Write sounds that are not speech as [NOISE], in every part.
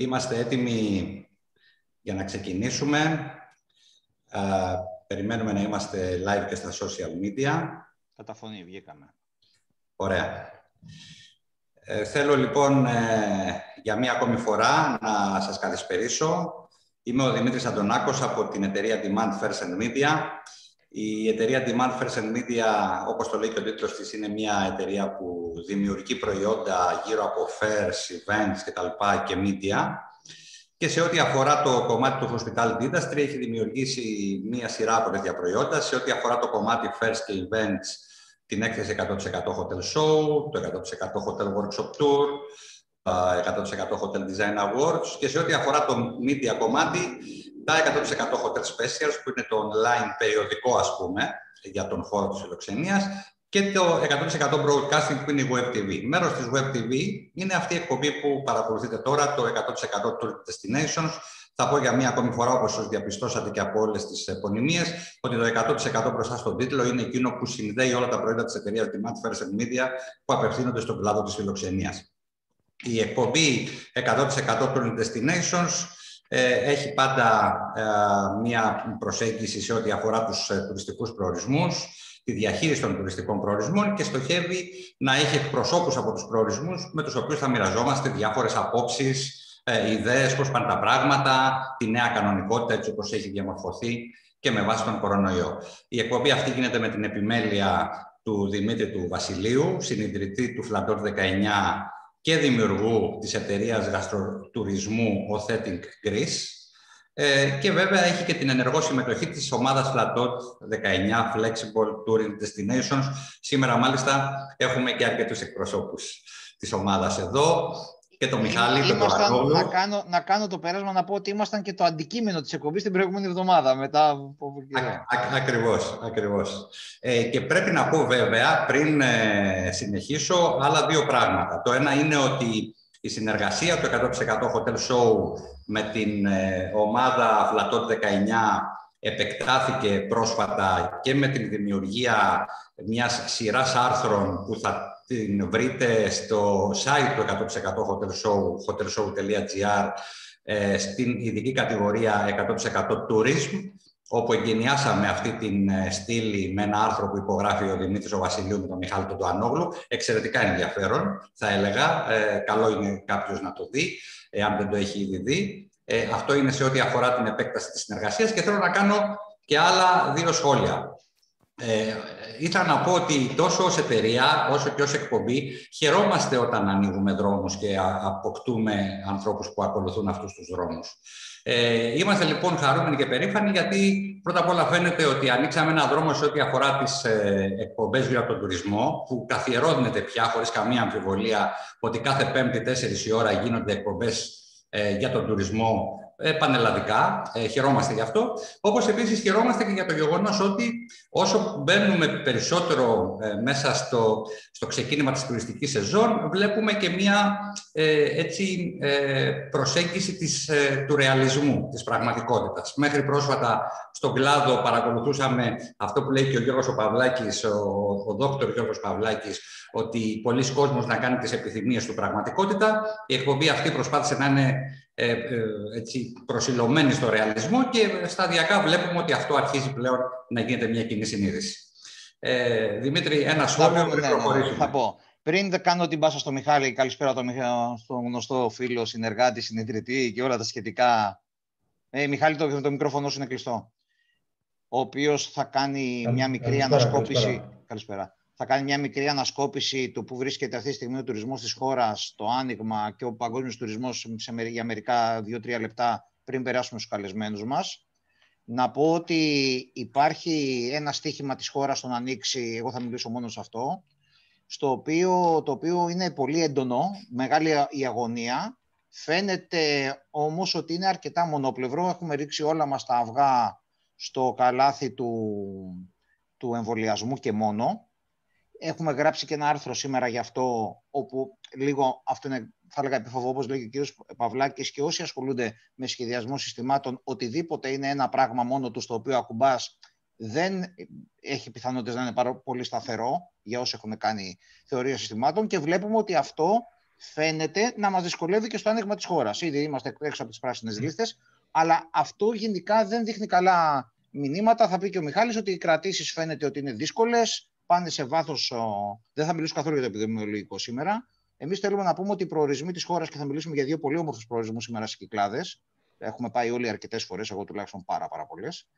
Είμαστε έτοιμοι για να ξεκινήσουμε. περιμένουμε να είμαστε live και στα social media. Κατά φωνή, βγήκαμε. Ωραία. Ε, θέλω λοιπόν ε, για μία ακόμη φορά να σας καλησπερίσω. Είμαι ο Δημήτρης Αντωνάκος από την εταιρεία Demand First and Media. Η εταιρεία Demand First and Media, όπως το λέει και ο τίτλος της, είναι μια εταιρεία που δημιουργεί προϊόντα γύρω από fairs, events κτλ. και media. Και σε ό,τι αφορά το κομμάτι του hospitality industry, έχει δημιουργήσει μία σειρά από τέτοια προϊόντα. Σε ό,τι αφορά το κομμάτι fairs και events, την έκθεση 100% hotel show, το 100% hotel workshop tour, 100% hotel design awards και σε ό,τι αφορά το media κομμάτι, τα 100% hotel specials που είναι το online περιοδικό ας πούμε για τον χώρο της φιλοξενίας και το 100% broadcasting που είναι η Web TV. Μέρος της Web TV είναι αυτή η εκπομπή που παρακολουθείτε τώρα, το 100% Tour Destinations. Θα πω για μία ακόμη φορά, όπως σας διαπιστώσατε και από όλες τις επωνυμίες, ότι το 100% μπροστά στον τίτλο είναι εκείνο που συνδέει όλα τα προϊόντα της εταιρείας Demand First Media που απευθύνονται στον κλάδο της φιλοξενίας. Η εκπομπή 100% Tour Destinations ε, έχει πάντα ε, μία προσέγγιση σε ό,τι αφορά τους ε, τουριστικούς προορισμούς, τη διαχείριση των τουριστικών προορισμών και στοχεύει να έχει εκπροσώπους από τους προορισμούς με τους οποίους θα μοιραζόμαστε διάφορες απόψεις, ε, ιδέες, πώς πάνε τα πράγματα, τη νέα κανονικότητα έτσι όπως έχει διαμορφωθεί και με βάση τον κορονοϊό. Η εκπομπή αυτή γίνεται με την επιμέλεια του Δημήτρη του Βασιλείου, συνειδητή του Φλαντόρ 19 και δημιουργού της εταιρείας γαστροτουρισμού Authentic Greece, ε, και βέβαια έχει και την ενεργό συμμετοχή της ομάδας Flatot 19 Flexible Touring Destinations. Σήμερα μάλιστα έχουμε και αρκετούς εκπροσώπους της ομάδας εδώ και το Μιχάλη, τον Παπαδόπουλο. Να κάνω, να κάνω το πέρασμα να πω ότι ήμασταν και το αντικείμενο της εκπομπής την προηγούμενη εβδομάδα. Μετά από... Α, ακριβώς, ακριβώς. Ε, και πρέπει να πω βέβαια, πριν ε, συνεχίσω, άλλα δύο πράγματα. Το ένα είναι ότι η συνεργασία του 100% Hotel Show με την ε, ομάδα Flatot 19 επεκτάθηκε πρόσφατα και με την δημιουργία μιας σειράς άρθρων που θα την βρείτε στο site του 100% Hotel Show, hotelshow.gr, ε, στην ειδική κατηγορία 100% Tourism, όπου εγκαινιάσαμε αυτή την ε, στήλη με ένα άρθρο που υπογράφει ο Δημήτρης ο Βασιλείου με τον Μιχάλη τον Τουανόγλου. Εξαιρετικά ενδιαφέρον, θα έλεγα. Ε, καλό είναι κάποιος να το δει, αν δεν το έχει ήδη δει. Ε, αυτό είναι σε ό,τι αφορά την επέκταση της συνεργασίας και θέλω να κάνω και άλλα δύο σχόλια. Ε, ήθελα να πω ότι τόσο ως εταιρεία όσο και ως εκπομπή χαιρόμαστε όταν ανοίγουμε δρόμους και αποκτούμε ανθρώπους που ακολουθούν αυτούς τους δρόμους. Ε, είμαστε λοιπόν χαρούμενοι και περήφανοι γιατί πρώτα απ' όλα φαίνεται ότι ανοίξαμε ένα δρόμο σε ό,τι αφορά τις ε, εκπομπές για τον τουρισμό που καθιερώνεται πια χωρίς καμία αμφιβολία ότι κάθε πέμπτη τέσσερις η ώρα γίνονται εκπομπές ε, για τον τουρισμό ε, πανελλαδικά. Ε, χαιρόμαστε γι' αυτό. Όπως επίσης χαιρόμαστε και για το γεγονός ότι όσο μπαίνουμε περισσότερο μέσα στο, στο ξεκίνημα της τουριστικής σεζόν, βλέπουμε και μια έτσι, προσέγγιση της, του ρεαλισμού, της πραγματικότητας. Μέχρι πρόσφατα στον κλάδο παρακολουθούσαμε αυτό που λέει και ο Γιώργος ο Παυλάκης, ο, ο δόκτωρ Γιώργος Παυλάκης, ότι πολλοί κόσμος να κάνει τις επιθυμίες του πραγματικότητα. Η εκπομπή αυτή προσπάθησε να είναι ε, ε, έτσι, προσιλωμένη στο ρεαλισμό και σταδιακά βλέπουμε ότι αυτό αρχίζει πλέον να γίνεται μια κοινή συνείδηση. Ε, Δημήτρη, ένα σχόλιο πριν ναι, ναι, προχωρήσουμε. Θα πω. Πριν κάνω την πάσα στο Μιχάλη, καλησπέρα στον γνωστό φίλο, συνεργάτη, συνειδητή και όλα τα σχετικά. Ε, Μιχάλη, το, το μικρόφωνο σου είναι κλειστό. Ο οποίος θα κάνει μια μικρή ανασκόπηση. Καλησπέρα θα κάνει μια μικρή ανασκόπηση του που βρίσκεται αυτή τη στιγμή ο τουρισμός της χώρας, το άνοιγμα και ο παγκόσμιος τουρισμός για μερικά δύο-τρία λεπτά πριν περάσουμε στους καλεσμένους μας. Να πω ότι υπάρχει ένα στίχημα της χώρας στον ανοίξει, εγώ θα μιλήσω μόνο σε αυτό, στο οποίο, το οποίο είναι πολύ έντονο, μεγάλη η αγωνία. Φαίνεται όμως ότι είναι αρκετά μονοπλευρό. Έχουμε ρίξει όλα μας τα αυγά στο καλάθι του, του εμβολιασμού και μόνο. Έχουμε γράψει και ένα άρθρο σήμερα γι' αυτό, όπου λίγο αυτό είναι, θα έλεγα επιφοβό, όπως λέει και ο κ. Παυλάκης, και όσοι ασχολούνται με σχεδιασμό συστημάτων, οτιδήποτε είναι ένα πράγμα μόνο τους στο οποίο ακουμπάς, δεν έχει πιθανότητες να είναι πάρα πολύ σταθερό για όσοι έχουν κάνει θεωρία συστημάτων και βλέπουμε ότι αυτό φαίνεται να μας δυσκολεύει και στο άνοιγμα της χώρας. Ήδη είμαστε έξω από τις πράσινες λίστες, αλλά αυτό γενικά δεν δείχνει καλά μηνύματα. Θα πει και ο Μιχάλης ότι οι κρατήσεις φαίνεται ότι είναι δύσκολες, πάνε σε βάθος. Δεν θα μιλήσω καθόλου για το επιδημιολογικό σήμερα. Εμείς θέλουμε να πούμε ότι οι προορισμοί της χώρας, και θα μιλήσουμε για δύο πολύ όμορφους προορισμούς σήμερα στις Κυκλάδες, έχουμε πάει όλοι αρκετές φορές, εγώ τουλάχιστον πάρα, πάρα πολλές,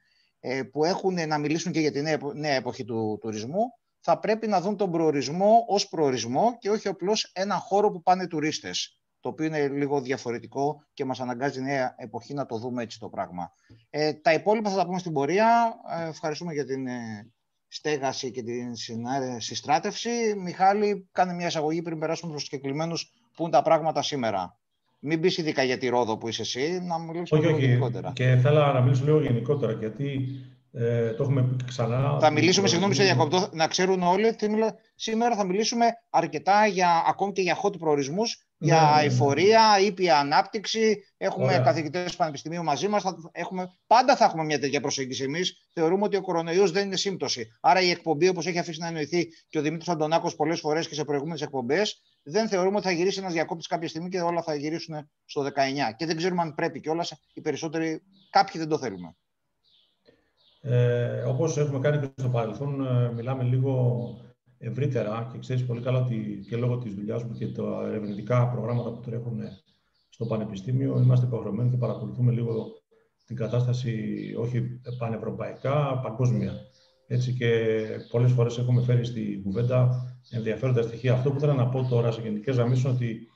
ε, που έχουν να μιλήσουν και για τη νέα εποχή του τουρισμού, θα πρέπει να δουν τον προορισμό ως προορισμό και όχι απλώς ένα χώρο που πάνε τουρίστες. Το οποίο είναι λίγο διαφορετικό και μας αναγκάζει η νέα εποχή να το δούμε έτσι το πράγμα. Ε, τα υπόλοιπα θα τα πούμε στην πορεία. Ε, ευχαριστούμε για την ε, στέγαση και την συστράτευση. Μιχάλη, κάνε μια εισαγωγή πριν περάσουμε στους συγκεκριμένους που είναι τα πράγματα σήμερα. Μην πεις ειδικά για τη Ρόδο που είσαι εσύ, να μιλήσουμε λίγο γενικότερα. Και θέλω να μιλήσω λίγο γενικότερα, γιατί ε, το έχουμε πει ξανά. Θα μιλήσουμε, συγγνώμη σε διακοπτώ, να ξέρουν όλοι ότι σήμερα θα μιλήσουμε αρκετά για, ακόμη και για hot προορισμούς, ναι, για ναι, ναι, εφορία, ήπια ανάπτυξη. Έχουμε καθηγητές πανεπιστημίου μαζί μας. Πάντα θα έχουμε μια τέτοια προσέγγιση εμείς. Θεωρούμε ότι ο κορονοϊός δεν είναι σύμπτωση. Άρα η εκπομπή, όπως έχει αφήσει να εννοηθεί και ο Δημήτρης Αντωνάκος πολλές φορές και σε προηγούμενες εκπομπές, δεν θεωρούμε ότι θα γυρίσει ένας διακόπτης κάποια στιγμή και όλα θα γυρίσουν στο 19. Και δεν ξέρουμε αν πρέπει κιόλας. Οι περισσότεροι, κάποιοι δεν το θέλουμε. Ε, όπως έχουμε κάνει και στο παρελθόν, ε, μιλάμε λίγο ευρύτερα και ξέρεις πολύ καλά ότι και λόγω της δουλειάς μου και τα ερευνητικά προγράμματα που τρέχουν στο Πανεπιστήμιο είμαστε υποχρεωμένοι και παρακολουθούμε λίγο την κατάσταση όχι πανευρωπαϊκά, παγκόσμια. Έτσι και πολλές φορές έχουμε φέρει στη κουβέντα ενδιαφέροντα στοιχεία. Αυτό που θέλω να πω τώρα σε γενικές γραμμές είναι ότι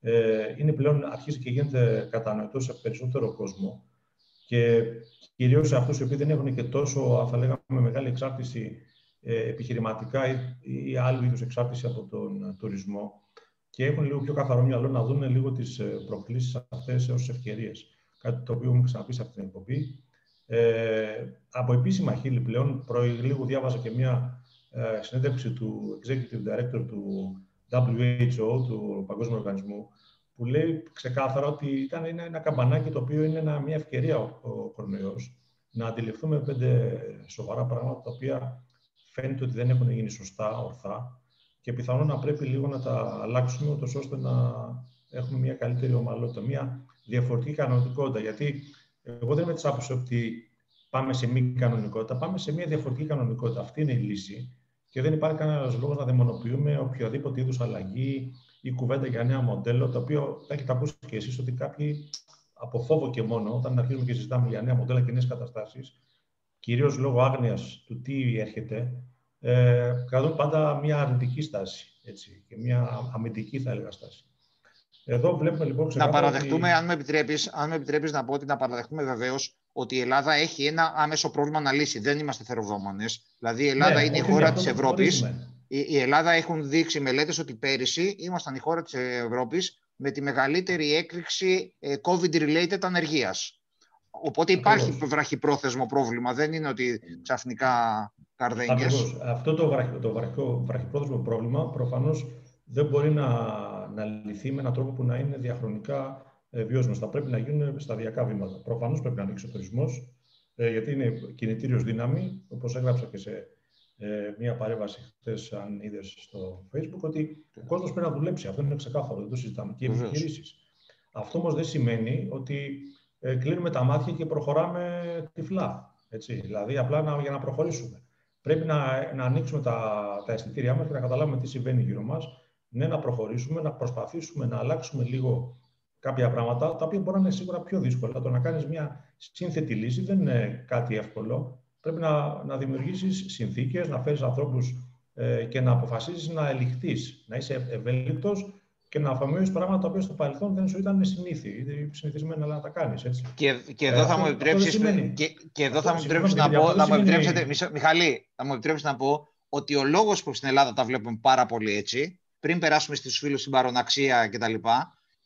ε, είναι πλέον αρχίζει και γίνεται κατανοητός σε περισσότερο κόσμο και κυρίως σε αυτούς οι οποίοι δεν έχουν και τόσο, θα λέγαμε, μεγάλη εξάρτηση ε, επιχειρηματικά ή, ή άλλου είδους εξάρτηση από τον τουρισμό και έχουν λίγο πιο καθαρό μυαλό να δουν λίγο τις ε, προκλήσεις αυτές ως ευκαιρίες. Κάτι το οποίο μου ξαναπείς σε αυτή την εκπομπή. Ε, από επίσημα χείλη πλέον, λίγο διάβαζα και μια ε, συνέντευξη του Executive Director του WHO, του Παγκόσμιου Οργανισμού, που λέει ξεκάθαρα ότι ήταν είναι ένα καμπανάκι το οποίο είναι ένα, μια ευκαιρία ο, ο κορονοϊός να αντιληφθούμε πέντε σοβαρά πράγματα τα οποία φαίνεται ότι δεν έχουν γίνει σωστά, ορθά και πιθανόν να πρέπει λίγο να τα αλλάξουμε ούτως ώστε να έχουμε μια καλύτερη ομαλότητα, μια διαφορετική κανονικότητα. Γιατί εγώ δεν είμαι της άποψης ότι πάμε σε μη κανονικότητα, πάμε σε μια διαφορετική κανονικότητα. Αυτή είναι η λύση και δεν υπάρχει κανένας λόγος να δαιμονοποιούμε οποιαδήποτε είδους αλλαγή ή κουβέντα για νέα μοντέλο, το οποίο θα έχετε ακούσει και εσείς ότι κάποιοι από φόβο και μόνο, όταν αρχίζουμε και συζητάμε για νέα μοντέλα και νέες καταστάσεις, κυρίως λόγω άγνοιας του τι έρχεται, ε, κρατούν πάντα μια αρνητική στάση έτσι, και μια αμυντική, θα έλεγα, στάση. Εδώ βλέπουμε λοιπόν Να παραδεχτούμε, ότι... αν με επιτρέπεις, αν με επιτρέπεις να πω ότι να παραδεχτούμε βεβαίως ότι η Ελλάδα έχει ένα άμεσο πρόβλημα να λύσει. Δεν είμαστε θεροβδόμονες. Δηλαδή η Ελλάδα ναι, είναι η χώρα της Ευρώπης. Η Ελλάδα έχουν δείξει μελέτες ότι πέρυσι ήμασταν η χώρα της Ευρώπης με τη μεγαλύτερη έκρηξη ε, COVID-related ανεργίας. Οπότε υπάρχει βραχυπρόθεσμο πρόβλημα, δεν είναι ότι ξαφνικά καρδένιες. Αυτό το, βραχυ, το βραχυπρόθεσμο πρόβλημα προφανώς δεν μπορεί να, να λυθεί με έναν τρόπο που να είναι διαχρονικά ε, βιώσιμος. Θα πρέπει να γίνουν σταδιακά βήματα. Προφανώς πρέπει να ανοίξει ο τουρισμός, ε, γιατί είναι κινητήριος δύναμη, όπως έγραψα και σε ε, μία παρέμβαση χθες, αν είδες στο Facebook, ότι ο κόσμος πρέπει να δουλέψει. Αυτό είναι ξεκάθαρο, δεν το συζητάμε. Και οι επιχειρήσεις. Αυτό όμως δεν σημαίνει ότι ε, κλείνουμε τα μάτια και προχωράμε τυφλά. Έτσι. Δηλαδή, απλά να, για να προχωρήσουμε. Πρέπει να, να ανοίξουμε τα, τα αισθητήριά μας και να καταλάβουμε τι συμβαίνει γύρω μας. Ναι, να προχωρήσουμε, να προσπαθήσουμε να αλλάξουμε λίγο κάποια πράγματα, τα οποία μπορεί να είναι σίγουρα πιο δύσκολα. Το να κάνεις μια σύνθετη λύση δεν είναι κάτι εύκολο πρέπει να, να δημιουργήσεις συνθήκες, να φέρεις ανθρώπους ε, και να αποφασίσεις να ελιχθείς, να είσαι ευέλικτος και να αφομοιώσεις πράγματα τα οποία στο παρελθόν δεν σου ήταν συνήθι, ή συνηθισμένα να τα κάνεις. Έτσι. Και, και εδώ ε, θα μου επιτρέψεις, και, και εδώ θα μου επιτρέψεις να πω, θα μου επιτρέψετε, Μιχαλή, θα μου επιτρέψεις να πω ότι ο λόγος που στην Ελλάδα τα βλέπουμε πάρα πολύ έτσι, πριν περάσουμε στους φίλους στην παροναξία κτλ.,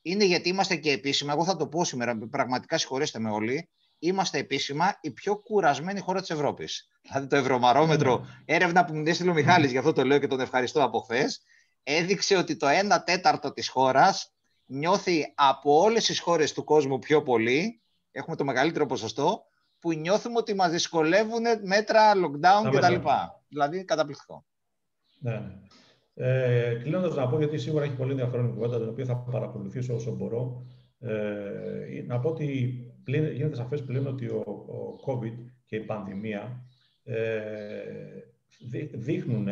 είναι γιατί είμαστε και επίσημα, εγώ θα το πω σήμερα, πραγματικά συγχωρέστε με όλοι, είμαστε επίσημα η πιο κουρασμένη χώρα της Ευρώπης. Δηλαδή το Ευρωμαρόμετρο, mm. έρευνα που μου έστειλε ο Μιχάλης, γι' αυτό το λέω και τον ευχαριστώ από χθες, έδειξε ότι το 1 τέταρτο της χώρας νιώθει από όλες τις χώρες του κόσμου πιο πολύ, έχουμε το μεγαλύτερο ποσοστό, που νιώθουμε ότι μας δυσκολεύουν μέτρα, lockdown κτλ. Δηλαδή καταπληκτικό. Ναι, ναι. Ε, Κλείνοντας, να πω γιατί σίγουρα έχει πολύ ενδιαφέρον η κουβέντα, την οποία θα παρακολουθήσω όσο μπορώ. Ε, να πω ότι πλην, γίνεται σαφές πλέον ότι ο, ο COVID και η πανδημία ε, δείχνουν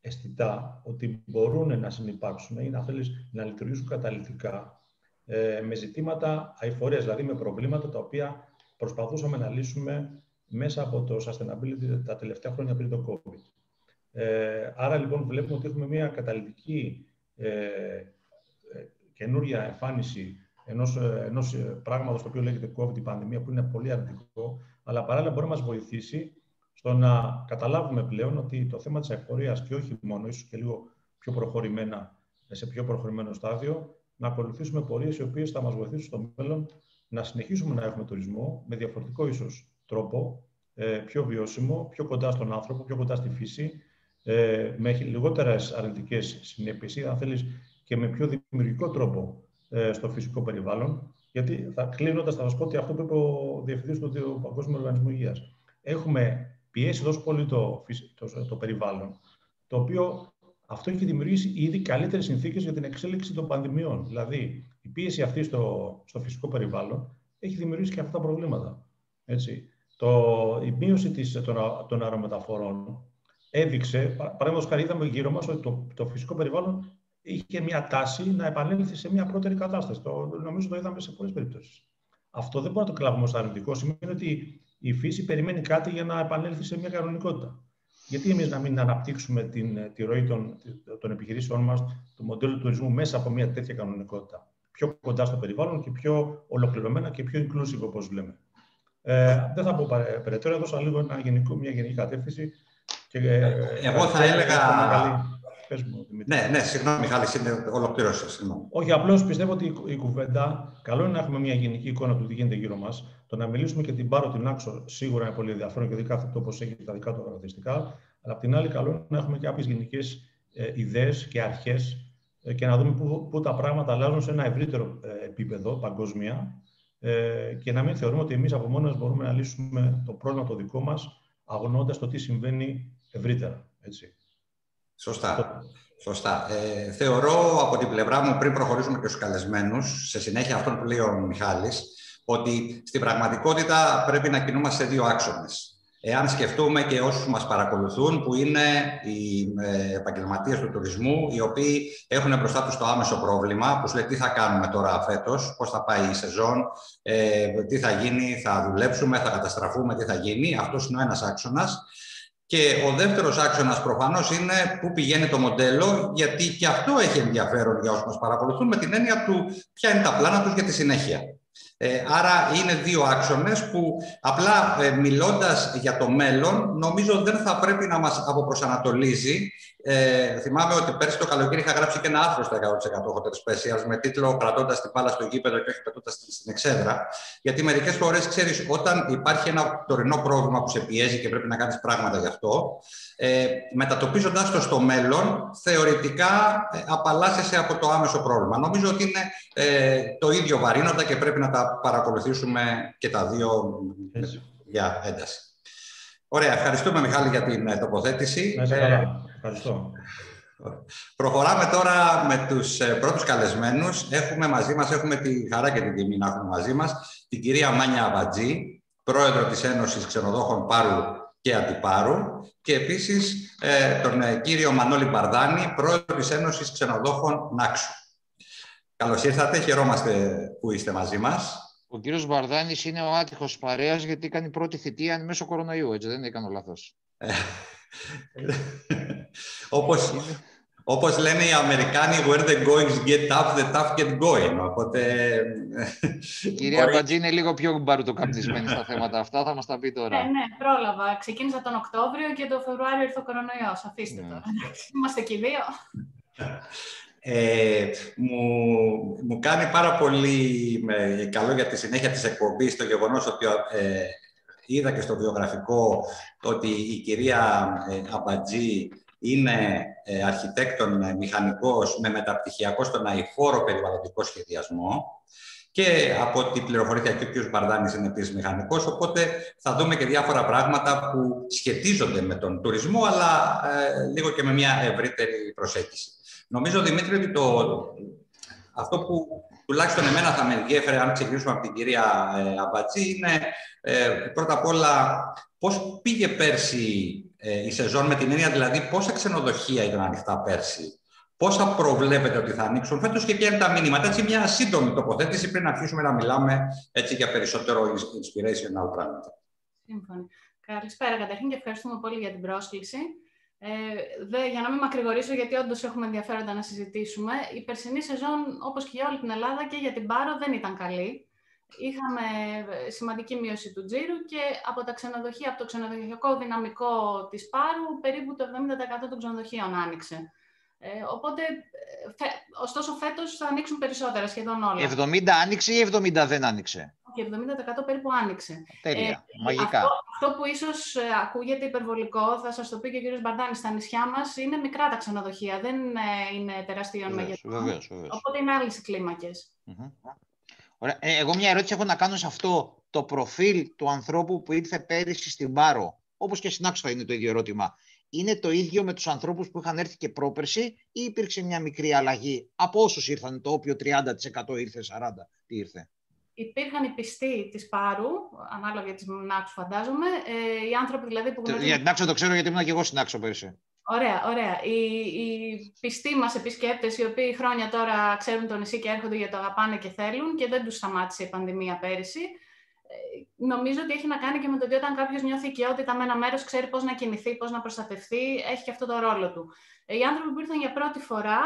αισθητά ότι μπορούν να συνεπάρξουν ή να θέλεις να λειτουργήσουν καταλητικά ε, με ζητήματα αηφορίας, δηλαδή με προβλήματα τα οποία προσπαθούσαμε να λύσουμε μέσα από το sustainability τα τελευταία χρόνια πριν το COVID. Ε, άρα λοιπόν βλέπουμε ότι έχουμε μια καταλητική ε, ε, καινούρια εμφάνιση ενός, ενός πράγματος το οποίο λέγεται COVID, η πανδημία, που είναι πολύ αρνητικό, αλλά παράλληλα μπορεί να μας βοηθήσει στο να καταλάβουμε πλέον ότι το θέμα της εφορίας και όχι μόνο, ίσως και λίγο πιο προχωρημένα, σε πιο προχωρημένο στάδιο, να ακολουθήσουμε πορείες οι οποίες θα μας βοηθήσουν στο μέλλον να συνεχίσουμε να έχουμε τουρισμό με διαφορετικό ίσως τρόπο, πιο βιώσιμο, πιο κοντά στον άνθρωπο, πιο κοντά στη φύση, ε, με λιγότερες αρνητικές συνέπειες αν θέλεις και με πιο δημιουργικό τρόπο ε, στο φυσικό περιβάλλον. Γιατί θα κλείνοντας, θα σας πω ότι αυτό που είπε ο Διευθυντής του Παγκόσμιου Οργανισμού Υγείας. Έχουμε πιέσει τόσο πολύ το, το, το περιβάλλον, το οποίο αυτό έχει δημιουργήσει ήδη καλύτερες συνθήκες για την εξέλιξη των πανδημιών. Δηλαδή, η πίεση αυτή στο, στο φυσικό περιβάλλον έχει δημιουργήσει και αυτά τα προβλήματα. Έτσι. Το, η μείωση της, των, των αερομεταφορών έδειξε, παραδείγματος χάρη, είδαμε γύρω μας ότι το, το φυσικό περιβάλλον είχε μια τάση να επανέλθει σε μια πρώτερη κατάσταση. Το, νομίζω το είδαμε σε πολλέ περιπτώσει. Αυτό δεν μπορεί να το κλάβουμε ω αρνητικό. Σημαίνει ότι η φύση περιμένει κάτι για να επανέλθει σε μια κανονικότητα. Γιατί εμεί να μην αναπτύξουμε την, τη ροή των, των επιχειρήσεών μα, το μοντέλο του τουρισμού μέσα από μια τέτοια κανονικότητα. Πιο κοντά στο περιβάλλον και πιο ολοκληρωμένα και πιο inclusive, όπω λέμε. Ε, δεν θα πω περαιτέρω, έδωσα λίγο ένα γενικό, μια γενική κατεύθυνση και, ε, Εγώ θα έλεγα... ναι, ναι, συγγνώμη, Μιχάλη, ολοκλήρωσε. Όχι, απλώς πιστεύω ότι η κουβέντα, καλό είναι να έχουμε μια γενική εικόνα του τι γίνεται γύρω μας. Το να μιλήσουμε και την πάρω την άξο σίγουρα είναι πολύ ενδιαφέρον γιατί κάθε τόπο έχει τα δικά του χαρακτηριστικά. Αλλά απ' την άλλη, καλό είναι να έχουμε κάποιες γενικές ε, ιδέες και αρχές ε, και να δούμε πού, πού τα πράγματα αλλάζουν σε ένα ευρύτερο ε, επίπεδο παγκόσμια ε, και να μην θεωρούμε ότι εμείς από μόνοι μπορούμε να λύσουμε το πρόβλημα το δικό μας αγωνώντας το τι συμβαίνει ευρύτερα. Έτσι. Σωστά. Σωστά. Ε, θεωρώ από την πλευρά μου, πριν προχωρήσουμε και στους καλεσμένους, σε συνέχεια αυτόν που λέει ο Μιχάλης, ότι στην πραγματικότητα πρέπει να κινούμαστε σε δύο άξονες. Εάν σκεφτούμε και όσους μας παρακολουθούν, που είναι οι ε, επαγγελματίες του τουρισμού, οι οποίοι έχουν μπροστά τους το άμεσο πρόβλημα, που σου λέει τι θα κάνουμε τώρα φέτος, πώς θα πάει η σεζόν, ε, τι θα γίνει, θα δουλέψουμε, θα καταστραφούμε, τι θα γίνει. Αυτός είναι ο ένας άξονας. Και ο δεύτερος άξονας προφανώς είναι πού πηγαίνει το μοντέλο, γιατί και αυτό έχει ενδιαφέρον για όσους μας παρακολουθούν με την έννοια του ποια είναι τα πλάνα τους για τη συνέχεια. Ε, άρα είναι δύο άξονες που απλά ε, μιλώντας για το μέλλον νομίζω δεν θα πρέπει να μας αποπροσανατολίζει. Ε, θυμάμαι ότι πέρσι το καλοκαίρι είχα γράψει και ένα άρθρο στο 100% Hotel Specials με τίτλο «Κρατώντας την μπάλα στο γήπεδο και όχι πετώντας την στην εξέδρα». Γιατί μερικές φορές ξέρεις όταν υπάρχει ένα τωρινό πρόβλημα που σε πιέζει και πρέπει να κάνεις πράγματα γι' αυτό, ε, μετατοπίζοντας το στο μέλλον, θεωρητικά ε, απαλλάσσεσαι από το άμεσο πρόβλημα. Νομίζω ότι είναι ε, το ίδιο βαρύνοντα και πρέπει να τα παρακολουθήσουμε και τα δύο για ένταση. Ωραία, ευχαριστούμε Μιχάλη για την ε, τοποθέτηση. Ε, Ευχαριστώ. Προχωράμε τώρα με τους πρώτους καλεσμένους. Έχουμε μαζί μας, έχουμε τη χαρά και την τιμή να έχουμε μαζί μας, την κυρία Μάνια Αβατζή, πρόεδρο της Ένωσης Ξενοδόχων Πάρου και Αντιπάρου και επίσης ε, τον ε, κύριο Μανώλη Μπαρδάνη, πρόεδρο της Ένωσης Ξενοδόχων Νάξου. Καλώς ήρθατε, χαιρόμαστε που είστε μαζί μας. Ο κύριος Μπαρδάνης είναι ο άτυχος παρέας γιατί κάνει πρώτη θητεία εν μέσω κορονοϊού, έτσι δεν έκανε λάθος. Ε, [LAUGHS] όπως, Όπως λένε οι Αμερικάνοι, where the goings get tough, the tough get going. Οπότε... Η κυρία Μπατζή είναι λίγο πιο μπαρουτοκαπνισμένη στα θέματα αυτά, θα μας τα πει τώρα. Ναι, ναι, πρόλαβα. Ξεκίνησα τον Οκτώβριο και τον Φεβρουάριο ήρθε ο κορονοϊός. Αφήστε ναι. τώρα. Είμαστε και οι δύο. [LAUGHS] Ε, μου, μου κάνει πάρα πολύ με, καλό για τη συνέχεια της εκπομπής το γεγονός ότι ε, είδα και στο βιογραφικό ότι η κυρία ε, Αμπατζή είναι ε, αρχιτέκτον ε, μηχανικός με μεταπτυχιακό στον αηφόρο περιβαλλοντικό σχεδιασμό Και από ό,τι πληροφορήθηκα και ο κ. Μπαρδάνης είναι επίσης μηχανικός. Οπότε θα δούμε και διάφορα πράγματα που σχετίζονται με τον τουρισμό, αλλά ε, λίγο και με μια ευρύτερη προσέγγιση. Νομίζω, Δημήτρη, ότι το, αυτό που τουλάχιστον εμένα θα με ενδιέφερε, αν ξεκινήσουμε από την κυρία ε, Αμπατζή, είναι ε, πρώτα απ' όλα πώς πήγε πέρσι ε, η σεζόν με την έννοια δηλαδή πόσα ξενοδοχεία ήταν ανοιχτά πέρσι. Πόσα προβλέπετε ότι θα ανοίξουν φέτος και ποια είναι τα μήνυματα. Έτσι, μια σύντομη τοποθέτηση πριν αρχίσουμε να μιλάμε έτσι για περισσότερο inspirational πράγματα. Σύμφωνοι. Καλησπέρα καταρχήν και ευχαριστούμε πολύ για την πρόσκληση. Ε, δε, για να μην μακρηγορήσω, γιατί όντως έχουμε ενδιαφέροντα να συζητήσουμε, η περσινή σεζόν, όπως και για όλη την Ελλάδα και για την Πάρο, δεν ήταν καλή. Είχαμε ε, σημαντική μείωση του τζίρου και από τα ξενοδοχεία, από το ξενοδοχειακό δυναμικό της Πάρου, περίπου το 70% των ξενοδοχείων άνοιξε. Ε, οπότε, ε, φε, ωστόσο, φέτος θα ανοίξουν περισσότερα, σχεδόν όλα. 70 άνοιξε ή 70 δεν άνοιξε; Όχι, 70% περίπου άνοιξε. Τέλεια, ε, μαγικά. Αυτό, αυτό που ίσως ε, ακούγεται υπερβολικό, θα σας το πει και ο κύριος Μπαρδάνης, στα νησιά μας είναι μικρά τα ξενοδοχεία, δεν είναι τεραστίων μεγεθών. Οπότε είναι άλλες οι κλίμακες. Ωραία. Ε, εγώ μια ερώτηση έχω να κάνω σε αυτό το προφίλ του ανθρώπου που ήρθε πέρυσι στην Πάρο. Όπως και στην Άξο θα είναι το ίδιο ερώτημα. Είναι το ίδιο με τους ανθρώπους που είχαν έρθει και πρόπερση ή υπήρξε μια μικρή αλλαγή; Από όσους ήρθαν, το όποιο 30% ήρθε, 40% τι ήρθε; Υπήρχαν οι πιστοί της Πάρου, ανάλογα για τη Νάξου φαντάζομαι. Ε, οι άνθρωποι δηλαδή που γνωρίζουν... Για την Άξο το ξέρω γιατί ήμουν και εγώ στην Άξο πέρυσι. Ωραία, ωραία. Οι, οι πιστοί μας επισκέπτες, οι οποίοι χρόνια τώρα ξέρουν το νησί και έρχονται για το αγαπάνε και θέλουν και δεν τους σταμάτησε η πανδημία πέρυσι. Ε, νομίζω ότι έχει να κάνει και με το ότι όταν κάποιος νιώθει οικειότητα με ένα μέρος, ξέρει πώς να κινηθεί, πώς να προστατευτεί, έχει και αυτό το ρόλο του. Ε, οι άνθρωποι που ήρθαν για πρώτη φορά,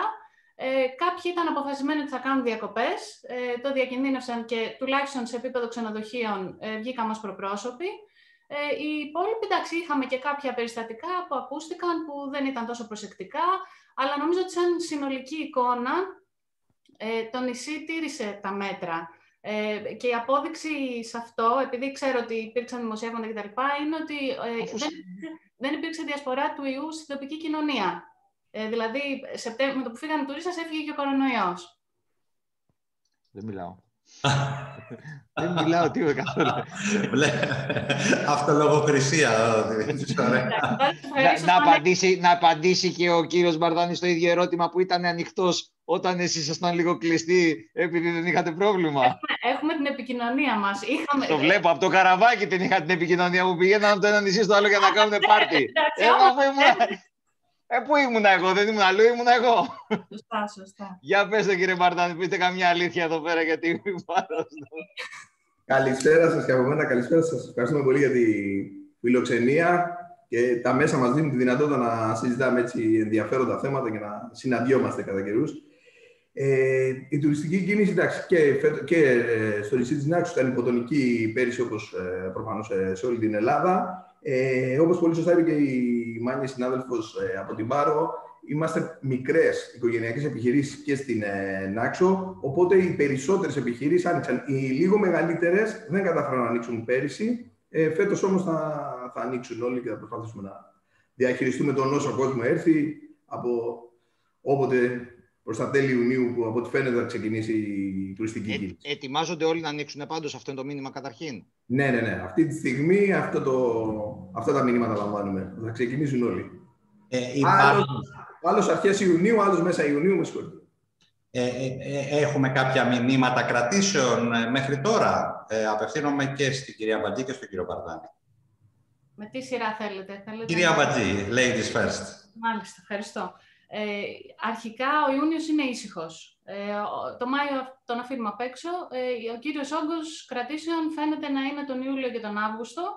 ε, κάποιοι ήταν αποφασισμένοι ότι θα κάνουν διακοπές, ε, το διακινδύνευσαν και τουλάχιστον σε επίπεδο ξενοδοχείων ε, βγήκαν ως προπρόσωποι. Ε, οι υπόλοιποι, εντάξει, είχαμε και κάποια περιστατικά που ακούστηκαν που δεν ήταν τόσο προσεκτικά, αλλά νομίζω ότι σαν συνολική εικόνα ε, το νησί τήρησε τα μέτρα. Ε, και η απόδειξη σε αυτό, επειδή ξέρω ότι υπήρξαν δημοσιεύματα κτλ., είναι ότι ε, δεν, δεν υπήρξε διασπορά του ιού στην τοπική κοινωνία. Ε, δηλαδή, με το που φύγανε οι τουρίστες έφυγε και ο κορονοϊός. Δεν μιλάω. [LAUGHS] Δεν μιλάω τίποτα καθόλου. [LAUGHS] Αυτολογοκρισία. να, απαντήσει, να απαντήσει και ο κύριος Μπαρδάνης το ίδιο ερώτημα που ήταν ανοιχτός όταν εσείς ήσασταν λίγο κλειστοί επειδή δεν είχατε πρόβλημα. Έχουμε, την επικοινωνία μας. Είχαμε... Το βλέπω από το καραβάκι την είχα την επικοινωνία που πηγαίναν από το ένα νησί στο άλλο για να κάνουν πάρτι. Ε, πού ήμουν εγώ, δεν ήμουν αλλού, ήμουν εγώ. Σωστά, σωστά. Για πέστε κύριε Μπαρτάνη, πείτε καμιά αλήθεια εδώ πέρα γιατί είμαι πάνω Καλησπέρα σας και από μένα, καλησπέρα σας. Ευχαριστούμε πολύ για τη φιλοξενία και τα μέσα μας δίνουν τη δυνατότητα να συζητάμε έτσι ενδιαφέροντα θέματα και να συναντιόμαστε κατά καιρούς. Ε, η τουριστική κίνηση, εντάξει, και, και ε, στο νησί της Νάξου ήταν υποτονική πέρυσι όπως ε, προφανώς ε, σε όλη την Ελλάδα. Ε, όπως πολύ σωστά είπε και η Μάνια συνάδελφος ε, από την Πάρο, είμαστε μικρές οικογενειακές επιχειρήσεις και στην ε, Νάξο, οπότε οι περισσότερες επιχειρήσεις άνοιξαν. Οι λίγο μεγαλύτερες δεν κατάφεραν να ανοίξουν πέρυσι, ε, φέτος όμως θα, θα ανοίξουν όλοι και θα προσπαθήσουμε να διαχειριστούμε τον όσο κόσμο έρθει από όποτε προς τα τέλη Ιουνίου, που από ό,τι φαίνεται θα ξεκινήσει η τουριστική ε, κίνηση. ετοιμάζονται όλοι να ανοίξουν πάντως, αυτό είναι το μήνυμα καταρχήν. Ναι, ναι, ναι. Αυτή τη στιγμή αυτό το, αυτά τα μηνύματα λαμβάνουμε. Θα ξεκινήσουν όλοι. Ε, Άλλο αρχές Ιουνίου, άλλος μέσα Ιουνίου, με συγχωρείτε. Ε, ε, ε, έχουμε κάποια μηνύματα κρατήσεων ε, μέχρι τώρα. Ε, απευθύνομαι και στην κυρία Μπατζή και στον κύριο Παρδάνη. Με τι σειρά θέλετε. θέλετε κυρία να... Μπατζή, ladies first. Μάλιστα, ευχαριστώ. Ε, αρχικά ο Ιούνιος είναι ήσυχος. Ε, το Μάιο τον αφήνουμε απ' έξω. Ε, ο κύριος όγκος κρατήσεων φαίνεται να είναι τον Ιούλιο και τον Αύγουστο.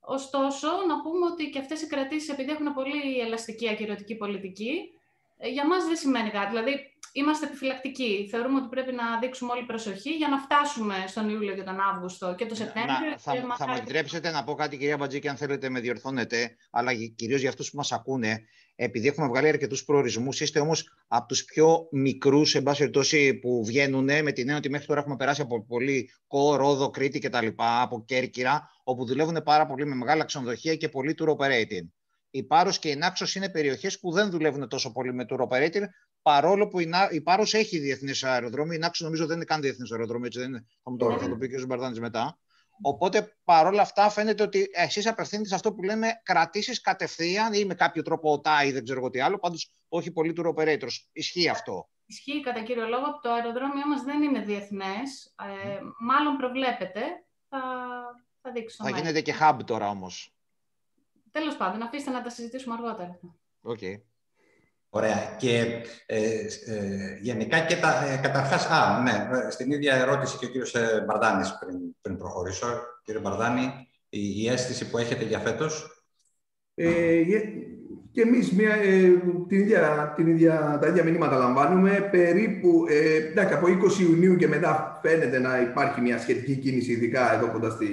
Ωστόσο, να πούμε ότι και αυτές οι κρατήσεις, επειδή έχουν πολύ ελαστική ακυρωτική πολιτική, ε, για μας δεν σημαίνει κάτι. Δηλαδή, είμαστε επιφυλακτικοί. Θεωρούμε ότι πρέπει να δείξουμε όλη προσοχή για να φτάσουμε στον Ιούλιο και τον Αύγουστο και τον Σεπτέμβριο. Να, θα, θα μου επιτρέψετε να πω κάτι, κυρία Μπατζή, και αν θέλετε με διορθώνετε, αλλά κυρίως για αυτούς που μας ακούνε, επειδή έχουμε βγάλει αρκετούς προορισμούς, είστε όμως από τους πιο μικρούς, εν πάση περιπτώσει, που βγαίνουν, με την έννοια ότι μέχρι τώρα έχουμε περάσει από πολύ Κο, Ρόδο, Κρήτη κτλ., από Κέρκυρα, όπου δουλεύουν πάρα πολύ με μεγάλα ξενοδοχεία και πολύ tour operating. Η Πάρος και η Νάξος είναι περιοχές που δεν δουλεύουν τόσο πολύ με tour operator, παρόλο που η, η Πάρος έχει διεθνές αεροδρόμιο, η Νάξος νομίζω δεν είναι καν διεθνές αεροδρόμιο, έτσι δεν είναι, θα μου το, θα το πει και ο Μπαρδάνης μετά. Οπότε παρόλα αυτά φαίνεται ότι εσείς απευθύνετε σε αυτό που λέμε κρατήσεις κατευθείαν ή με κάποιο τρόπο οτά ή δεν ξέρω τι άλλο. Πάντως όχι πολύ tour operators. Ισχύει αυτό. Ισχύει κατά κύριο λόγο. Το αεροδρόμιο μας δεν είναι διεθνές. Ε, μάλλον προβλέπεται. Θα, θα δείξω. Θα γίνεται και hub τώρα όμως. Τέλος πάντων, αφήστε να τα συζητήσουμε αργότερα. Okay. Ωραία. Και ε, ε, γενικά και τα, ε, καταρχάς, α, ναι, στην ίδια ερώτηση και ο κύριος ε, Μπαρδάνης πριν, πριν προχωρήσω. Κύριε Μπαρδάνη, η, η αίσθηση που έχετε για φέτος; Ε, και εμείς μια, ε, την ίδια, την ίδια, τα ίδια μηνύματα λαμβάνουμε. Περίπου, ε, εντάξει, από 20 Ιουνίου και μετά φαίνεται να υπάρχει μια σχετική κίνηση, ειδικά εδώ κοντά στη,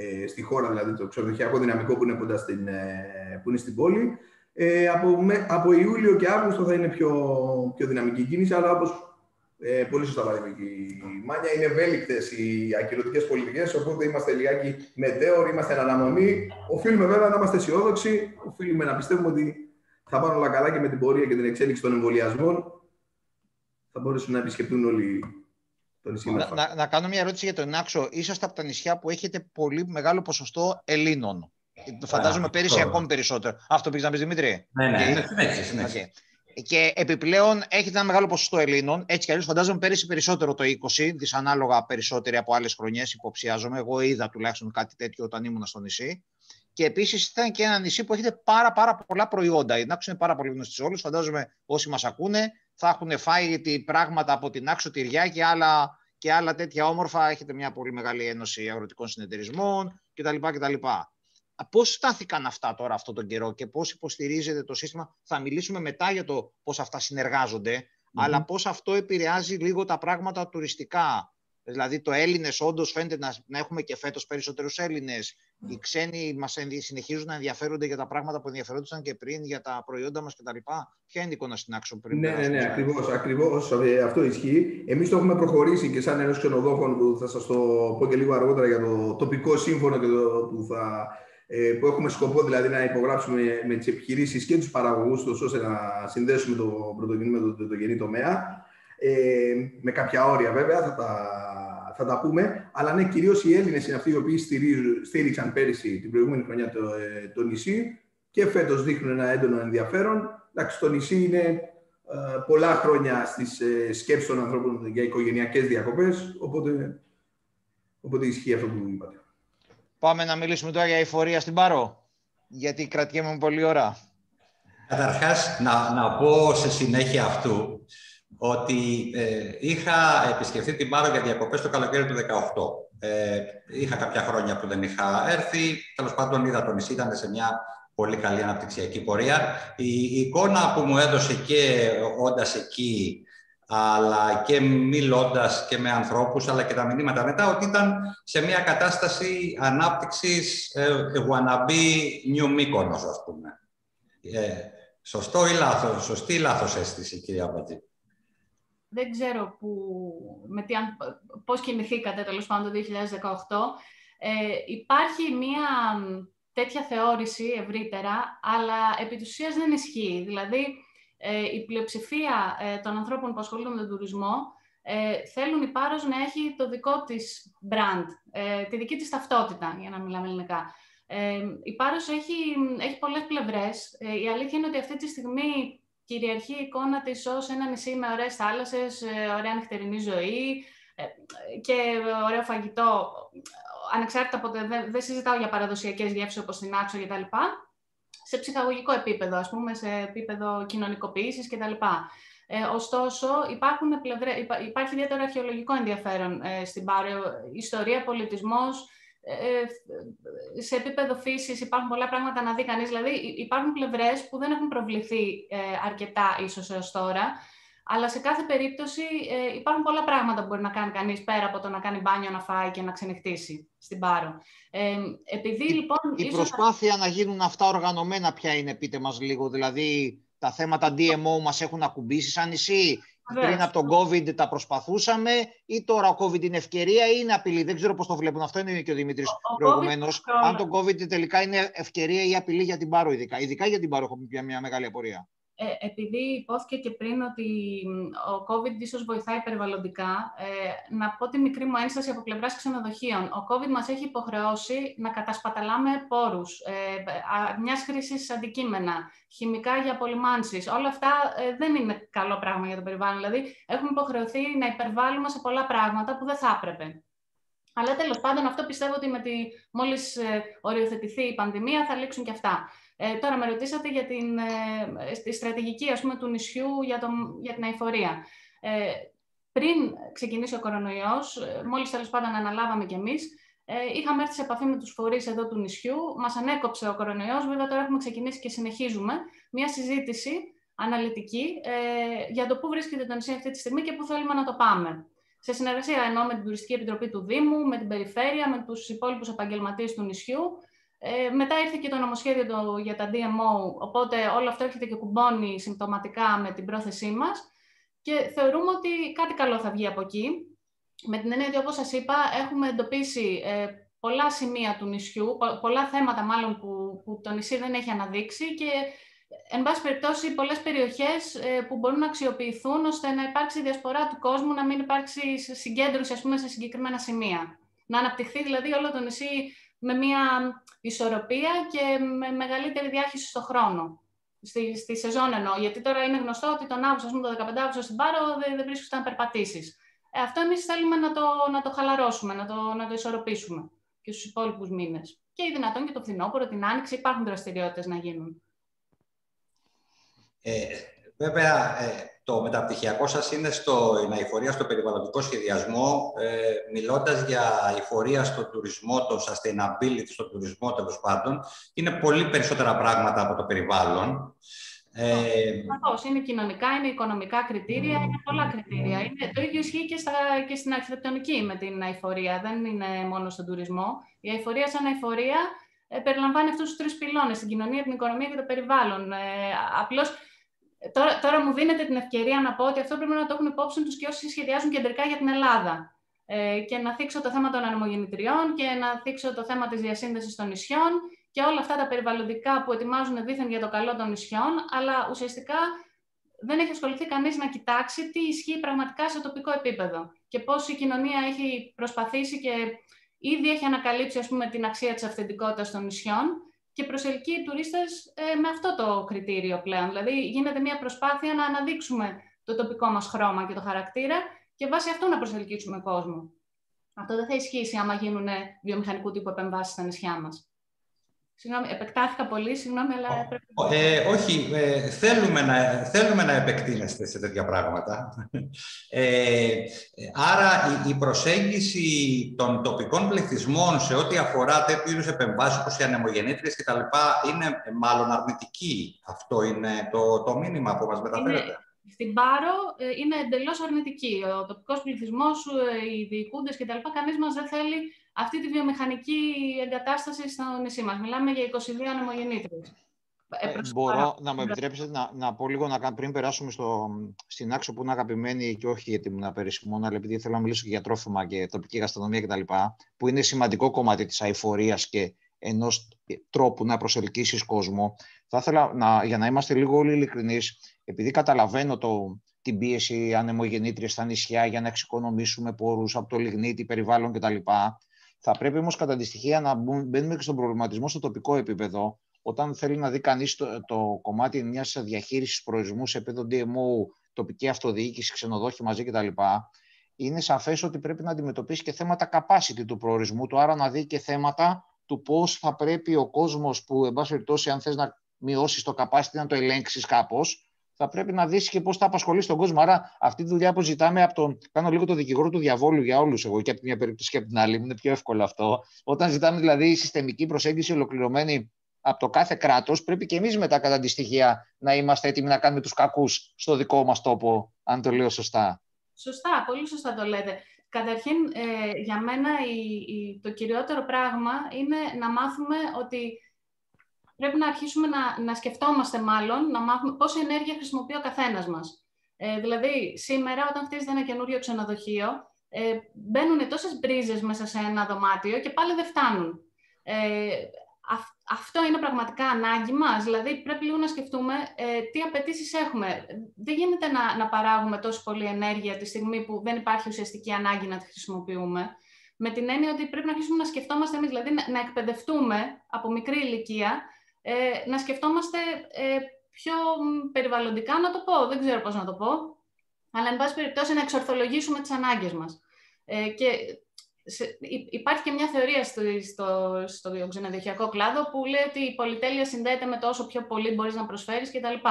ε, στη χώρα, δηλαδή το ξενοδοχειακό δυναμικό που είναι κοντά στην, ε, που είναι στην πόλη. Ε, από, με, από Ιούλιο και Αύγουστο θα είναι πιο, πιο δυναμική κίνηση, αλλά όπως ε, πολύ σωστά παραδείγματο η Μάνια, είναι ευέλικτες οι ακυρωτικές πολιτικές. Οπότε είμαστε λιγάκι μετέωροι, είμαστε εν αναμονή. Οφείλουμε βέβαια να είμαστε αισιόδοξοι. Οφείλουμε να πιστεύουμε ότι θα πάνε όλα καλά και με την πορεία και την εξέλιξη των εμβολιασμών θα μπορέσουν να επισκεπτούν όλοι το νησί να, να, να, κάνω μια ερώτηση για τον Άξο. Είσαστε από τα νησιά που έχετε πολύ μεγάλο ποσοστό Ελλήνων. Φαντάζομαι πέρυσι ακόμη περισσότερο. Αυτό πήγες να πεις Δημήτρη; Ναι, ναι, ναι, okay. Και επιπλέον έχετε ένα μεγάλο ποσοστό Ελλήνων. Έτσι κι αλλιώς φαντάζομαι πέρυσι περισσότερο το 20, δυσανάλογα περισσότεροι από άλλες χρονιές, υποψιάζομαι. Εγώ είδα τουλάχιστον κάτι τέτοιο όταν ήμουν στο νησί. Και επίσης ήταν και ένα νησί που έχετε πάρα, πάρα πολλά προϊόντα. Η Νάξο είναι πάρα πολύ γνωστή σε όλους. Φαντάζομαι όσοι μας ακούνε θα έχουν φάει πράγματα από την Άξο τυριά και άλλα, και άλλα τέτοια όμορφα. Έχετε μια πολύ μεγάλη ένωση αγροτικών συνεταιρισμών κτλ. κτλ. Πώς στάθηκαν αυτά τώρα αυτόν τον καιρό και πώς υποστηρίζεται το σύστημα; Θα μιλήσουμε μετά για το πώς αυτά αλλά πώς αυτό επηρεάζει λίγο τα πράγματα τουριστικά. Δηλαδή το Έλληνες όντως φαίνεται να, να έχουμε και φέτος περισσότερους Έλληνες. Οι ξένοι μας συνεχίζουν να ενδιαφέρονται για τα πράγματα που ενδιαφερόντουσαν και πριν, για τα προϊόντα μας κτλ. Ποια είναι η εικόνα στην άξο πριν. Ναι, ναι, ναι, ακριβώς, ακριβώς ε, αυτό ισχύει. Εμείς το έχουμε προχωρήσει και σαν ενός ξενοδόχων που θα σας το πω και λίγο αργότερα για το τοπικό σύμφωνο και το, που θα ε, που έχουμε σκοπό δηλαδή να υπογράψουμε με τις επιχειρήσεις και τους παραγωγούς τους ώστε να συνδέσουμε το πρωτογενή με το πρωτογενή τομέα. Ε, με κάποια όρια βέβαια θα τα, θα τα πούμε, αλλά ναι, κυρίως οι Έλληνες είναι αυτοί οι οποίοι στήριξαν πέρυσι την προηγούμενη χρονιά το, ε, το νησί και φέτος δείχνουν ένα έντονο ενδιαφέρον. Εντάξει, το νησί είναι ε, πολλά χρόνια στις ε, σκέψεις των ανθρώπων για οικογενειακές διακοπές, οπότε, οπότε ισχύει αυτό που είπατε. Πάμε να μιλήσουμε τώρα για εφορία στην Πάρο, γιατί κρατιέμαι πολλή ώρα. Καταρχάς, να, να πω σε συνέχεια αυτού ότι ε, είχα επισκεφθεί την Πάρο για διακοπές το καλοκαίρι του 2018. Ε, είχα κάποια χρόνια που δεν είχα έρθει. Τέλος πάντων, είδα το νησί, ήταν σε μια πολύ καλή αναπτυξιακή πορεία. Η, η εικόνα που μου έδωσε και όντας εκεί αλλά και μιλώντας και με ανθρώπους, αλλά και τα μηνύματα μετά, ότι ήταν σε μια κατάσταση ανάπτυξης ε, wannabe New Mykonos, ας πούμε. Ε, σωστό ή λάθος, σωστή ή λάθος αίσθηση, κυρία Μπατζή; Δεν ξέρω που, με τι, πώς κινηθήκατε, τέλος πάντων, το 2018. Ε, υπάρχει μία τέτοια θεώρηση ευρύτερα, αλλά επί της ουσίας δεν ισχύει. Δηλαδή, ε, η πλειοψηφία ε, των ανθρώπων που ασχολούνται με τον τουρισμό ε, θέλουν η Πάρος να έχει το δικό της brand, ε, τη δική της ταυτότητα, για να μιλάμε ελληνικά. Ε, η Πάρος έχει, έχει πολλές πλευρές. η αλήθεια είναι ότι αυτή τη στιγμή κυριαρχεί η εικόνα της ως ένα νησί με ωραίες θάλασσες, ωραία νυχτερινή ζωή και ωραίο φαγητό. Ανεξάρτητα από το, δεν, δεν συζητάω για παραδοσιακές γεύσεις όπως την Άξο κτλ σε ψυχαγωγικό επίπεδο, ας πούμε, σε επίπεδο κοινωνικοποίησης κτλ. Ε, ωστόσο, υπάρχουν πλευρέ, υπάρχει ιδιαίτερο αρχαιολογικό ενδιαφέρον ε, στην Πάρο, ιστορία, πολιτισμός, ε, ε, σε επίπεδο φύσης υπάρχουν πολλά πράγματα να δει κανείς. Δηλαδή, υπάρχουν πλευρές που δεν έχουν προβληθεί ε, αρκετά ίσως έως τώρα, αλλά σε κάθε περίπτωση ε, υπάρχουν πολλά πράγματα που μπορεί να κάνει κανείς πέρα από το να κάνει μπάνιο, να φάει και να ξενυχτήσει στην Πάρο. Ε, επειδή, λοιπόν, η προσπάθεια να γίνουν αυτά οργανωμένα, ποια είναι, πείτε μας λίγο. Δηλαδή, τα θέματα DMO μας έχουν ακουμπήσει σαν νησί πριν από τον COVID τα προσπαθούσαμε ή τώρα ο COVID είναι ευκαιρία ή είναι απειλή. Δεν ξέρω πώς το βλέπουν. Αυτό είναι και ο Δημήτρης προηγουμένως. Αν το COVID τελικά είναι ευκαιρία ή απειλή για την Πάρο ειδικά. Ειδικά για την Πάρο έχω μια μεγάλη απορία. Ε, επειδή υπόθηκε και πριν ότι ο COVID ίσως βοηθάει περιβαλλοντικά, ε, να πω τη μικρή μου ένσταση από πλευράς ξενοδοχείων. Ο COVID μας έχει υποχρεώσει να κατασπαταλάμε πόρους, ε, μιας χρήσης αντικείμενα, χημικά για απολυμάνσεις. Όλα αυτά ε, δεν είναι καλό πράγμα για το περιβάλλον. Δηλαδή, έχουμε υποχρεωθεί να υπερβάλλουμε σε πολλά πράγματα που δεν θα έπρεπε. Αλλά τέλος πάντων, αυτό πιστεύω ότι με τη, μόλις ε, οριοθετηθεί η πανδημία θα λήξουν και αυτά. Ε, τώρα με ρωτήσατε για την ε, στρατηγική ας πούμε, του νησιού για, το, για την αηφορία. Ε, πριν ξεκινήσει ο κορονοϊός, ε, μόλις τέλος πάντων αναλάβαμε κι εμείς, ε, είχαμε έρθει σε επαφή με τους φορείς εδώ του νησιού, μας ανέκοψε ο κορονοϊός, βέβαια τώρα έχουμε ξεκινήσει και συνεχίζουμε μια συζήτηση αναλυτική ε, για το πού βρίσκεται το νησί αυτή τη στιγμή και πού θέλουμε να το πάμε. Σε συνεργασία εννοώ με την Τουριστική Επιτροπή του Δήμου, με την Περιφέρεια, με τους υπόλοιπους επαγγελματίες του νησιού, ε, μετά ήρθε και το νομοσχέδιο το, για τα DMO, οπότε όλο αυτό έρχεται και κουμπώνει συμπτωματικά με την πρόθεσή μας και θεωρούμε ότι κάτι καλό θα βγει από εκεί. Με την έννοια ότι, όπως σας είπα, έχουμε εντοπίσει ε, πολλά σημεία του νησιού, πολλά θέματα μάλλον που, που το νησί δεν έχει αναδείξει και, εν πάση περιπτώσει, πολλές περιοχές ε, που μπορούν να αξιοποιηθούν ώστε να υπάρξει διασπορά του κόσμου, να μην υπάρξει συγκέντρωση, ας πούμε, σε συγκεκριμένα σημεία. Να αναπτυχθεί δηλαδή όλο το νησί με μια ισορροπία και με μεγαλύτερη διάχυση στο χρόνο. Στη, στη σεζόν εννοώ. Γιατί τώρα είναι γνωστό ότι τον Αύγουστο, πούμε, το 15 Αύγουστο στην Πάρο δεν, δεν βρίσκεται να περπατήσεις. Ε, αυτό εμείς θέλουμε να το, να το χαλαρώσουμε, να το, να το ισορροπήσουμε και στους υπόλοιπους μήνες. Και ή δυνατόν και το φθινόπωρο, την άνοιξη, υπάρχουν δραστηριότητες να γίνουν. Ε, βέβαια, ε, το μεταπτυχιακό σας είναι στο, η αηφορία στο περιβαλλοντικό σχεδιασμό, ε, μιλώντας για αηφορία στο τουρισμό, το sustainability στο τουρισμό τέλος πάντων, είναι πολύ περισσότερα πράγματα από το περιβάλλον. Ε, είναι κοινωνικά, είναι οικονομικά κριτήρια, είναι πολλά κριτήρια. Είναι, το ίδιο ισχύει και, στα, και στην αρχιτεκτονική με την αηφορία, δεν είναι μόνο στον τουρισμό. Η αηφορία σαν αηφορία ε, περιλαμβάνει αυτούς τους τρεις πυλώνες, την κοινωνία, την οικονομία και το περιβάλλον. Ε, απλώς Τώρα, τώρα μου δίνετε την ευκαιρία να πω ότι αυτό πρέπει να το έχουν υπόψη τους και όσοι σχεδιάζουν κεντρικά για την Ελλάδα. Ε, και να θίξω το θέμα των ανεμογεννητριών και να θίξω το θέμα της διασύνδεσης των νησιών και όλα αυτά τα περιβαλλοντικά που ετοιμάζουν δίθεν για το καλό των νησιών, αλλά ουσιαστικά δεν έχει ασχοληθεί κανείς να κοιτάξει τι ισχύει πραγματικά σε τοπικό επίπεδο και πώς η κοινωνία έχει προσπαθήσει και ήδη έχει ανακαλύψει ας πούμε, την αξία της αυθεντικότητας των νησιών και προσελκύει τουρίστες ε, με αυτό το κριτήριο πλέον. Δηλαδή γίνεται μια προσπάθεια να αναδείξουμε το τοπικό μας χρώμα και το χαρακτήρα και βάσει αυτού να προσελκύσουμε κόσμο. Αυτό δεν θα ισχύσει άμα γίνουν βιομηχανικού τύπου επεμβάσεις στα νησιά μας. Συγγνώμη, επεκτάθηκα πολύ, συγγνώμη, αλλά έπρεπε... Ε, όχι, ε, θέλουμε, να, θέλουμε να επεκτείνεστε σε τέτοια πράγματα. Ε, άρα, η, προσέγγιση των τοπικών πληθυσμών σε ό,τι αφορά τέτοιου είδους επεμβάσεις, όπως οι ανεμογεννήτριες κτλ. είναι μάλλον αρνητική. Αυτό είναι το, το μήνυμα που μας μεταφέρετε. στην Πάρο ε, είναι εντελώς αρνητική. Ο τοπικός πληθυσμός, ε, οι διοικούντες κτλ. Κανείς μας δεν θέλει αυτή τη βιομηχανική εγκατάσταση στο νησί μας. Μιλάμε για 22 ανεμογεννήτριες. Ε, ε μπορώ να μου επιτρέψετε να, να πω λίγο να, πριν περάσουμε στο, στην άξο που είναι αγαπημένη και όχι γιατί ήμουν απερισιμόν, αλλά επειδή θέλω να μιλήσω και για τρόφιμα και τοπική γαστρονομία κτλ. που είναι σημαντικό κομμάτι της αηφορίας και ενός τρόπου να προσελκύσεις κόσμο. Θα ήθελα, να, για να είμαστε λίγο όλοι ειλικρινείς, επειδή καταλαβαίνω το, την πίεση ανεμογεννήτριες στα νησιά για να εξοικονομήσουμε πόρους από το λιγνίτη, περιβάλλον κτλ. Θα πρέπει όμως κατά τη στοιχεία να μπαίνουμε και στον προβληματισμό στο τοπικό επίπεδο, όταν θέλει να δει κανείς το, το κομμάτι μιας διαχείρισης προορισμού σε επίπεδο DMO, τοπική αυτοδιοίκηση, ξενοδόχη μαζί κτλ. Είναι σαφές ότι πρέπει να αντιμετωπίσει και θέματα capacity του προορισμού του, άρα να δει και θέματα του πώς θα πρέπει ο κόσμος που, εν πάση περιπτώσει, αν θες να μειώσεις το capacity, να το ελέγξεις κάπως, θα πρέπει να δεις και πώς θα απασχολείς τον κόσμο. Άρα, αυτή τη δουλειά που ζητάμε από τον. Κάνω λίγο το δικηγόρο του διαβόλου για όλους, εγώ και από μια περίπτωση και από την άλλη. Είναι πιο εύκολο αυτό. Όταν ζητάμε δηλαδή συστημική προσέγγιση ολοκληρωμένη από το κάθε κράτος, πρέπει και εμείς μετά, κατά τη στοιχεία, να είμαστε έτοιμοι να κάνουμε τους κακούς στο δικό μας τόπο, αν το λέω σωστά. Σωστά, πολύ σωστά το λέτε. Καταρχήν, ε, για μένα η, το κυριότερο πράγμα είναι να μάθουμε ότι πρέπει να αρχίσουμε να, να σκεφτόμαστε μάλλον, να μάθουμε πόση ενέργεια χρησιμοποιεί ο καθένας μας. Ε, δηλαδή, σήμερα όταν χτίζεται ένα καινούριο ξενοδοχείο, ε, μπαίνουν τόσες μπρίζες μέσα σε ένα δωμάτιο και πάλι δεν φτάνουν. Ε, αυτό είναι πραγματικά ανάγκη μας. Δηλαδή, πρέπει λίγο να σκεφτούμε ε, τι απαιτήσεις έχουμε. Δεν γίνεται να, να παράγουμε τόσο πολύ ενέργεια τη στιγμή που δεν υπάρχει ουσιαστική ανάγκη να τη χρησιμοποιούμε. Με την έννοια ότι πρέπει να αρχίσουμε να σκεφτόμαστε εμείς, δηλαδή να, να εκπαιδευτούμε από μικρή ηλικία, ε, να σκεφτόμαστε ε, πιο περιβαλλοντικά, να το πω, δεν ξέρω πώς να το πω, αλλά εν πάση περιπτώσει να εξορθολογήσουμε τις ανάγκες μας. Ε, και υπάρχει και μια θεωρία στο, στο, στο ξενοδοχειακό κλάδο που λέει ότι η πολυτέλεια συνδέεται με το όσο πιο πολύ μπορείς να προσφέρεις κτλ.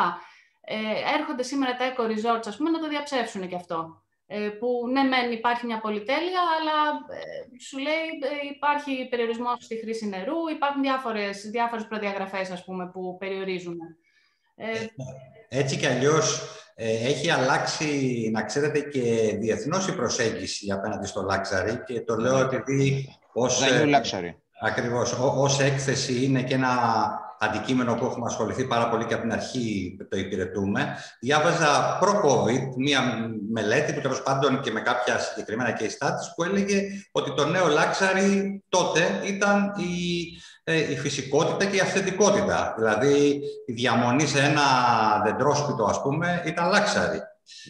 Ε, έρχονται σήμερα τα eco resorts, ας πούμε, να το διαψεύσουν και αυτό. Ε, που ναι, μεν υπάρχει μια πολυτέλεια, αλλά ε, σου λέει ε, υπάρχει περιορισμός στη χρήση νερού, υπάρχουν διάφορες, διάφορες προδιαγραφές, ας πούμε, που περιορίζουν. Ε, Έτσι κι αλλιώς έχει αλλάξει, να ξέρετε, και διεθνώς η προσέγγιση απέναντι στο luxury και το λέω επειδή ως... Δεν luxury. Ακριβώς. Ως έκθεση είναι και ένα αντικείμενο που έχουμε ασχοληθεί πάρα πολύ και από την αρχή το υπηρετούμε. Διάβαζα προ-COVID μία μελέτη που τέλος πάντων και με κάποια συγκεκριμένα case studies που έλεγε ότι το νέο luxury τότε ήταν η, ε, η φυσικότητα και η αυθεντικότητα. Δηλαδή η διαμονή σε ένα δεντρόσπιτο ας πούμε ήταν luxury.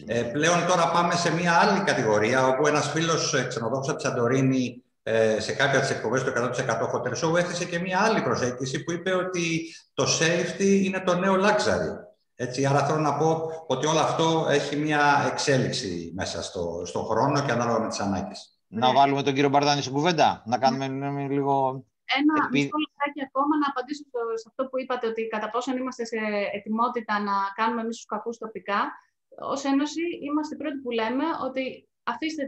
Ε, πλέον τώρα πάμε σε μια άλλη κατηγορία όπου ένας φίλος ε, ξενοδόχος από τη Σαντορίνη ε, σε κάποια τις εκπομπές του 100% Hotel Show έθεσε και μια άλλη προσέγγιση που είπε ότι το safety είναι το νέο luxury. Έτσι, άρα θέλω να πω ότι όλο αυτό έχει μια εξέλιξη μέσα στο, στο χρόνο και ανάλογα με τις ανάγκες. Να βάλουμε τον κύριο Μπαρδάνη στην κουβέντα, να κάνουμε λίγο... Ένα Επί... μισό λεπτάκι ακόμα να απαντήσω σε αυτό που είπατε, ότι κατά πόσον είμαστε σε ετοιμότητα να κάνουμε εμείς τους κακούς τοπικά. Ω Ένωση είμαστε οι πρώτοι που λέμε ότι αφήστε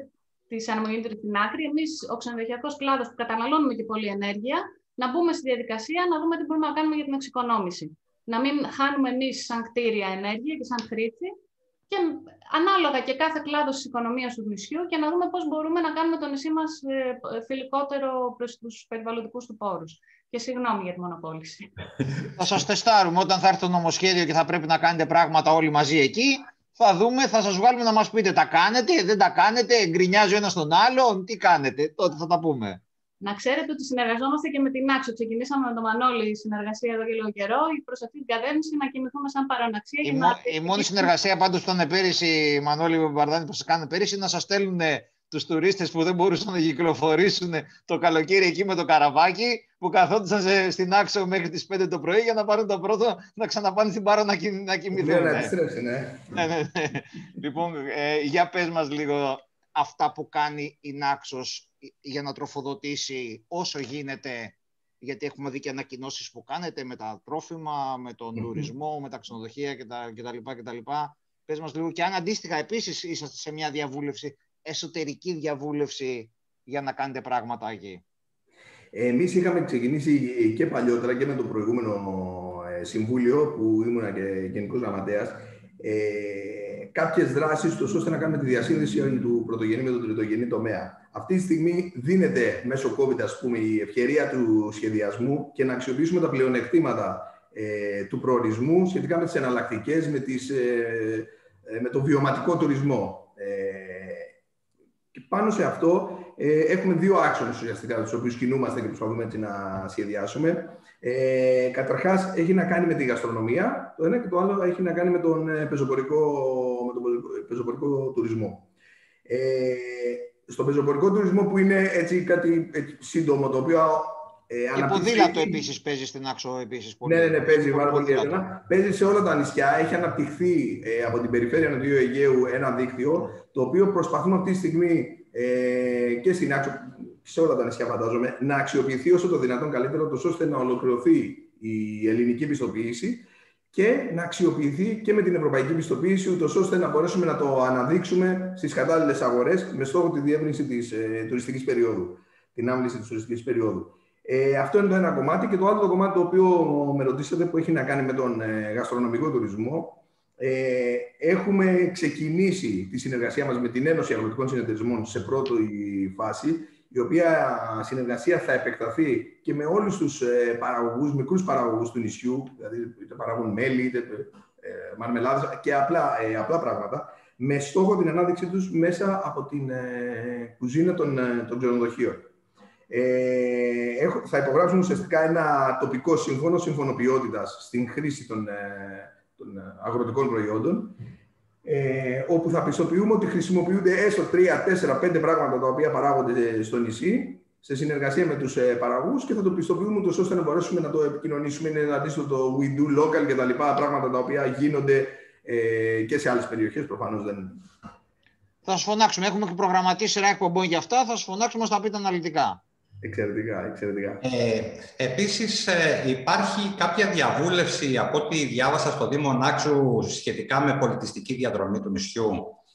τη αναμονήτρια στην άκρη, εμείς, ο ξενοδοχειακός κλάδος που καταναλώνουμε και πολλή ενέργεια, να μπούμε στη διαδικασία να δούμε τι μπορούμε να κάνουμε για την εξοικονόμηση. Να μην χάνουμε εμείς σαν κτίρια ενέργεια και σαν χρήση και ανάλογα και κάθε κλάδος της οικονομίας του νησιού και να δούμε πώς μπορούμε να κάνουμε το νησί μας ε, φιλικότερο προς τους περιβαλλοντικούς του πόρους. Και συγγνώμη για τη μονοπόληση. [LAUGHS] Θα σας τεστάρουμε όταν θα έρθει το νομοσχέδιο και θα πρέπει να κάνετε πράγματα όλοι μαζί εκεί θα δούμε, θα σας βγάλουμε να μας πείτε τα κάνετε, δεν τα κάνετε, γκρινιάζει ο ένας τον άλλον, τι κάνετε, τότε θα τα πούμε. Να ξέρετε ότι συνεργαζόμαστε και με την Άξο. Ξεκινήσαμε με τον Μανώλη η συνεργασία εδώ και λίγο καιρό. Προς αυτή την κατεύθυνση να κινηθούμε σαν παροναξία. Η, μο, η μόνη συνεργασία πάντως που ήταν πέρυσι, Μανώλη Μπαρδάνη, που σας κάνουν πέρυσι, είναι να σας στέλνουν τους τουρίστες που δεν μπορούσαν να κυκλοφορήσουν το καλοκαίρι εκεί με το καραβάκι, που καθόντουσαν στην άξο μέχρι τις 5 το πρωί για να πάρουν το πρώτο να ξαναπάνε στην Πάρο να, να κοιμηθούν. Ναι, ναι, ναι. ναι, ναι, ναι. λοιπόν, ε, για πες μας λίγο αυτά που κάνει η Νάξος για να τροφοδοτήσει όσο γίνεται, γιατί έχουμε δει και ανακοινώσεις που κάνετε με τα τρόφιμα, με τον τουρισμό, με τα ξενοδοχεία κτλ. Πες μας λίγο και αν αντίστοιχα επίσης είσαστε σε μια διαβούλευση εσωτερική διαβούλευση για να κάνετε πράγματα εκεί. Εμείς είχαμε ξεκινήσει και παλιότερα και με το προηγούμενο ε, συμβούλιο που ήμουν και γενικός γραμματέας. Ε, κάποιες δράσεις ώστε να κάνουμε τη διασύνδεση του πρωτογενή με τον τριτογενή τομέα. Αυτή τη στιγμή δίνεται μέσω COVID ας πούμε, η ευκαιρία του σχεδιασμού και να αξιοποιήσουμε τα πλεονεκτήματα ε, του προορισμού σχετικά με τις εναλλακτικές, με, ε, ε, με το βιωματικό τουρισμό. Και πάνω σε αυτό ε, έχουμε δύο άξονες ουσιαστικά, τους οποίους κινούμαστε και προσπαθούμε έτσι να σχεδιάσουμε. Ε, καταρχάς, έχει να κάνει με τη γαστρονομία, το ένα και το άλλο έχει να κάνει με τον ε, πεζοπορικό, με τον πεζοπορικό τουρισμό. Ε, στον πεζοπορικό τουρισμό που είναι έτσι κάτι έτσι, σύντομο, το οποίο ε, και ποδήλατο επίσης παίζει στην άξο επίσης πολύ. Ναι, ναι, ναι παίζει πάρα πολύ έντονα. Παίζει σε όλα τα νησιά. Έχει αναπτυχθεί ε, από την περιφέρεια Νοτιού Αιγαίου ένα δίκτυο, το οποίο προσπαθούμε αυτή τη στιγμή ε, και στην άξο, σε όλα τα νησιά φαντάζομαι, να αξιοποιηθεί όσο το δυνατόν καλύτερο, τόσο ώστε να ολοκληρωθεί η ελληνική πιστοποίηση και να αξιοποιηθεί και με την ευρωπαϊκή πιστοποίηση, ούτως ώστε να μπορέσουμε να το αναδείξουμε στις κατάλληλες αγορές με στόχο τη διεύρυνση της ε, τουριστικής περίοδου, την άμβληση της τουριστικής περίοδου. Ε, αυτό είναι το ένα κομμάτι. Και το άλλο κομμάτι το οποίο με ρωτήσατε που έχει να κάνει με τον ε, γαστρονομικό τουρισμό. Ε, έχουμε ξεκινήσει τη συνεργασία μας με την Ένωση Αγροτικών Συνεταιρισμών σε πρώτη φάση, η οποία συνεργασία θα επεκταθεί και με όλους τους ε, παραγωγούς, μικρούς παραγωγούς του νησιού, δηλαδή είτε παραγωγούν μέλι, είτε ε, μαρμελάδες και απλά, ε, απλά πράγματα, με στόχο την ανάδειξή τους μέσα από την ε, κουζίνα των, ε, των ξενοδοχείων. Ε, θα υπογράψουν ουσιαστικά ένα τοπικό σύμφωνο, σύμφωνο στην χρήση των, ε, των αγροτικών προϊόντων, ε, όπου θα πιστοποιούμε ότι χρησιμοποιούνται έστω 3, 4, 5 πράγματα τα οποία παράγονται στο νησί, σε συνεργασία με τους ε, παραγωγούς και θα το πιστοποιούμε ούτως ώστε να μπορέσουμε να το επικοινωνήσουμε. Είναι αντίστοιχο το We Do Local και τα λοιπά πράγματα τα οποία γίνονται ε, και σε άλλες περιοχές προφανώς δεν... Θα σας φωνάξουμε. Έχουμε και προγραμματίσει σειρά εκπομπών για αυτά. Θα σας φωνάξουμε, θα πείτε αναλυτικά. Εξαιρετικά, εξαιρετικά. Ε, επίσης, ε, υπάρχει κάποια διαβούλευση από ό,τι διάβασα στο Δήμο Νάξου σχετικά με πολιτιστική διαδρομή του νησιού.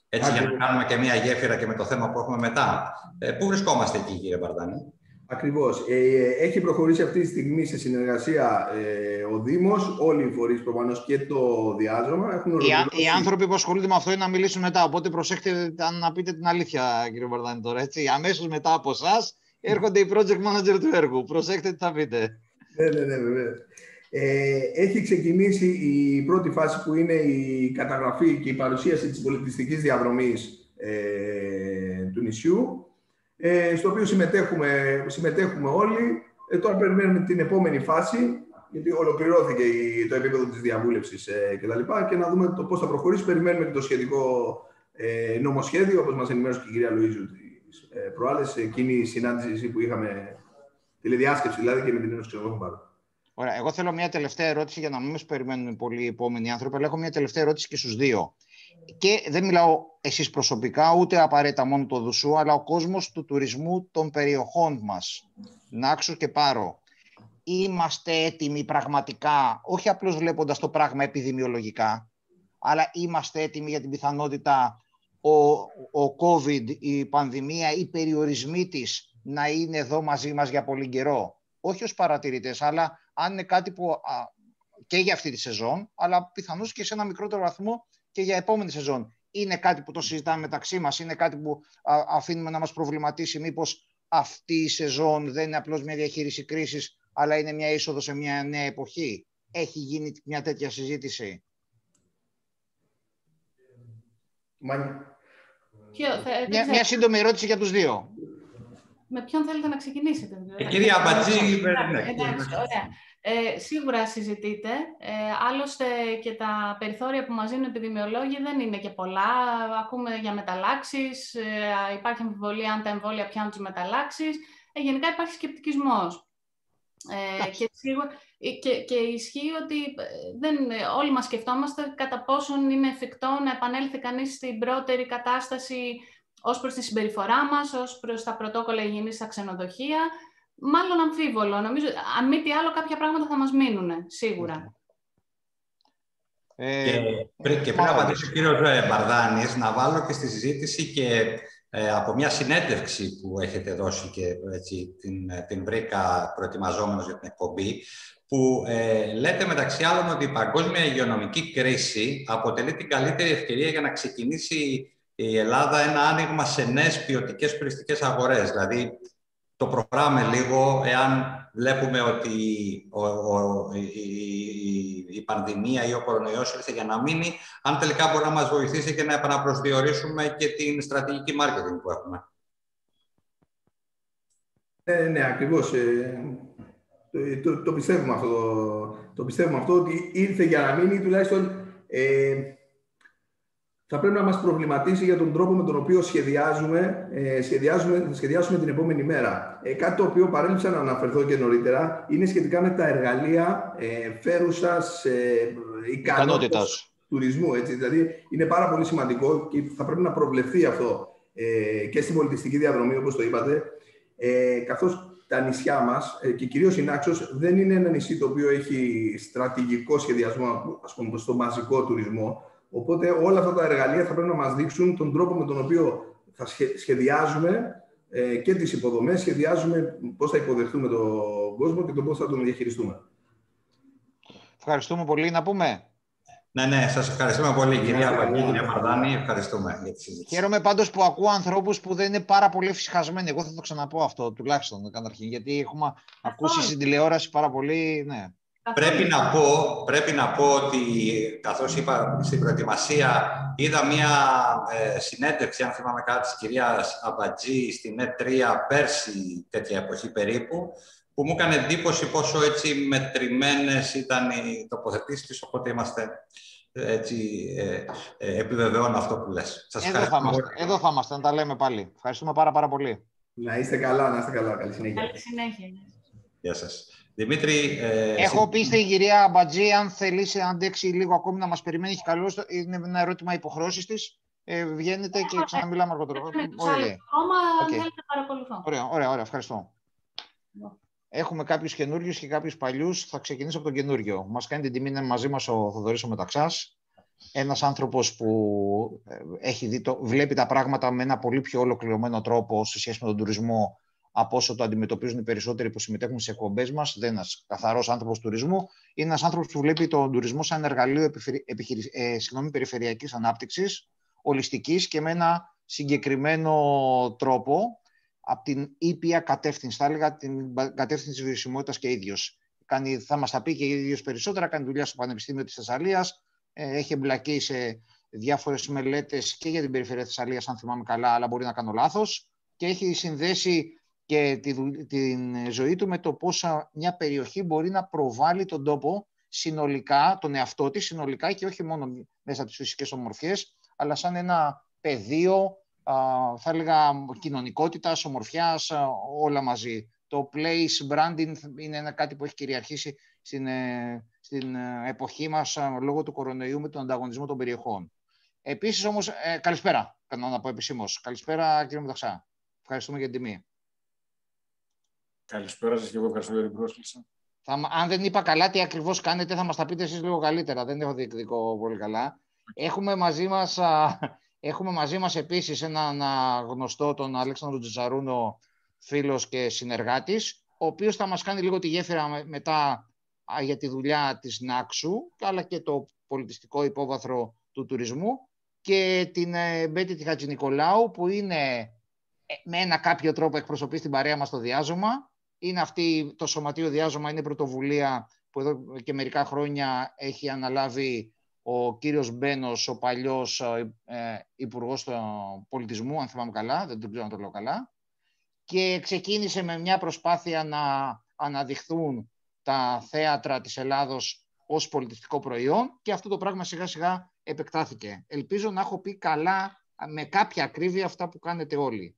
Έτσι, για να κάνουμε και μια γέφυρα και με το θέμα που έχουμε μετά. Ε, πού βρισκόμαστε εκεί, κύριε Μπαρδάνη; Ακριβώς. Ε, έχει προχωρήσει αυτή τη στιγμή σε συνεργασία ε, ο Δήμος, όλοι οι φορείς προφανώς και το διάδρομα. Έχουν οι, οι άνθρωποι που ασχολούνται με αυτό είναι να μιλήσουν μετά, οπότε προσέχετε να πείτε την αλήθεια, κύριε Μπαρδάνη, τώρα. Έτσι. Αμέσως μετά από εσάς έρχονται οι project manager του έργου. Προσέχετε τι θα πείτε. Ναι, ναι, ναι, βέβαια. Ε, έχει ξεκινήσει η πρώτη φάση που είναι η καταγραφή και η παρουσίαση της πολιτιστικής διαδρομής ε, του νησιού, ε, στο οποίο συμμετέχουμε, συμμετέχουμε όλοι. Ε, τώρα περιμένουμε την επόμενη φάση, γιατί ολοκληρώθηκε το επίπεδο της διαβούλευσης ε, κτλ. Και, και να δούμε το πώς θα προχωρήσει. Περιμένουμε και το σχετικό ε, νομοσχέδιο, όπως μας ενημέρωσε και η κυρία Λοΐζου ε, προάλλες, εκείνη η συνάντηση που είχαμε, τηλεδιάσκεψη δηλαδή και με την Ένωση Ξενοδόχων Πάρου. Ωραία. Εγώ θέλω μια τελευταία ερώτηση για να μην μας περιμένουν πολύ οι επόμενοι άνθρωποι, αλλά έχω μια τελευταία ερώτηση και στους δύο. Και δεν μιλάω εσείς προσωπικά, ούτε απαραίτητα μόνο το Δουσού, αλλά ο κόσμος του τουρισμού των περιοχών μας. Νάξο και Πάρο. Είμαστε έτοιμοι πραγματικά, όχι απλώς βλέποντας το πράγμα επιδημιολογικά, αλλά είμαστε έτοιμοι για την πιθανότητα ο, ο COVID, η πανδημία, οι περιορισμοί της να είναι εδώ μαζί μας για πολύ καιρό. Όχι ως παρατηρητές, αλλά αν είναι κάτι που και για αυτή τη σεζόν, αλλά πιθανώς και σε ένα μικρότερο βαθμό και για επόμενη σεζόν. Είναι κάτι που το συζητάμε μεταξύ μας, είναι κάτι που αφήνουμε να μας προβληματίσει μήπως αυτή η σεζόν δεν είναι απλώς μια διαχείριση κρίσης, αλλά είναι μια είσοδος σε μια νέα εποχή. Έχει γίνει μια τέτοια συζήτηση; Μια, μια σύντομη ερώτηση για τους δύο. Με ποιον θέλετε να ξεκινήσετε. Δηλαδή. Ε, κυρία Μπατζή, εντάξει, ωραία. Ε, σίγουρα συζητείτε. Ε, άλλωστε και τα περιθώρια που μας δίνουν οι επιδημιολόγοι δεν είναι και πολλά. Ακούμε για μεταλλάξεις, ε, υπάρχει αμφιβολία αν τα εμβόλια πιάνουν τις μεταλλάξεις. Ε, γενικά υπάρχει σκεπτικισμός. Ε, και, σίγουρα, ε, και, και ισχύει ότι ε, δεν, όλοι μας σκεφτόμαστε κατά πόσον είναι εφικτό να επανέλθει κανείς στην πρώτερη κατάσταση ως προς τη συμπεριφορά μας, ως προς τα πρωτόκολλα υγιεινής στα ξενοδοχεία. Μάλλον αμφίβολο. Νομίζω, αν μη τι άλλο, κάποια πράγματα θα μας μείνουν, σίγουρα. Ε, και, πριν, και πριν απαντήσει ο κύριος Μπαρδάνης, να βάλω και στη συζήτηση και ε, από μια συνέντευξη που έχετε δώσει και έτσι, την, την βρήκα προετοιμαζόμενος για την εκπομπή, που ε, λέτε μεταξύ άλλων ότι η παγκόσμια υγειονομική κρίση αποτελεί την καλύτερη ευκαιρία για να ξεκινήσει η Ελλάδα ένα άνοιγμα σε νέες ποιοτικές τουριστικές αγορές. Δηλαδή, το προχωράμε λίγο εάν βλέπουμε ότι ο, ο, η, η, πανδημία ή ο κορονοϊός ήρθε για να μείνει, αν τελικά μπορεί να μας βοηθήσει και να επαναπροσδιορίσουμε και την στρατηγική marketing που έχουμε. Ναι, ναι, ακριβώς. Ε, το, το, πιστεύουμε αυτό, το πιστεύουμε αυτό ότι ήρθε για να μείνει τουλάχιστον ε, θα πρέπει να μας προβληματίσει για τον τρόπο με τον οποίο σχεδιάζουμε, ε, σχεδιάζουμε, σχεδιάζουμε την επόμενη μέρα. Ε, κάτι το οποίο παρέλειψα να αναφερθώ και νωρίτερα είναι σχετικά με τα εργαλεία ε, φέρουσας ε, ικανότητας τουρισμού. Έτσι. Δηλαδή είναι πάρα πολύ σημαντικό και θα πρέπει να προβλεφθεί αυτό ε, και στην πολιτιστική διαδρομή όπως το είπατε, ε, καθώς τα νησιά μας ε, και κυρίως η Νάξος δεν είναι ένα νησί το οποίο έχει στρατηγικό σχεδιασμό ας πούμε, στο μαζικό τουρισμό Οπότε όλα αυτά τα εργαλεία θα πρέπει να μας δείξουν τον τρόπο με τον οποίο θα σχεδιάζουμε ε, και τις υποδομές, σχεδιάζουμε πώς θα υποδεχτούμε τον κόσμο και τον πώς θα τον διαχειριστούμε. Ευχαριστούμε πολύ. Να πούμε; Ναι, ναι, σας ευχαριστούμε πολύ, κυρία Παγκή, κυρία Μαρδάνη. Ευχαριστούμε για τη συζήτηση. Χαίρομαι πάντως που ακούω ανθρώπους που δεν είναι πάρα πολύ φυσικασμένοι. Εγώ θα το ξαναπώ αυτό, τουλάχιστον καταρχήν, γιατί έχουμε ακούσει στην τηλεόραση πάρα πολύ. Ναι. Πρέπει να, πω, πρέπει να πω ότι, καθώς είπα στην προετοιμασία, είδα μία ε, συνέντευξη, αν θυμάμαι καλά, της κυρίας Αμπατζή στην ΕΤ3 πέρσι, τέτοια εποχή περίπου, που μου έκανε εντύπωση πόσο έτσι μετρημένες ήταν οι τοποθετήσεις της, οπότε είμαστε έτσι, ε, ε, επιβεβαιώνω αυτό που λες. Σας εδώ, θα είμαστε, εδώ θα είμαστε, να τα λέμε πάλι. Ευχαριστούμε πάρα πάρα πολύ. Να είστε καλά, να είστε καλά. Καλή συνέχεια. Καλή συνέχεια. Γεια σας. Δημήτρη... Ε, Έχω πει στην κυρία Μπατζή, αν θελήσει να αντέξει λίγο ακόμη να μας περιμένει, έχει καλώς, είναι ένα ερώτημα υποχρώσεις της. Ε, βγαίνετε και ξαναμιλάμε αργότερα. Ωραία. Ακόμα okay. παρακολουθώ. Ωραία, ωραία, ωραία, ευχαριστώ. Έχουμε κάποιους καινούριους και κάποιους παλιούς. Θα ξεκινήσω από τον καινούριο. Μας κάνει την τιμή να είναι μαζί μας ο Θοδωρής ο Μεταξάς. Ένας άνθρωπος που ε, έχει δει το, βλέπει τα πράγματα με ένα πολύ πιο ολοκληρωμένο τρόπο σε σχέση με τον τουρισμό από όσο το αντιμετωπίζουν οι περισσότεροι που συμμετέχουν σε εκπομπές μας. Δεν είναι ένας καθαρός άνθρωπος τουρισμού. Είναι ένας άνθρωπος που βλέπει τον τουρισμό σαν εργαλείο επιχειρη... ε, περιφερειακής ανάπτυξης, ολιστικής και με ένα συγκεκριμένο τρόπο από την ήπια κατεύθυνση, θα έλεγα την κατεύθυνση της βιωσιμότητας και ίδιος. Θα μας τα πει και ίδιος περισσότερα. Κάνει δουλειά στο Πανεπιστήμιο της Θεσσαλίας. Ε, έχει εμπλακεί σε διάφορες μελέτες και για την περιφέρεια Θεσσαλίας, αν θυμάμαι καλά, αλλά μπορεί να κάνω λάθος. Και έχει συνδέσει και τη, την ζωή του με το πώ μια περιοχή μπορεί να προβάλλει τον τόπο συνολικά, τον εαυτό της συνολικά και όχι μόνο μέσα από τις φυσικές ομορφιές, αλλά σαν ένα πεδίο θα έλεγα κοινωνικότητας, ομορφιάς, όλα μαζί. Το place branding είναι ένα κάτι που έχει κυριαρχήσει στην, ε, στην ε, εποχή μας λόγω του κορονοϊού με τον ανταγωνισμό των περιοχών. Επίσης όμως, ε, καλησπέρα, κάνω να πω επισήμως. Καλησπέρα κύριε Μεταξά. Ευχαριστούμε για την τιμή. Καλησπέρα σας και εγώ ευχαριστώ για την πρόσκληση. Θα, αν δεν είπα καλά τι ακριβώς κάνετε, θα μας τα πείτε εσείς λίγο καλύτερα. Δεν έχω διεκδικό πολύ καλά. Έχουμε μαζί μας Έχουμε μαζί μας επίσης έναν γνωστό, τον Αλέξανδρο Τζιζαρούνο, φίλος και συνεργάτης, ο οποίος θα μας κάνει λίγο τη γέφυρα μετά για τη δουλειά της Νάξου, αλλά και το πολιτιστικό υπόβαθρο του τουρισμού και την ε, Μπέτη τη Χατζηνικολάου, που είναι ε, με ένα κάποιο τρόπο εκπροσωπεί στην παρέα μας το διάζωμα. Είναι αυτή, το Σωματείο Διάζωμα είναι πρωτοβουλία που εδώ και μερικά χρόνια έχει αναλάβει ο κύριος Μπένος, ο παλιός ε, ε υπουργός του πολιτισμού, αν θυμάμαι καλά, δεν το ξέρω να το λέω καλά, και ξεκίνησε με μια προσπάθεια να αναδειχθούν τα θέατρα της Ελλάδος ως πολιτιστικό προϊόν και αυτό το πράγμα σιγά σιγά επεκτάθηκε. Ελπίζω να έχω πει καλά με κάποια ακρίβεια αυτά που κάνετε όλοι.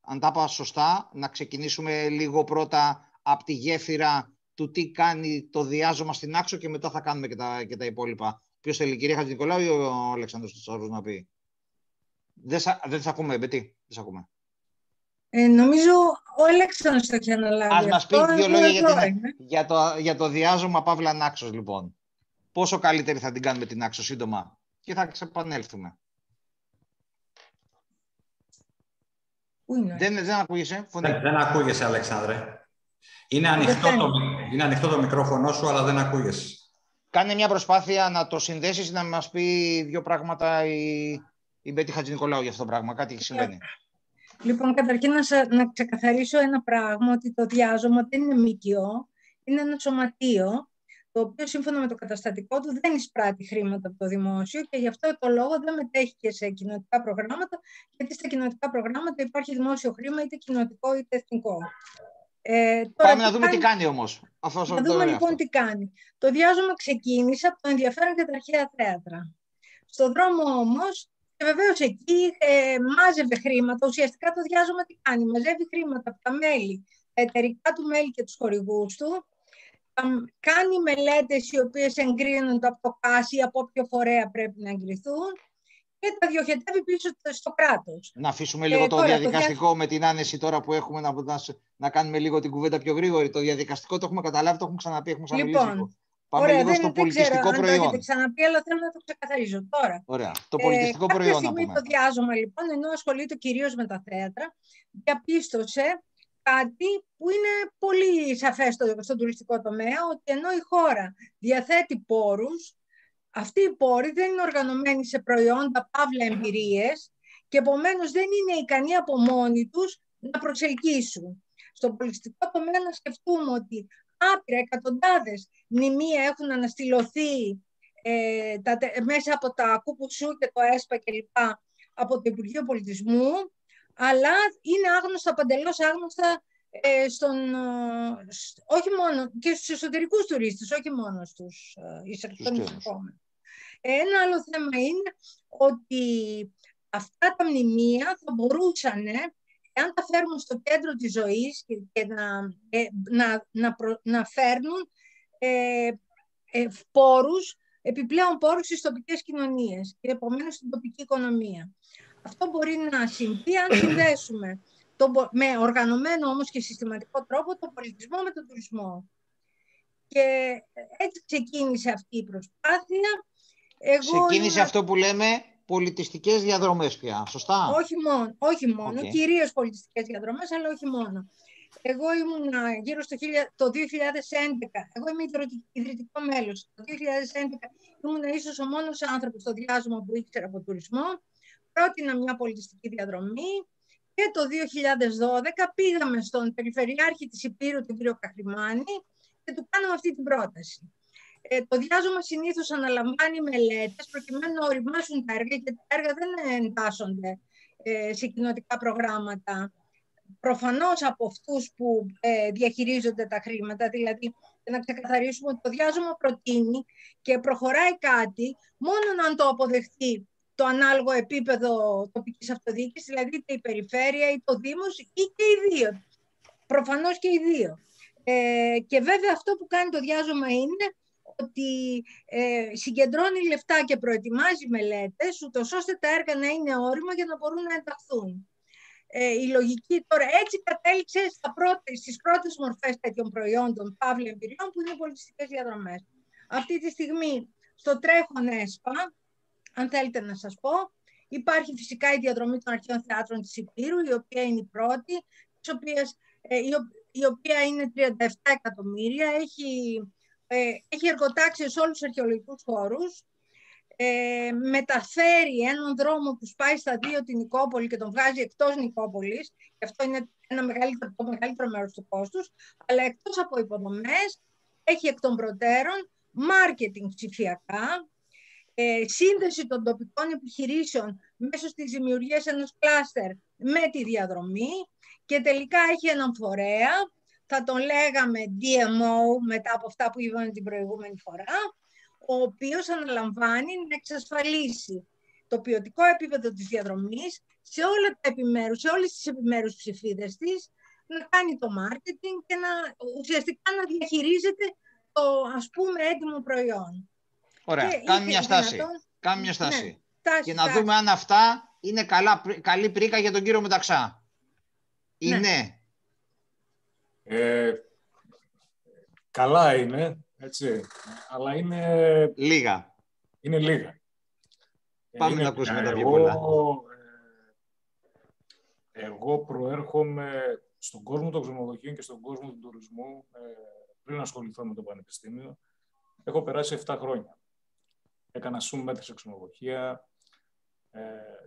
Αν τα είπα σωστά, να ξεκινήσουμε λίγο πρώτα από τη γέφυρα του τι κάνει το διάζωμα στην άξο και μετά θα κάνουμε και τα, και τα υπόλοιπα. Ποιος θέλει, η κυρία Χατζηνικολάου ή ο Αλέξανδρος Τσάρος να πει; Δεν, σα, δεν θα ακούμε, Μπετή. Δεν σας ακούμε. Ε, νομίζω ο Αλέξανδρος το έχει αναλάβει. Ας μας πει δύο λόγια για, την, για, το, για το διάζωμα Παύλα Νάξος, λοιπόν. Πόσο καλύτερη θα την κάνουμε την Άξο σύντομα; Και θα ξεπανέλθουμε. Πού είναι. Δεν, δεν ακούγεσαι. Δεν, δεν ακούγεσαι, Αλέξανδρε. Είναι ανοιχτό, το, είναι ανοιχτό το μικρόφωνο σου, αλλά δεν ακούγεσαι. Κάνε μια προσπάθεια να το συνδέσεις, να μας πει δύο πράγματα η, η Μπέτη Χατζηνικολάου για αυτό το πράγμα. Κάτι συμβαίνει. Λοιπόν, καταρχήν να, να ξεκαθαρίσω ένα πράγμα, ότι το διάζωμα δεν είναι μικιό, είναι ένα σωματείο, το οποίο σύμφωνα με το καταστατικό του δεν εισπράττει χρήματα από το δημόσιο και γι' αυτό το λόγο δεν μετέχει και σε κοινωτικά προγράμματα, γιατί στα κοινωτικά προγράμματα υπάρχει δημόσιο χρήμα είτε κοινωτικό είτε εθνικό. Ε, τώρα Πάμε να δούμε τι κάνει όμως. να δούμε λοιπόν τι κάνει. Το διάζωμα ξεκίνησε από το ενδιαφέρον για τα αρχαία θέατρα. Στον δρόμο όμως, και βεβαίως εκεί ε, μάζευε χρήματα. Ουσιαστικά το διάζωμα τι κάνει. Μαζεύει χρήματα από τα μέλη, τα εταιρικά του μέλη και τους χορηγούς του. Κάνει μελέτες οι οποίες εγκρίνονται από το ΚΑΣ ή από όποιο φορέα πρέπει να εγκριθούν και τα διοχετεύει πίσω στο κράτος. Να αφήσουμε λίγο το διαδικαστικό με την άνεση τώρα που έχουμε να, να, να, κάνουμε λίγο την κουβέντα πιο γρήγορη. Το διαδικαστικό το έχουμε καταλάβει, το έχουμε ξαναπεί, έχουμε ξαναμιλήσει. Λοιπόν, Πάμε ωραία, λίγο δεν, στο δεν πολιτιστικό ξέρω, προϊόν. Αν το έχετε ξαναπεί, αλλά θέλω να το ξεκαθαρίσω τώρα. Ωραία. Το πολιτιστικό ε, προϊόν. Κάποια στιγμή το διάζωμα, λοιπόν, ενώ ασχολείται κυρίως με τα θέατρα, διαπίστωσε κάτι που είναι πολύ σαφές στο, στο τουριστικό τομέα, ότι ενώ η χώρα διαθέτει πόρους αυτοί οι πόροι δεν είναι οργανωμένοι σε προϊόντα, παύλα εμπειρίες και επομένως δεν είναι ικανοί από μόνοι τους να προσελκύσουν. στο πολιτιστικό τομέα να σκεφτούμε ότι άπειρα εκατοντάδες μνημεία έχουν αναστηλωθεί ε, τα, μέσα από τα Κουπουσού και το ΕΣΠΑ κλπ. από το Υπουργείο Πολιτισμού, αλλά είναι άγνωστα, παντελώς άγνωστα ε, στον, ε, όχι μόνο, και στους εσωτερικούς τουρίστες, όχι μόνος στους ε, εισερχόμενους. Ένα άλλο θέμα είναι ότι αυτά τα μνημεία θα μπορούσαν, εάν τα φέρουν στο κέντρο της ζωής και, να, να, να, να φέρνουν ε, ε, πόρους, επιπλέον πόρους στις τοπικές κοινωνίες και επομένως στην τοπική οικονομία. Αυτό μπορεί να συμβεί αν [COUGHS] συνδέσουμε το, με οργανωμένο όμως και συστηματικό τρόπο το πολιτισμό με τον τουρισμό. Και έτσι ξεκίνησε αυτή η προσπάθεια. Εγώ ξεκίνησε αυτό που λέμε πολιτιστικές διαδρομές πια, σωστά; Όχι μόνο, όχι μόνο okay. κυρίως πολιτιστικές διαδρομές, αλλά όχι μόνο. Εγώ ήμουν γύρω στο το 2011, εγώ είμαι ιδρυτικό μέλος. Το 2011 ήμουν ίσως ο μόνος άνθρωπος στο διάστημα που ήξερα από τουρισμό. Πρότεινα μια πολιτιστική διαδρομή και το 2012 πήγαμε στον Περιφερειάρχη της Υπήρου, τον κύριο Καχρημάνη, και του κάναμε αυτή την πρόταση. Ε, το διάζωμα συνήθως αναλαμβάνει μελέτες προκειμένου να οριμάσουν τα έργα, γιατί τα έργα δεν εντάσσονται ε, σε κοινωτικά προγράμματα. Προφανώς από αυτούς που ε, διαχειρίζονται τα χρήματα, δηλαδή να ξεκαθαρίσουμε ότι το διάζωμα προτείνει και προχωράει κάτι μόνο αν το αποδεχτεί το ανάλογο επίπεδο τοπικής αυτοδιοίκησης, δηλαδή είτε η περιφέρεια ή το Δήμος ή και οι δύο. Προφανώς και οι δύο. Ε, και βέβαια αυτό που κάνει το διάζωμα είναι ότι ε, συγκεντρώνει λεφτά και προετοιμάζει μελέτες, ούτως ώστε τα έργα να είναι όρημα για να μπορούν να ενταχθούν. Ε, η λογική τώρα έτσι κατέληξε στα πρώτες, στις πρώτες μορφές τέτοιων προϊόντων, παύλη εμπειριών, που είναι οι πολιτιστικές διαδρομές. Αυτή τη στιγμή στο τρέχον ΕΣΠΑ, αν θέλετε να σας πω. Υπάρχει φυσικά η διαδρομή των αρχαίων θεάτρων της Υπήρου, η οποία είναι η πρώτη, ε, η οποία είναι 37 εκατομμύρια, έχει, ε, έχει εργοτάξεις σε όλους τους αρχαιολογικούς χώρους, ε, μεταφέρει έναν δρόμο που σπάει στα δύο την Νικόπολη και τον βγάζει εκτός Νικόπολης, και αυτό είναι ένα μεγαλύτερο, το μεγαλύτερο μέρος του κόστους, αλλά εκτός από υποδομές, έχει εκ των προτέρων μάρκετινγκ ψηφιακά, ε, σύνδεση των τοπικών επιχειρήσεων μέσω της δημιουργίας ενός κλάστερ με τη διαδρομή και τελικά έχει έναν φορέα, θα τον λέγαμε DMO μετά από αυτά που είπαμε την προηγούμενη φορά, ο οποίος αναλαμβάνει να εξασφαλίσει το ποιοτικό επίπεδο της διαδρομής σε όλα τα επιμέρους, σε όλες τις επιμέρους ψηφίδες της, να κάνει το marketing και να, ουσιαστικά να διαχειρίζεται το ας πούμε έτοιμο προϊόν. Ωραία, κάνουμε μια στάση. Κάνουμε μια στάση. Ναι, και να δούμε αν αυτά είναι καλά, καλή πρίκα για τον κύριο Μεταξά. Είναι. Ναι. Ε, καλά είναι, έτσι. Αλλά είναι... Λίγα. Είναι λίγα. Πάμε να ακούσουμε τα πιο πολλά. Ε, εγώ προέρχομαι στον κόσμο των ξενοδοχείων και στον κόσμο του τουρισμού ε, πριν ασχοληθώ με το Πανεπιστήμιο. Έχω περάσει 7 χρόνια έκανα σουμ μέτρη σε ξενοδοχεία, ε,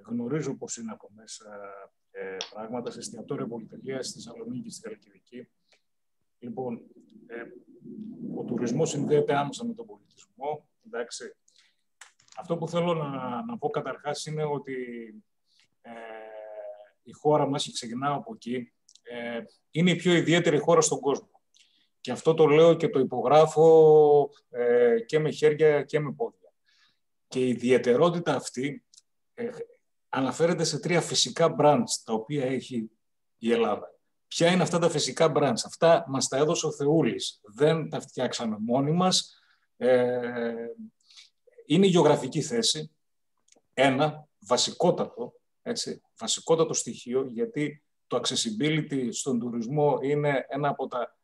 γνωρίζω πώς είναι από μέσα ε, πράγματα σε εστιατόρια πολυτελεία στη Θεσσαλονίκη, στη Χαλκιδική. Λοιπόν, ε, ο τουρισμός συνδέεται άμεσα με τον πολιτισμό. Εντάξει. Αυτό που θέλω να, να πω καταρχάς είναι ότι ε, η χώρα μας, και ξεκινάω από εκεί, ε, είναι η πιο ιδιαίτερη χώρα στον κόσμο. Και αυτό το λέω και το υπογράφω ε, και με χέρια και με πόδια. Και η ιδιαιτερότητα αυτή ε, αναφέρεται σε τρία φυσικά brands τα οποία έχει η Ελλάδα. Ποια είναι αυτά τα φυσικά brands; Αυτά μας τα έδωσε ο Θεούλης. Δεν τα φτιάξαμε μόνοι μας. Ε, είναι η γεωγραφική θέση. Ένα βασικότατο, έτσι, βασικότατο στοιχείο, γιατί το accessibility στον τουρισμό είναι ένα από τα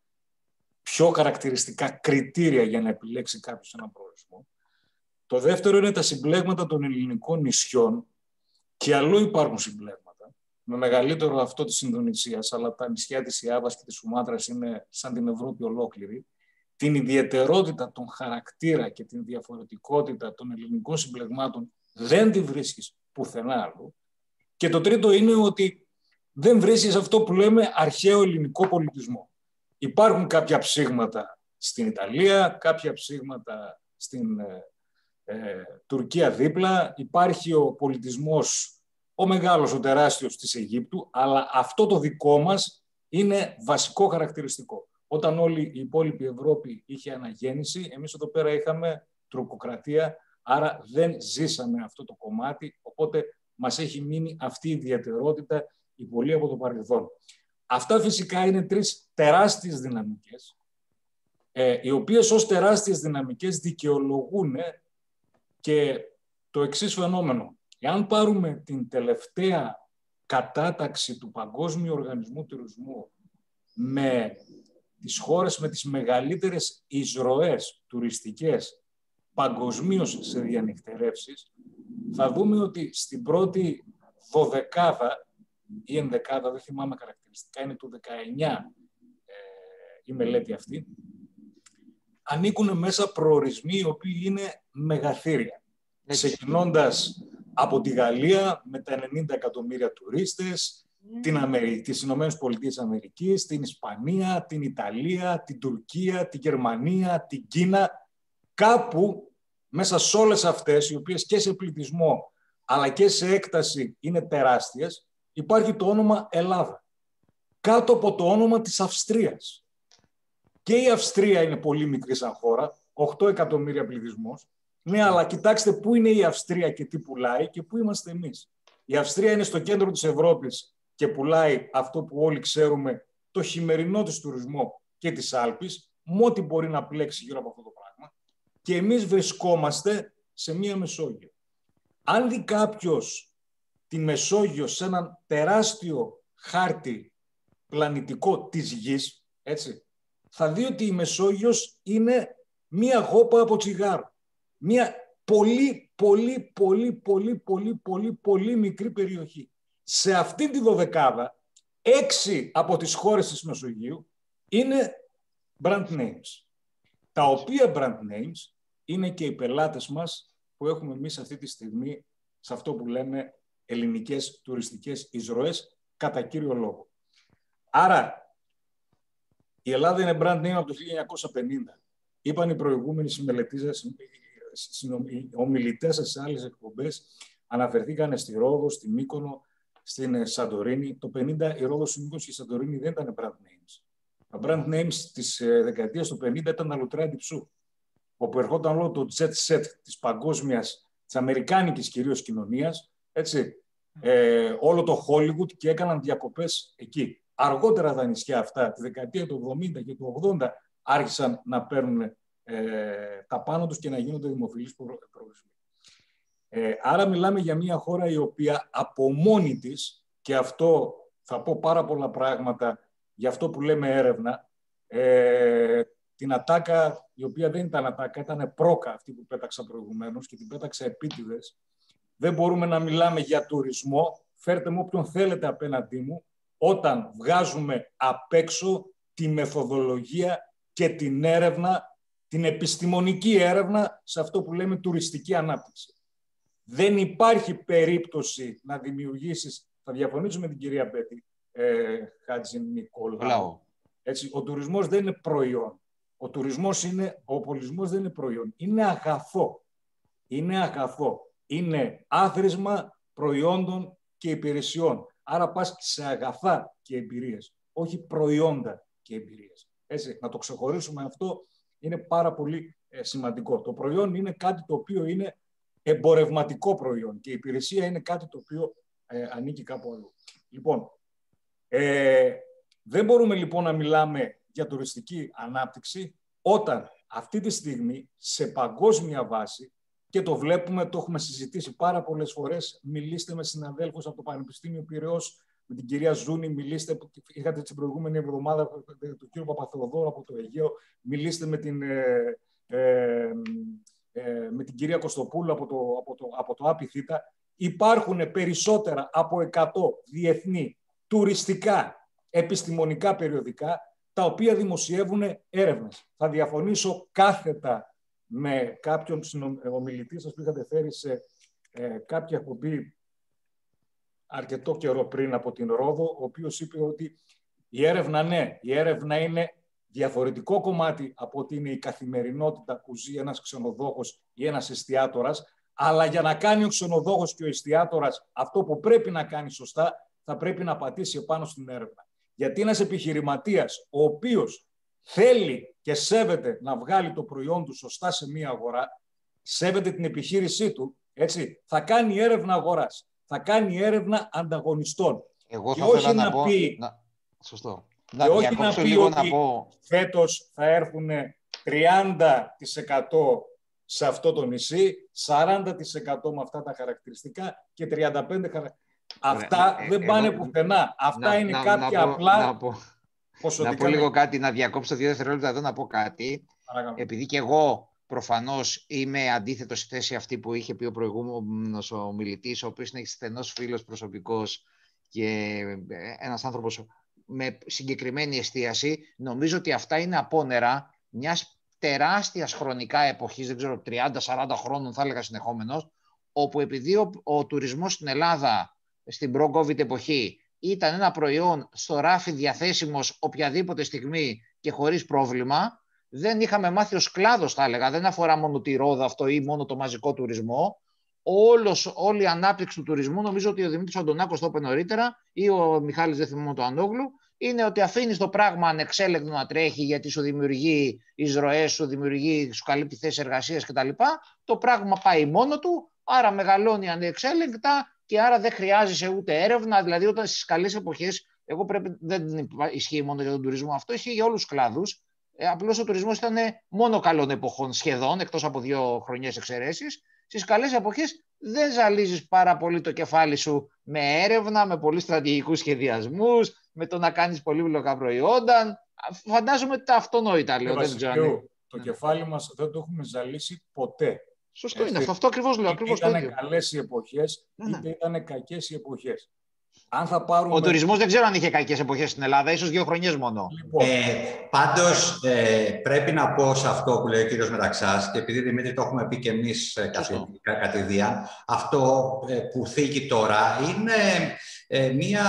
πιο χαρακτηριστικά κριτήρια για να επιλέξει κάποιος έναν προορισμό. Το δεύτερο είναι τα συμπλέγματα των ελληνικών νησιών και αλλού υπάρχουν συμπλέγματα. Με μεγαλύτερο αυτό της Ινδονησίας, αλλά τα νησιά της Ιάβας και της Σουμάτρας είναι σαν την Ευρώπη ολόκληρη. Την ιδιαιτερότητα, των χαρακτήρα και την διαφορετικότητα των ελληνικών συμπλεγμάτων δεν τη βρίσκεις πουθενά άλλου. Και το τρίτο είναι ότι δεν βρίσκεις αυτό που λέμε αρχαίο ελληνικό πολιτισμό. Υπάρχουν κάποια ψήγματα στην Ιταλία, κάποια ψήγματα στην ε, ε, Τουρκία δίπλα. Υπάρχει ο πολιτισμός, ο μεγάλος, ο τεράστιος της Αιγύπτου, αλλά αυτό το δικό μας είναι βασικό χαρακτηριστικό. Όταν όλη η υπόλοιπη Ευρώπη είχε αναγέννηση, εμείς εδώ πέρα είχαμε τροκοκρατία, άρα δεν ζήσαμε αυτό το κομμάτι, οπότε μας έχει μείνει αυτή η ιδιαιτερότητα η πολύ από το παρελθόν. Αυτά φυσικά είναι τρεις τεράστιες δυναμικές, ε, οι οποίες ως τεράστιες δυναμικές δικαιολογούν και το εξής φαινόμενο. Εάν πάρουμε την τελευταία κατάταξη του Παγκόσμιου Οργανισμού Τουρισμού με τις χώρες με τις μεγαλύτερες εισρωές τουριστικές παγκοσμίως σε διανυκτερεύσεις, θα δούμε ότι στην πρώτη δωδεκάδα ή ενδεκάδα, δεν θυμάμαι χαρακτηριστικά, είναι του 19 ε, η μελέτη αυτή, ανήκουν μέσα προορισμοί οι οποίοι είναι μεγαθύρια. Ξεκινώντας από τη Γαλλία με τα 90 εκατομμύρια τουρίστες, mm. την Αμερική, τις Ηνωμένες Πολιτείες Αμερικής, την Ισπανία, την Ιταλία, την Τουρκία, την Γερμανία, την Κίνα, κάπου μέσα σε όλες αυτές, οι οποίες και σε πληθυσμό αλλά και σε έκταση είναι τεράστιες, υπάρχει το όνομα Ελλάδα. Κάτω από το όνομα της Αυστρίας. Και η Αυστρία είναι πολύ μικρή σαν χώρα, 8 εκατομμύρια πληθυσμός. Ναι, αλλά κοιτάξτε πού είναι η Αυστρία και τι πουλάει και πού είμαστε εμείς. Η Αυστρία είναι στο κέντρο της Ευρώπης και πουλάει αυτό που όλοι ξέρουμε, το χειμερινό της τουρισμό και της Άλπης, με ό,τι μπορεί να πλέξει γύρω από αυτό το πράγμα. Και εμείς βρισκόμαστε σε μία Μεσόγειο. Αν δει κάποιος τη Μεσόγειο σε έναν τεράστιο χάρτη πλανητικό της Γης, έτσι, θα δει ότι η Μεσόγειος είναι μία γόπα από τσιγάρο. Μία πολύ, πολύ, πολύ, πολύ, πολύ, πολύ, πολύ μικρή περιοχή. Σε αυτή τη δωδεκάδα, έξι από τις χώρες της Μεσογείου είναι brand names. Τα οποία brand names είναι και οι πελάτες μας που έχουμε εμείς αυτή τη στιγμή σε αυτό που λέμε ελληνικές τουριστικές εισρωές κατά κύριο λόγο. Άρα, η Ελλάδα είναι brand name από το 1950. Είπαν οι προηγούμενοι συμμελετήσεις, οι ομιλητές σε άλλες εκπομπές, αναφερθήκαν στη Ρόδο, στη Μύκονο, στην Σαντορίνη. Το 50 η Ρόδος, η Μύκονος και η Σαντορίνη δεν ήταν brand names. Τα brand names της ε, δεκαετίας του 50 ήταν τα λουτρά διψού, όπου ερχόταν όλο το jet set της παγκόσμιας, της αμερικάνικης κυρίως κοινωνίας, έτσι, ε, όλο το Hollywood και έκαναν διακοπές εκεί. Αργότερα τα νησιά αυτά, τη δεκαετία του 70 και του 80, άρχισαν να παίρνουν ε, τα πάνω τους και να γίνονται δημοφιλείς προορισμοί. Ε, άρα μιλάμε για μια χώρα η οποία από μόνη της, και αυτό θα πω πάρα πολλά πράγματα για αυτό που λέμε έρευνα, ε, την ατάκα, η οποία δεν ήταν ατάκα, ήταν πρόκα αυτή που πέταξα προηγουμένως και την πέταξα επίτηδες, δεν μπορούμε να μιλάμε για τουρισμό. Φέρτε μου όποιον θέλετε απέναντί μου όταν βγάζουμε απ' έξω τη μεθοδολογία και την έρευνα, την επιστημονική έρευνα σε αυτό που λέμε τουριστική ανάπτυξη. Δεν υπάρχει περίπτωση να δημιουργήσεις, θα διαφωνήσω με την κυρία Πέτη ε, Χάτζη Νικόλαου, έτσι, ο τουρισμός δεν είναι προϊόν. Ο τουρισμός είναι, ο πολιτισμός δεν είναι προϊόν. Είναι αγαθό. Είναι αγαθό είναι άθροισμα προϊόντων και υπηρεσιών. Άρα πας σε αγαθά και εμπειρίες, όχι προϊόντα και εμπειρίες. Έτσι, να το ξεχωρίσουμε αυτό είναι πάρα πολύ ε, σημαντικό. Το προϊόν είναι κάτι το οποίο είναι εμπορευματικό προϊόν και η υπηρεσία είναι κάτι το οποίο ε, ανήκει κάπου αλλού. Λοιπόν, ε, δεν μπορούμε λοιπόν να μιλάμε για τουριστική ανάπτυξη όταν αυτή τη στιγμή σε παγκόσμια βάση και το βλέπουμε, το έχουμε συζητήσει πάρα πολλές φορές. Μιλήστε με συναδέλφους από το Πανεπιστήμιο Πυραιός, με την κυρία Ζούνη, μιλήστε, είχατε την προηγούμενη εβδομάδα τον κύριο Παπαθεοδόρο από το Αιγαίο, μιλήστε με την, ε, ε, ε, με την κυρία Κωστοπούλου από το, από το, από το ΑΠΙΘΙΤΑ. Υπάρχουν περισσότερα από 100 διεθνή τουριστικά επιστημονικά περιοδικά τα οποία δημοσιεύουν έρευνες. Θα διαφωνήσω κάθετα με κάποιον ομιλητή σας που είχατε φέρει σε ε, κάποια εκπομπή αρκετό καιρό πριν από την Ρόδο, ο οποίος είπε ότι η έρευνα, ναι, η έρευνα είναι διαφορετικό κομμάτι από ότι είναι η καθημερινότητα που ζει ένας ξενοδόχος ή ένας εστιατόρας, αλλά για να κάνει ο ξενοδόχος και ο εστιατόρας αυτό που πρέπει να κάνει σωστά, θα πρέπει να πατήσει επάνω στην έρευνα. Γιατί ένας επιχειρηματίας, ο οποίος θέλει και σέβεται να βγάλει το προϊόν του σωστά σε μία αγορά, σέβεται την επιχείρησή του, έτσι, θα κάνει έρευνα αγοράς, θα κάνει έρευνα ανταγωνιστών. Εγώ και θα όχι ήθελα να, να πω... πει, Να... Σωστό. και Να όχι να διακόψω πει λίγο ότι να πω... φέτος θα έρθουν 30% σε αυτό το νησί, 40% με αυτά τα χαρακτηριστικά και 35% χαρακτηριστικά. Αυτά ε, δεν εγώ- πάνε πουθενά. Αυτά να- είναι να- κάποια να πω- απλά Να πω, να ποσοτικά. πω λίγο κάτι, να διακόψω δύο δευτερόλεπτα εδώ να πω κάτι. Παρακαλώ. επειδή και εγώ προφανώς είμαι αντίθετος στη θέση αυτή που είχε πει ο προηγούμενος ο μιλητής, ο οποίος είναι στενός φίλος προσωπικός και ε, ένας άνθρωπος με συγκεκριμένη εστίαση, νομίζω ότι αυτά είναι απόνερα μιας τεράστιας χρονικά εποχής, δεν ξέρω, 30-40 χρόνων θα έλεγα συνεχόμενος, όπου επειδή ο, ο τουρισμός στην Ελλάδα στην προ-COVID εποχή ήταν ένα προϊόν στο ράφι διαθέσιμος οποιαδήποτε στιγμή και χωρίς πρόβλημα, δεν είχαμε μάθει ως κλάδος, θα έλεγα. Δεν αφορά μόνο τη ρόδα αυτό ή μόνο το μαζικό τουρισμό. Όλος, όλη η ανάπτυξη του τουρισμού, νομίζω ότι ο Δημήτρης Αντωνάκος το είπε νωρίτερα ή ο Μιχάλης δεν θυμάμαι το Ανόγλου, είναι ότι αφήνεις το πράγμα ανεξέλεγκτο να τρέχει γιατί σου δημιουργεί εισρωές, σου δημιουργεί, σου καλύπτει θέσεις εργασίας κτλ. Το πράγμα πάει μόνο του, άρα μεγαλώνει ανεξέλεγκτα και άρα δεν χρειάζεσαι ούτε έρευνα. Δηλαδή, όταν στις καλές εποχές, εγώ πρέπει, δεν ισχύει μόνο για τον τουρισμό αυτό, ισχύει για όλους τους κλάδους. Ε, Απλώς ο τουρισμός ήταν μόνο καλών εποχών σχεδόν, εκτός από δύο χρονιές εξαιρέσεις. Στις καλές εποχές δεν ζαλίζεις πάρα πολύ το κεφάλι σου με έρευνα, με πολύ στρατηγικούς σχεδιασμούς, με το να κάνεις πολύπλοκα προϊόντα. Φαντάζομαι τα αυτονόητα λέω. Δεν ξέρω. αν είναι. Βασιλείου, το κεφάλι μας δεν το έχουμε ζαλίσει ποτέ. Σωστό Έτσι. είναι αυτό. Αυτό ακριβώς λέω. Είτε Ακριβώς το ήταν ίδιο. καλές οι εποχές, Ναι, ναι. είτε ήταν κακές οι εποχές. Αν θα πάρουμε... Ο τουρισμός δεν ξέρω αν είχε κακές εποχές στην Ελλάδα, ίσως δύο χρονιές μόνο. Λοιπόν, Ε, πάντως, ε, πρέπει να πω σε αυτό που λέει ο κύριος Μεταξάς και επειδή Δημήτρη το έχουμε πει και εμείς ε, Σωστό. κατη- κατηδίαν, αυτό ε, που θίγει τώρα είναι ε, μια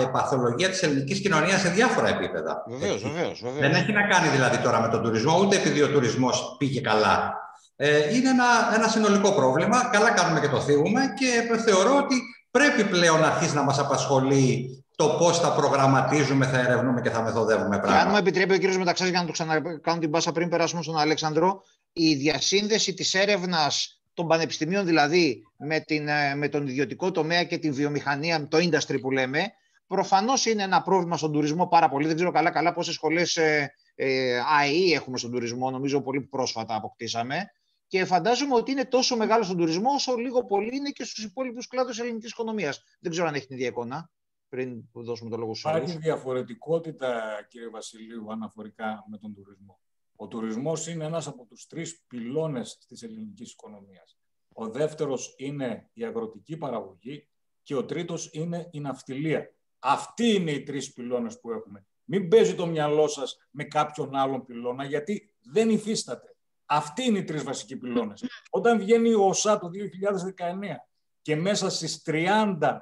ε, παθολογία της ελληνικής κοινωνίας σε διάφορα επίπεδα. Βεβαίως, Έτσι. βεβαίως. Δεν έχει να κάνει δηλαδή τώρα με τον τουρισμό, ούτε επειδή ο τουρισμός πήγε καλά. Ε, είναι ένα, ένα συνολικό πρόβλημα. Καλά κάνουμε και το θίγουμε και θεωρώ ότι πρέπει πλέον να αρχίσει να μας απασχολεί το πώς θα προγραμματίζουμε, θα ερευνούμε και θα μεθοδεύουμε Και αν μου πράγματα. επιτρέπει ο κύριος Μεταξάς για να το ξανακάνω την πάσα πριν περάσουμε στον Αλέξανδρο, η διασύνδεση της έρευνας των πανεπιστημίων δηλαδή με, την, ε, με τον ιδιωτικό τομέα και την βιομηχανία, το industry που λέμε, προφανώς είναι ένα πρόβλημα στον τουρισμό πάρα πολύ. Δεν ξέρω καλά-καλά πόσες σχολές ε, ε, ΑΕΗ έχουμε στον τουρισμό, νομίζω πολύ πρόσφατα αποκτήσαμε. Και φαντάζομαι ότι είναι τόσο μεγάλο στον τουρισμό, όσο λίγο πολύ είναι και στους υπόλοιπους κλάδους ελληνικής οικονομίας. Δεν ξέρω αν έχει την ίδια εικόνα, πριν που δώσουμε το λόγο στους άλλους. υπάρχει διαφορετικότητα, κύριε Βασιλείου, αναφορικά με τον τουρισμό. Ο τουρισμός είναι ένας από τους τρεις πυλώνες της ελληνικής οικονομίας. Ο δεύτερος είναι η αγροτική παραγωγή και ο τρίτος είναι η ναυτιλία. Αυτοί είναι οι τρεις πυλώνες που έχουμε. Μην παίζει το μυαλό σας με κάποιον άλλον πυλώνα, γιατί δεν υφίσταται. Αυτοί είναι οι τρεις βασικοί πυλώνες. Όταν βγαίνει ο ΟΣΑ το 2019 και μέσα στις 35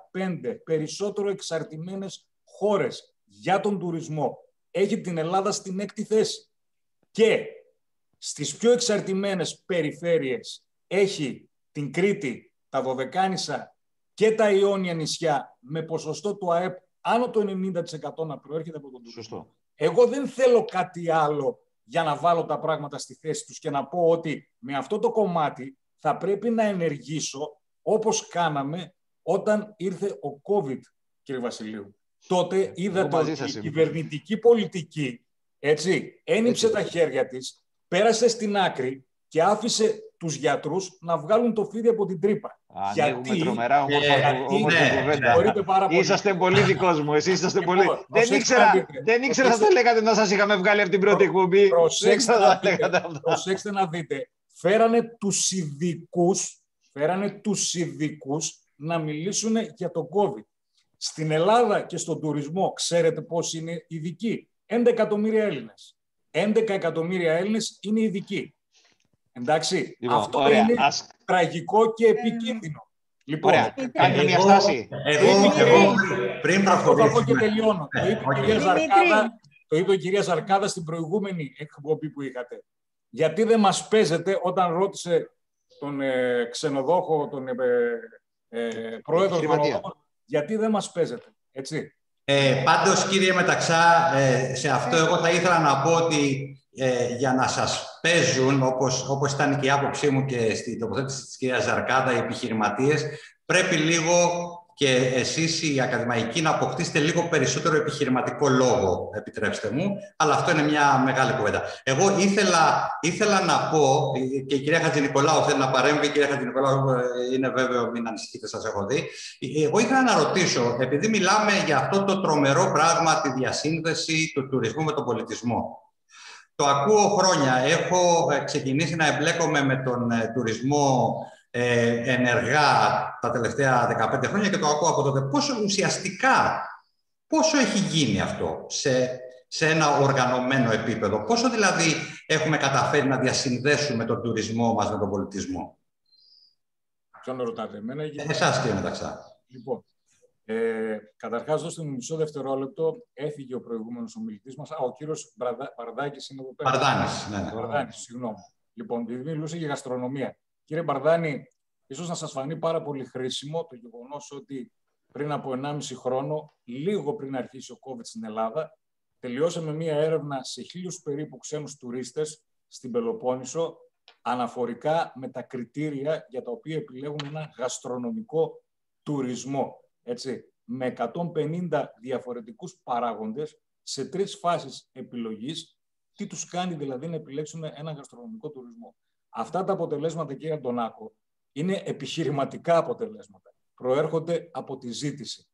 περισσότερο εξαρτημένες χώρες για τον τουρισμό έχει την Ελλάδα στην έκτη θέση και στις πιο εξαρτημένες περιφέρειες έχει την Κρήτη, τα Δωδεκάνησα και τα Ιόνια νησιά με ποσοστό του ΑΕΠ άνω το 90% να προέρχεται από τον τουρισμό. Σωστό. Εγώ δεν θέλω κάτι άλλο για να βάλω τα πράγματα στη θέση τους και να πω ότι με αυτό το κομμάτι θα πρέπει να ενεργήσω όπως κάναμε όταν ήρθε ο COVID, κύριε Βασιλείου. Τότε είδατε μαζί ότι σας η είμαι. κυβερνητική πολιτική έτσι, ένυψε Έτσι. τα χέρια της, πέρασε στην άκρη και άφησε τους γιατρούς να βγάλουν το φίδι από την τρύπα. Ανοίγουμε τρομερά όμορφα, γιατί- όμορφη ναι, κουβέντα. Μπορείτε πάρα πολύ. Είσαστε πολύ δικός μου, εσείς είσαστε Λοιπόν, πολύ. Δεν προσέξτε ήξερα, να δείτε. δεν ήξερα θα το Προσέξτε- λέγατε να σας είχαμε βγάλει από την πρώτη εκπομπή. Δεν Προσέξτε ήξερα να θα δείτε. λέγατε αυτό. προσέξτε να δείτε, φέρανε τους ειδικούς, φέρανε τους ειδικούς να μιλήσουν για το COVID. Στην Ελλάδα και στον τουρισμό, ξέρετε πώς είναι ειδικοί; 11 εκατομμύρια Έλληνες. 11 εκατομμύρια Έλληνες είναι ειδικοί. Εντάξει, Λοιπόν, αυτό ωραία. είναι Ας, τραγικό και επικίνδυνο. Λοιπόν, Ωραία. Κάνει μια στάση. Εγώ, εγώ πριν προχωρήσουμε. Αυτό θα πω και τελειώνω. Το είπε, η κυρία Ζαρκάδα, το είπε η κυρία Ζαρκάδα στην προηγούμενη εκπομπή που είχατε. Γιατί δεν μας παίζετε όταν ρώτησε τον ε, ξενοδόχο, τον ε, ε, πρόεδρο του γιατί δεν μας παίζετε, έτσι; Ε, πάντως, κύριε Μεταξά, ε, σε αυτό εγώ θα ήθελα να πω ότι ε, για να σας παίζουν, όπως, όπως ήταν και η άποψή μου και στην τοποθέτηση της κυρίας Ζαρκάδα, οι επιχειρηματίες, πρέπει λίγο και εσείς οι ακαδημαϊκοί να αποκτήσετε λίγο περισσότερο επιχειρηματικό λόγο, επιτρέψτε μου, αλλά αυτό είναι μια μεγάλη κουβέντα. Εγώ ήθελα, ήθελα να πω, και η κυρία Χατζηνικολάου θέλει να παρέμβει, η κυρία Χατζηνικολάου ε, είναι βέβαιο, μην ανησυχείτε, σας έχω δει. Εγώ ήθελα να ρωτήσω, επειδή μιλάμε για αυτό το τρομερό πράγμα, τη διασύνδεση του τουρισμού με τον πολιτισμό. Το ακούω χρόνια. Έχω ε, ξεκινήσει να εμπλέκομαι με τον ε, τουρισμό ε, ενεργά τα τελευταία 15 χρόνια και το ακούω από τότε. Πόσο ουσιαστικά, πόσο έχει γίνει αυτό σε, σε ένα οργανωμένο επίπεδο; Πόσο δηλαδή έχουμε καταφέρει να διασυνδέσουμε τον τουρισμό μας με τον πολιτισμό; Ποιον ρωτάτε, εμένα ή... Εσάς κύριε Μεταξά. Λοιπόν, ε, Καταρχάς, δώστε μου μισό δευτερόλεπτο. Έφυγε ο προηγούμενος ομιλητής μας. Α, ο κύριος Παρδάκη είναι εδώ πέρα. Παρδάνη, ναι. ναι. συγγνώμη. Λοιπόν, επειδή μιλούσε για γαστρονομία. Κύριε Μπαρδάνη, ίσως να σας φανεί πάρα πολύ χρήσιμο το γεγονός ότι πριν από 1,5 χρόνο, λίγο πριν αρχίσει ο COVID στην Ελλάδα, τελειώσαμε μία έρευνα σε χίλιους περίπου ξένους τουρίστες στην Πελοπόννησο, αναφορικά με τα κριτήρια για τα οποία επιλέγουν ένα γαστρονομικό τουρισμό έτσι, με 150 διαφορετικούς παράγοντες σε τρεις φάσεις επιλογής, τι τους κάνει δηλαδή να επιλέξουν ένα γαστρονομικό τουρισμό. Αυτά τα αποτελέσματα, κύριε Αντωνάκο, είναι επιχειρηματικά αποτελέσματα. Προέρχονται από τη ζήτηση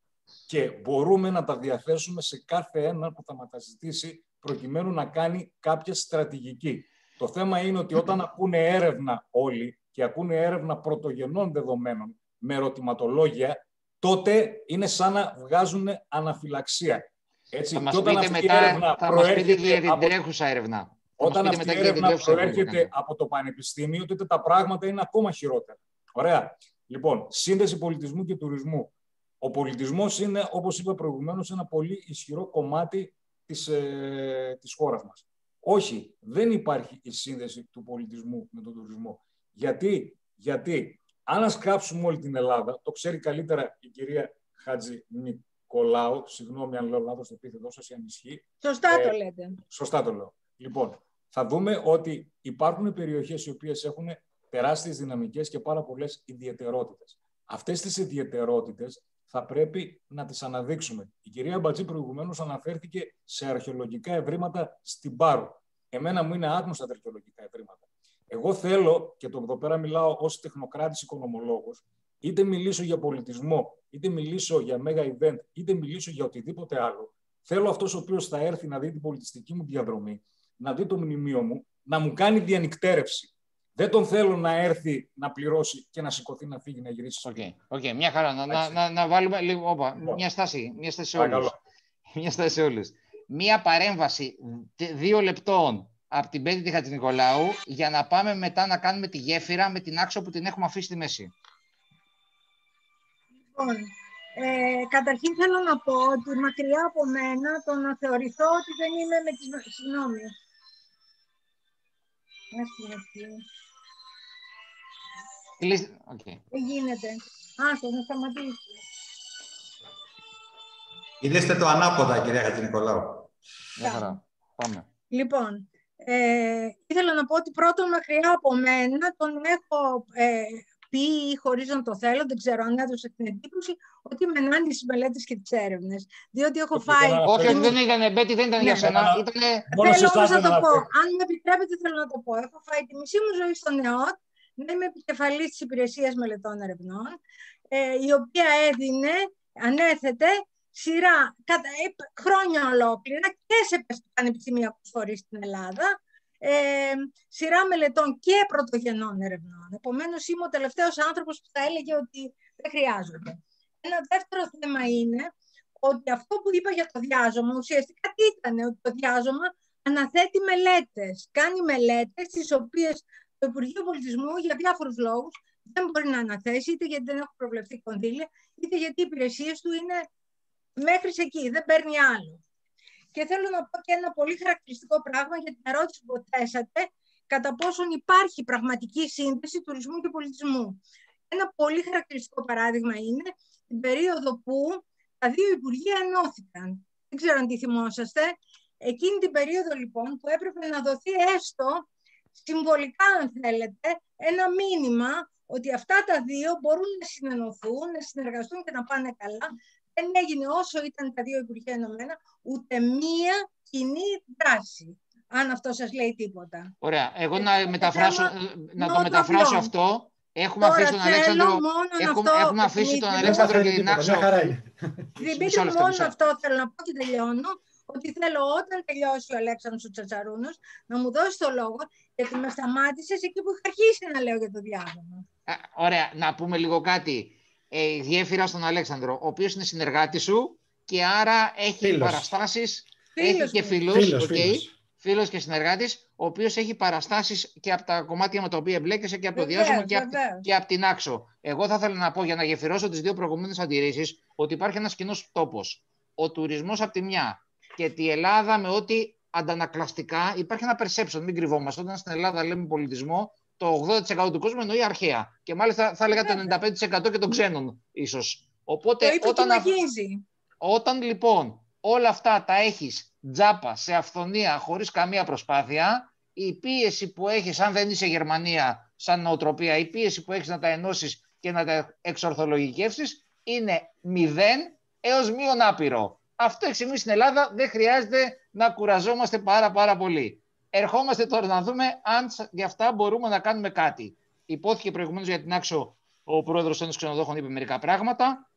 και μπορούμε να τα διαθέσουμε σε κάθε ένα που θα μας τα ζητήσει προκειμένου να κάνει κάποια στρατηγική. Το θέμα είναι ότι όταν ακούνε έρευνα όλοι και ακούνε έρευνα πρωτογενών δεδομένων με ερωτηματολόγια, τότε είναι σαν να βγάζουν αναφυλαξία. Έτσι, θα μας πείτε μετά, έρευνα θα μας πείτε για την από... τρέχουσα έρευνα. Όταν αυτή η έρευνα προέρχεται από το Πανεπιστήμιο, τότε τα πράγματα είναι ακόμα χειρότερα. Ωραία. Λοιπόν, σύνδεση πολιτισμού και τουρισμού. Ο πολιτισμός είναι, όπως είπα προηγουμένως, ένα πολύ ισχυρό κομμάτι της, ε, της χώρας μας. Όχι, δεν υπάρχει η σύνδεση του πολιτισμού με τον τουρισμό. Γιατί, γιατί αν ασκάψουμε όλη την Ελλάδα, το ξέρει καλύτερα η κυρία Χατζη Νικολάου, συγγνώμη αν λέω λάθος το επίθετό σας ή αν ισχύει. Σωστά το ε, λέτε. Σωστά το λέω. Λοιπόν, θα δούμε ότι υπάρχουν περιοχές οι οποίες έχουν τεράστιες δυναμικές και πάρα πολλές ιδιαιτερότητες. Αυτές τις ιδιαιτερότητες θα πρέπει να τις αναδείξουμε. Η κυρία Μπατζή προηγουμένως αναφέρθηκε σε αρχαιολογικά ευρήματα στην Πάρου. Εμένα μου είναι άγνωστα τα αρχαιολογικά ευρήματα. Εγώ θέλω, και το εδώ πέρα μιλάω ως τεχνοκράτης οικονομολόγος, είτε μιλήσω για πολιτισμό, είτε μιλήσω για μέγα event, είτε μιλήσω για οτιδήποτε άλλο. Θέλω αυτός ο οποίος θα έρθει να δει την πολιτιστική μου διαδρομή, να δει το μνημείο μου, να μου κάνει διανυκτέρευση. Δεν τον θέλω να έρθει να πληρώσει και να σηκωθεί να φύγει να γυρίσει. OK, okay. okay. μια χαρά. Να, να, να, να βάλουμε λίγο. Όπα, λοιπόν. μια στάση, μια στάση σε όλους. [LAUGHS] Μια στάση σε όλους. Μια παρέμβαση δύο λεπτών από την Μπέτη Χατζηνικολάου για να πάμε μετά να κάνουμε τη γέφυρα με τη Νάξο που την έχουμε αφήσει στη μέση. Λοιπόν, ε, καταρχήν θέλω να πω ότι μακριά από μένα το να θεωρηθώ ότι δεν είμαι με τις... Συγγνώμη. Okay. Δεν γίνεται. Άστο, να σταματήσει. Είδεστε το ανάποδα, κυρία Χατζηνικολάου. Μια Πάμε. Λοιπόν, ε, ήθελα να πω ότι πρώτον μακριά από μένα τον έχω ε, πει χωρίς να το θέλω, δεν ξέρω αν έδωσε την εντύπωση, ότι με ενάντια στις μελέτες και τις έρευνες. Διότι έχω φάει... Όχι, δεν ήταν, Μπέτη, δεν ήταν για ναι. σένα. Ήτανε... Θέλω όμως να το πω. Αν με επιτρέπετε, θέλω να το πω. Έχω φάει τη μισή μου ζωή στο ΝΕΟΤ, να είμαι επικεφαλής της υπηρεσίας μελετών ερευνών, ε, η οποία έδινε, ανέθετε, σειρά κατά, χρόνια ολόκληρα και σε πανεπιστημιακούς φορείς στην Ελλάδα, ε, σειρά μελετών και πρωτογενών ερευνών. Επομένως, είμαι ο τελευταίος άνθρωπος που θα έλεγε ότι δεν χρειάζονται. Ένα δεύτερο θέμα είναι ότι αυτό που είπα για το διάζωμα, ουσιαστικά τι ήταν, ότι το διάζωμα αναθέτει μελέτες. Κάνει μελέτες τις οποίες το Υπουργείο Πολιτισμού για διάφορους λόγους δεν μπορεί να αναθέσει, είτε γιατί δεν έχουν προβλεφθεί κονδύλια, είτε γιατί οι υπηρεσίες του είναι μέχρι εκεί, δεν παίρνει άλλο. Και θέλω να πω και ένα πολύ χαρακτηριστικό πράγμα για την ερώτηση που θέσατε, κατά πόσον υπάρχει πραγματική σύνδεση τουρισμού και πολιτισμού. Ένα πολύ χαρακτηριστικό παράδειγμα είναι την περίοδο που τα δύο Υπουργεία ενώθηκαν. Δεν ξέρω αν τη θυμόσαστε. Εκείνη την περίοδο λοιπόν που έπρεπε να δοθεί έστω συμβολικά αν θέλετε ένα μήνυμα ότι αυτά τα δύο μπορούν να συνενωθούν, να συνεργαστούν και να πάνε καλά. Δεν έγινε όσο ήταν τα δύο Υπουργεία Ενωμένα ούτε μία κοινή δράση. Αν αυτό σας λέει τίποτα. Ωραία. Εγώ να, μεταφράσω, να το μεταφράσω αυτό Έχουμε αφήσει τον Αλέξανδρο, έχουμε, έχουμε αφήσει τον Αλέξανδρο και την Άξο. Δημήτρη, μόνο αυτό θέλω να πω και τελειώνω, ότι θέλω όταν τελειώσει ο Αλέξανδρος ο Τσατσαρούνος να μου δώσει το λόγο, γιατί με σταμάτησες εκεί που είχα αρχίσει να λέω για το διάδρομο. Ωραία, να πούμε λίγο κάτι. Ε, διέφυρα στον Αλέξανδρο, ο οποίος είναι συνεργάτης σου και άρα έχει φίλος. παραστάσεις, έχει και φίλους, okay, φίλος και συνεργάτης, ο οποίος έχει παραστάσεις και από τα κομμάτια με τα οποία εμπλέκεσαι και από το διάσημο και, και από την άξο. Εγώ θα ήθελα να πω για να γεφυρώσω τις δύο προηγούμενες αντιρρήσεις ότι υπάρχει ένας κοινός τόπος. Ο τουρισμός από τη μια και τη Ελλάδα με ό,τι αντανακλαστικά υπάρχει ένα perception, μην κρυβόμαστε. Όταν στην Ελλάδα λέμε πολιτισμό, το 80% του κόσμου εννοεί αρχαία. Και μάλιστα θα έλεγα το 95% και των ξένων ίσως. Οπότε το όταν, όταν λοιπόν όλα αυτά τα έχεις τζάπα, σε αυθονία, χωρίς καμία προσπάθεια, η πίεση που έχεις, αν δεν είσαι Γερμανία σαν νοοτροπία, η πίεση που έχεις να τα ενώσεις και να τα εξορθολογικεύσεις είναι μηδέν έως μείον άπειρο. Αυτό έχει σημαίνει στην Ελλάδα δεν χρειάζεται να κουραζόμαστε πάρα πάρα πολύ. Ερχόμαστε τώρα να δούμε αν για αυτά μπορούμε να κάνουμε κάτι. Υπόθηκε προηγουμένως για την άξο ο πρόεδρος των ξενοδόχων είπε μερικά πράγματα.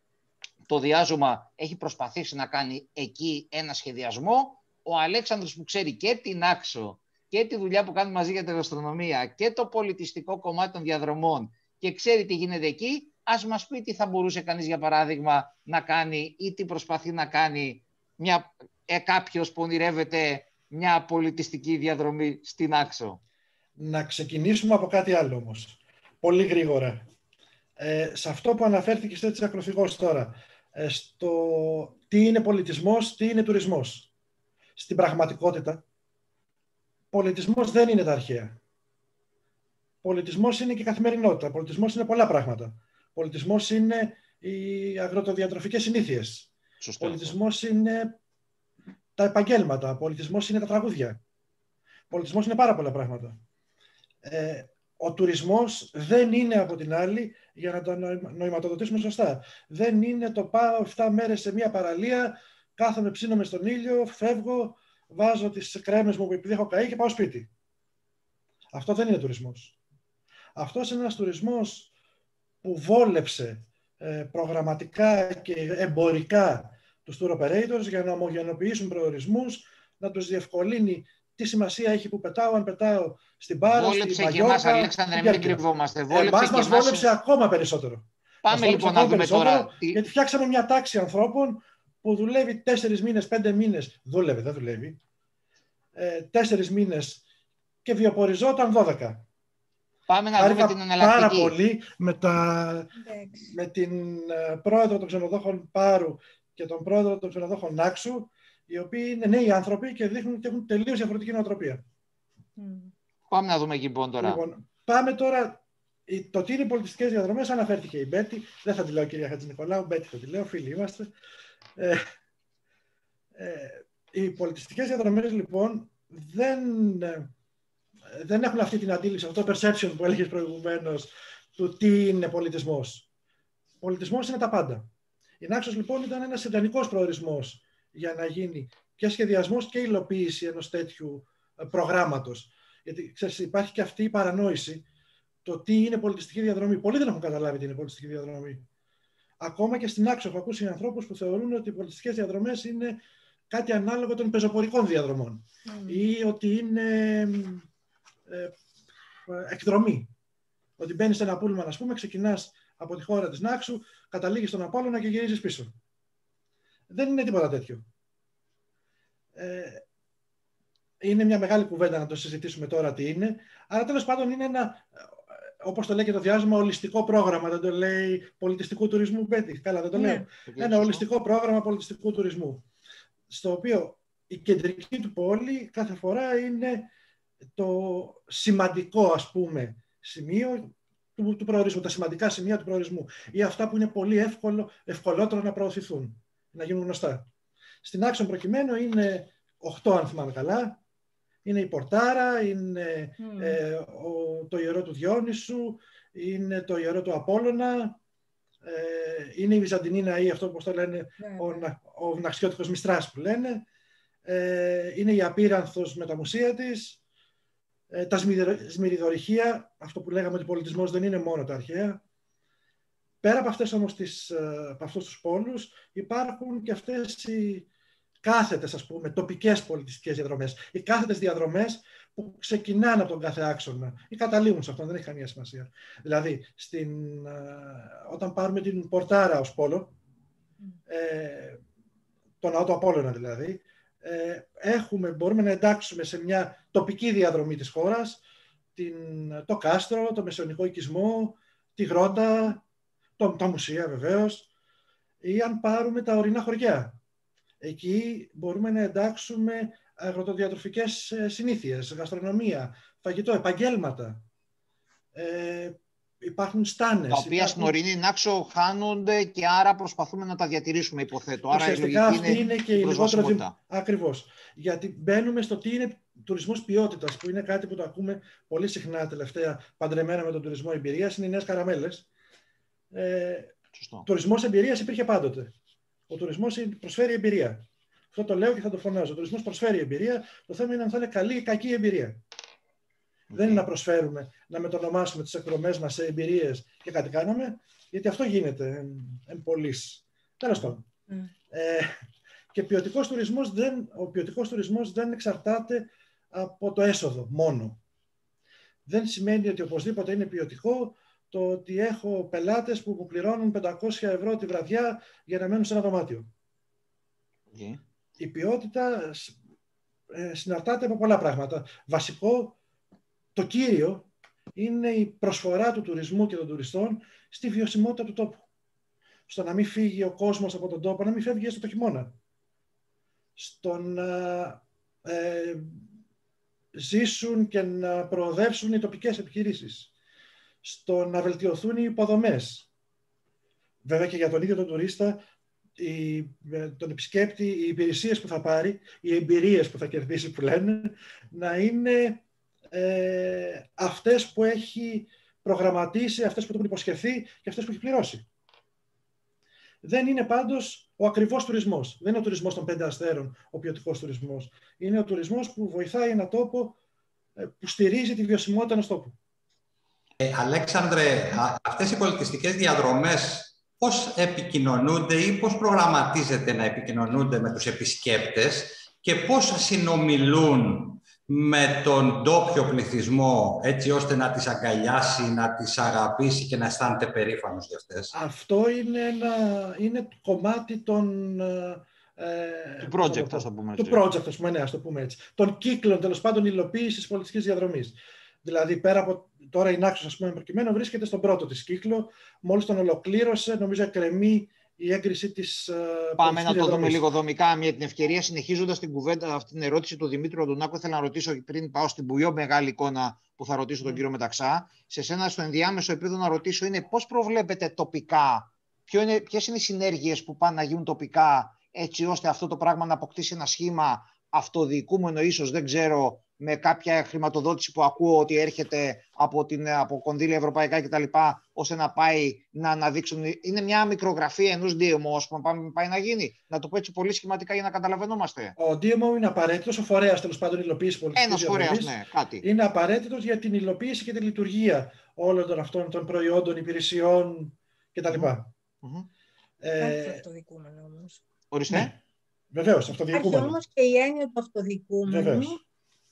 Το διάζωμα έχει προσπαθήσει να κάνει εκεί ένα σχεδιασμό. Ο Αλέξανδρος που ξέρει και την άξο και τη δουλειά που κάνει μαζί για την γαστρονομία και το πολιτιστικό κομμάτι των διαδρομών και ξέρει τι γίνεται εκεί, ας μας πει τι θα μπορούσε κανείς για παράδειγμα να κάνει ή τι προσπαθεί να κάνει μια, ε, κάποιος που ονειρεύεται μια πολιτιστική διαδρομή στην Άξο. Να ξεκινήσουμε από κάτι άλλο όμως, πολύ γρήγορα. Ε, σε αυτό που αναφέρθηκες έτσι ακροθυγός τώρα, ε, στο τι είναι πολιτισμός, τι είναι τουρισμός. Στην πραγματικότητα, πολιτισμός δεν είναι τα αρχαία. Πολιτισμός είναι και η καθημερινότητα. Πολιτισμός είναι πολλά πράγματα. Πολιτισμός είναι οι αγροτοδιατροφικές συνήθειες. Σωστό. Πολιτισμός είναι τα επαγγέλματα. Πολιτισμός είναι τα τραγούδια. Πολιτισμός είναι πάρα πολλά πράγματα. Ε, ο τουρισμός δεν είναι από την άλλη, για να το νοηματοδοτήσουμε σωστά, δεν είναι το πάω 7 μέρες σε μια παραλία, κάθομαι ψήνομαι στον ήλιο, φεύγω, βάζω τις κρέμες μου που επειδή έχω καεί και πάω σπίτι. Αυτό δεν είναι τουρισμός. Αυτός είναι ένας τουρισμός που βόλεψε ε, προγραμματικά και εμπορικά τους tour operators για να ομογενοποιήσουν προορισμούς, να τους διευκολύνει τι σημασία έχει που πετάω, αν πετάω στην Πάρο, βόλεψε στην Μαγιόρκα. Βόλεψε και εμάς, Αλέξανδρε, μην κρυβόμαστε. Βόλεψε εμάς μας βόλεψε ακόμα περισσότερο. Πάμε λοιπόν να δούμε τώρα. Γιατί φτιάξαμε μια τάξη ανθρώπων που δουλεύει τέσσερις μήνες, πέντε μήνες. Δούλευε, δεν δουλεύει. Ε, τέσσερις μήνες και βιοποριζόταν 12. Πάμε να δούμε την εναλλακτική. Πάρα πολύ με, τα, με την uh, πρόεδρο των ξενοδόχων Πάρου και τον πρόεδρο των ξενοδόχων Νάξου, οι οποίοι είναι νέοι άνθρωποι και δείχνουν ότι έχουν τελείως διαφορετική νοοτροπία. Πάμε να δούμε εκεί λοιπόν τώρα. Λοιπόν, πάμε τώρα. Το τι είναι πολιτιστικές διαδρομές αναφέρθηκε η Μπέτη. Δεν θα τη λέω κυρία Χατζη Νικολάου, Μπέτη θα τη λέω, φίλοι είμαστε. Ε, ε, οι πολιτιστικές διαδρομές λοιπόν δεν, ε, δεν έχουν αυτή την αντίληψη, αυτό το perception που έλεγες προηγουμένως του τι είναι πολιτισμός. Πολιτισμός είναι τα πάντα. Η Νάξος λοιπόν ήταν ένας ιδανικό προορισμός για να γίνει και σχεδιασμός και υλοποίηση ενός τέτοιου ε, προγράμματος. Γιατί ξέρεις, υπάρχει και αυτή η παρανόηση το τι είναι πολιτιστική διαδρομή. Πολλοί δεν έχουν καταλάβει τι είναι πολιτιστική διαδρομή. Ακόμα και στην Άξο έχω ακούσει ανθρώπους που θεωρούν ότι οι πολιτιστικές διαδρομές είναι κάτι ανάλογο των πεζοπορικών διαδρομών mm. ή ότι είναι ε, εκδρομή. Ότι μπαίνεις σε ένα πούλμα, ας πούμε, ξεκινάς από τη χώρα της Νάξου, καταλήγεις στον Απόλλωνα και γυρίζεις πίσω. Δεν είναι τίποτα τέτοιο. Ε, είναι μια μεγάλη κουβέντα να το συζητήσουμε τώρα τι είναι. Αλλά τέλος πάντων είναι ένα, όπως το λέει και το διάσημα, ολιστικό πρόγραμμα, δεν το λέει πολιτιστικού τουρισμού, Πέτει. Καλά, δεν το Ναι. λέω. Ένα ολιστικό πρόγραμμα πολιτιστικού τουρισμού, στο οποίο η κεντρική του πόλη κάθε φορά είναι το σημαντικό, ας πούμε, σημείο του, του προορισμού, τα σημαντικά σημεία του προορισμού ή αυτά που είναι πολύ εύκολο, ευκολότερο να προωθηθούν, να γίνουν γνωστά. Στην άξον προκειμένου είναι 8, αν θυμάμαι καλά, είναι η Πορτάρα, είναι Μμ. ε, ο, το ιερό του Διόνυσου, είναι το ιερό του Απόλλωνα, ε, είναι η Βυζαντινή Ναή, αυτό που το λένε Βέβαια. ο, να- ο Ναξιώτικος Μιστράς που λένε, ε, είναι η Απίρανθος με τα μουσεία της, ε, τα σμιδερο- σμυριδορυχεία, αυτό που λέγαμε ότι ο πολιτισμός δεν είναι μόνο τα αρχαία. Πέρα από, αυτές όμως τις, ε, από αυτούς τους πόλους υπάρχουν και αυτές οι κάθετες, ας πούμε, τοπικές πολιτιστικές διαδρομές. Οι κάθετες διαδρομές που ξεκινάνε από τον κάθε άξονα ή καταλήγουν σε αυτό, δεν έχει καμία σημασία. Δηλαδή, στην, ε, όταν πάρουμε την Πορτάρα ως πόλο, ε, τον ναό του Απόλλωνα δηλαδή, ε, έχουμε, μπορούμε να εντάξουμε σε μια τοπική διαδρομή της χώρας την, το κάστρο, το μεσαιωνικό οικισμό, τη γρότα, το, τα μουσεία βεβαίως, ή αν πάρουμε τα ορεινά χωριά. Εκεί μπορούμε να εντάξουμε αγροτοδιατροφικές ε, συνήθειες, γαστρονομία, φαγητό, επαγγέλματα. Ε, υπάρχουν στάνες. Τα οποία υπάρχουν- στην ορεινή Νάξο χάνονται και άρα προσπαθούμε να τα διατηρήσουμε, υποθέτω. Άρα η Ουσιαστικά λογική αυτή είναι και η λιγότερο προσβασιμότητα. δημ... Ακριβώς. Γιατί μπαίνουμε στο τι είναι τουρισμός ποιότητας, που είναι κάτι που το ακούμε πολύ συχνά τελευταία, παντρεμένα με τον τουρισμό εμπειρίας, είναι οι νέες καραμέλες. Ε, Σωστό. τουρισμός εμπειρίας υπήρχε πάντοτε. Ο τουρισμός προσφέρει εμπειρία. Αυτό το λέω και θα το φωνάζω. Ο τουρισμός προσφέρει εμπειρία. Το θέμα είναι αν θα είναι καλή ή κακή εμπειρία. Δεν είναι να προσφέρουμε, να μετονομάσουμε τις εκδρομές μας σε εμπειρίες και κάτι κάναμε, γιατί αυτό γίνεται εν, εν πολλής. Τέλος πάντων. Mm. Ε, και ποιοτικός τουρισμός δεν, ο ποιοτικός τουρισμός δεν εξαρτάται από το έσοδο μόνο. Δεν σημαίνει ότι οπωσδήποτε είναι ποιοτικό το ότι έχω πελάτες που μου πληρώνουν 500 ευρώ τη βραδιά για να μένουν σε ένα δωμάτιο. Οκ. Η ποιότητα ε, συναρτάται από πολλά πράγματα. Βασικό, το κύριο, είναι η προσφορά του τουρισμού και των τουριστών στη βιωσιμότητα του τόπου. Στο να μην φύγει ο κόσμος από τον τόπο, να μην φεύγει έστω το χειμώνα. Στο να ε, ζήσουν και να προοδεύσουν οι τοπικές επιχειρήσεις. Στο να βελτιωθούν οι υποδομές. Βέβαια και για τον ίδιο τον τουρίστα, η, ε, τον επισκέπτη, οι υπηρεσίες που θα πάρει, οι εμπειρίες που θα κερδίσει που λένε, να είναι ε, αυτές που έχει προγραμματίσει, αυτές που του έχουν υποσχεθεί και αυτές που έχει πληρώσει. Δεν είναι πάντως ο ακριβώς τουρισμός. Δεν είναι ο τουρισμός των πέντε αστέρων, ο ποιοτικός τουρισμός. Είναι ο τουρισμός που βοηθάει ένα τόπο, ε, που στηρίζει τη βιωσιμότητα ενός τόπου. Ε, Αλέξανδρε, α- αυτές οι πολιτιστικές διαδρομές πώς επικοινωνούνται ή πώς προγραμματίζεται να επικοινωνούνται με τους επισκέπτες και πώς συνομιλούν με τον ντόπιο πληθυσμό έτσι ώστε να τις αγκαλιάσει, να τις αγαπήσει και να αισθάνεται περήφανος για αυτές. Αυτό είναι, ένα, είναι κομμάτι των... ε, Του project, ας το πούμε Του έτσι. project, ας πούμε, ναι, ας το πούμε έτσι. Των κύκλων, τέλος πάντων, υλοποίησης της πολιτικής διαδρομής. Δηλαδή, πέρα από τώρα η Νάξος, ας πούμε, προκειμένου, βρίσκεται στον πρώτο της κύκλο. Μόλις τον ολοκλήρωσε, νομίζω εκκρεμεί η έγκριση της ε, Πάμε πολιτικής να το δούμε διαδρομής. λίγο δομικά. Με την ευκαιρία, συνεχίζοντας την κουβέντα, αυτή την ερώτηση του Δημήτρου Αντωνάκου, ήθελα να ρωτήσω πριν πάω στην πιο μεγάλη εικόνα που θα ρωτήσω τον Mm. κύριο Μεταξά. Σε σένα, στο ενδιάμεσο επίπεδο, να ρωτήσω είναι πώς προβλέπετε τοπικά, ποιε είναι, ποιες είναι οι συνέργειες που πάνε να γίνουν τοπικά, έτσι ώστε αυτό το πράγμα να αποκτήσει ένα σχήμα αυτοδιοικούμενο, ίσως δεν ξέρω, με κάποια χρηματοδότηση που ακούω ότι έρχεται από, την, από κονδύλια ευρωπαϊκά κτλ. ώστε να πάει να αναδείξουν. Είναι μια μικρογραφία ενός DMO που πάμε- πάει να γίνει. Να το πω έτσι πολύ σχηματικά για να καταλαβαίνόμαστε. Ο DMO είναι απαραίτητος, ο φορέας τέλος πάντων υλοποίησης πολιτικής Ένας φορέας, ναι, κάτι. Είναι απαραίτητος για την υλοποίηση και τη λειτουργία όλων των αυτών των προϊόντων, υπηρεσιών κτλ. Μμμ. Ε, Υπάρχει αυτοδιοικούμενο όμως. Ορίστε. ναι. Βεβαίως, Υπάρχει αυτοδιοικούμενο. όμως και η έννοια του αυτοδιοικούμενου, Βεβαίως.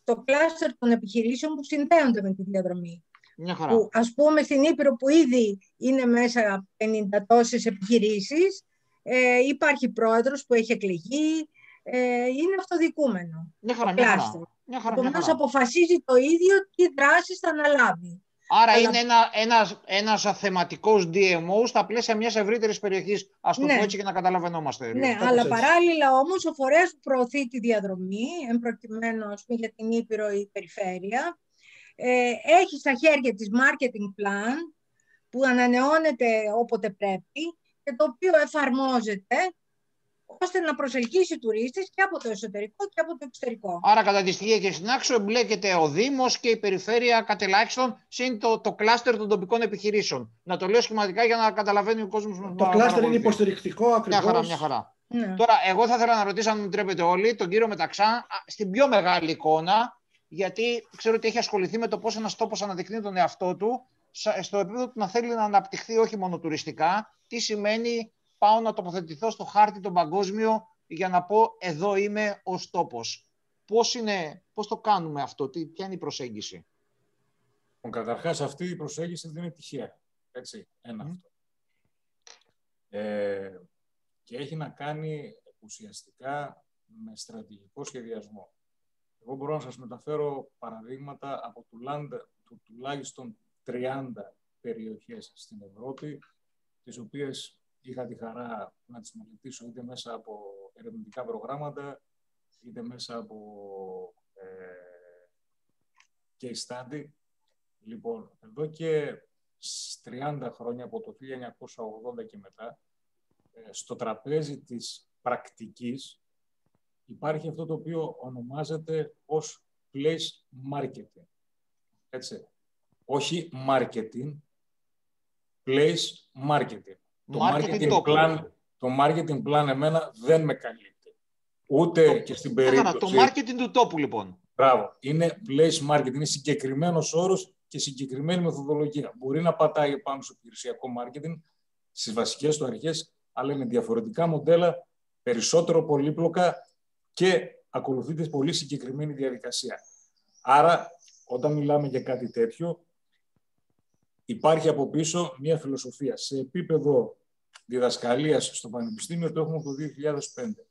Το κλάστερ των επιχειρήσεων που συνδέονται με τη διαδρομή. Μια χαρά. Που, ας πούμε στην Ήπειρο που ήδη είναι μέσα 50 τόσες επιχειρήσεις, ε, υπάρχει πρόεδρος που έχει εκλεγεί, ε, είναι αυτοδιοικούμενο. Μια χαρά, το μια χαρά. κλάστερ. Μια χαρά, μια Επομένως χαρά. αποφασίζει το ίδιο τι δράσεις θα αναλάβει. Άρα Αλλά- είναι ένα, ένας, ένας θεματικός DMO στα πλαίσια μιας ευρύτερης περιοχής, ας το Ναι. πω έτσι για να καταλαβαίνόμαστε. Ναι, κάπως αλλά έτσι. παράλληλα όμως ο φορέας που προωθεί τη διαδρομή, εν προκειμένου ας πούμε, για την Ήπειρο η περιφέρεια, ε, έχει στα χέρια της marketing plan που ανανεώνεται όποτε πρέπει και το οποίο εφαρμόζεται ώστε να προσελκύσει τουρίστες και από το εσωτερικό και από το εξωτερικό. Άρα κατά τη στιγμή και στην άξο εμπλέκεται ο Δήμος και η περιφέρεια κατελάχιστον συν το, το κλάστερ των τοπικών επιχειρήσεων. Να το λέω σχηματικά για να καταλαβαίνει ο κόσμος. που Το μας κλάστερ είναι παρακολουθεί. υποστηρικτικό Μια ακριβώς. χαρά, μια χαρά. Ναι. Τώρα, εγώ θα ήθελα να ρωτήσω, αν μου επιτρέπετε όλοι, τον κύριο Μεταξά, α, στην πιο μεγάλη εικόνα, γιατί ξέρω ότι έχει ασχοληθεί με το πώς ένας τόπος αναδεικνύει τον εαυτό του, σα- στο επίπεδο του να θέλει να αναπτυχθεί όχι μόνο τουριστικά, τι σημαίνει πάω να τοποθετηθώ στο χάρτη τον παγκόσμιο για να πω εδώ είμαι ως τόπος. Πώς, είναι, πώς το κάνουμε αυτό, τι, ποια είναι η προσέγγιση; Καταρχάς, αυτή η προσέγγιση δεν είναι τυχαία. Έτσι, ένα Μμ. αυτό. Ε, και έχει να κάνει ουσιαστικά με στρατηγικό σχεδιασμό. Εγώ μπορώ να σας μεταφέρω παραδείγματα από τουλάντα- του, τουλάχιστον 30 περιοχές στην Ευρώπη, τις οποίες είχα τη χαρά να τις μελετήσω είτε μέσα από ερευνητικά προγράμματα, είτε μέσα από ε, case study. Λοιπόν, εδώ και σ- 30 χρόνια από το 1980 και μετά, ε, στο τραπέζι της πρακτικής υπάρχει αυτό το οποίο ονομάζεται ως place marketing. Έτσι. Όχι marketing, place marketing. Το Marketing marketing, τόπου. plan, το marketing plan εμένα δεν με καλύπτει. Ούτε και στην Άρα, περίπτωση... το marketing του τόπου, λοιπόν. Μπράβο. Είναι place marketing. Είναι συγκεκριμένος όρος και συγκεκριμένη μεθοδολογία. Μπορεί να πατάει πάνω στο υπηρεσιακό marketing, στις βασικές του αρχές, αλλά με διαφορετικά μοντέλα, περισσότερο πολύπλοκα και ακολουθείται πολύ συγκεκριμένη διαδικασία. Άρα, όταν μιλάμε για κάτι τέτοιο, υπάρχει από πίσω μια φιλοσοφία. Σε επίπεδο διδασκαλίας στο Πανεπιστήμιο το έχουμε από το 2005.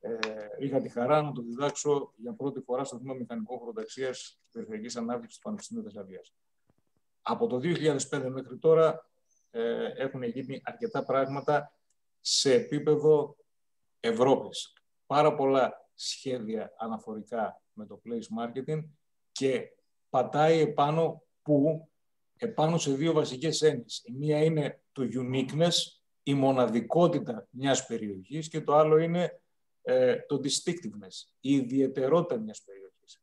Ε, είχα τη χαρά να το διδάξω για πρώτη φορά στο Τμήμα Μηχανικών Χωροταξίας και Περιφερειακής Ανάπτυξης του Πανεπιστημίου Θεσσαλίας. Από το 2005 μέχρι τώρα ε, έχουν γίνει αρκετά πράγματα σε επίπεδο Ευρώπης. Πάρα πολλά σχέδια αναφορικά με το place marketing και πατάει επάνω που επάνω σε δύο βασικές έννοιες. Η μία είναι το uniqueness, η μοναδικότητα μιας περιοχής και το άλλο είναι ε, το distinctiveness, η ιδιαιτερότητα μιας περιοχής.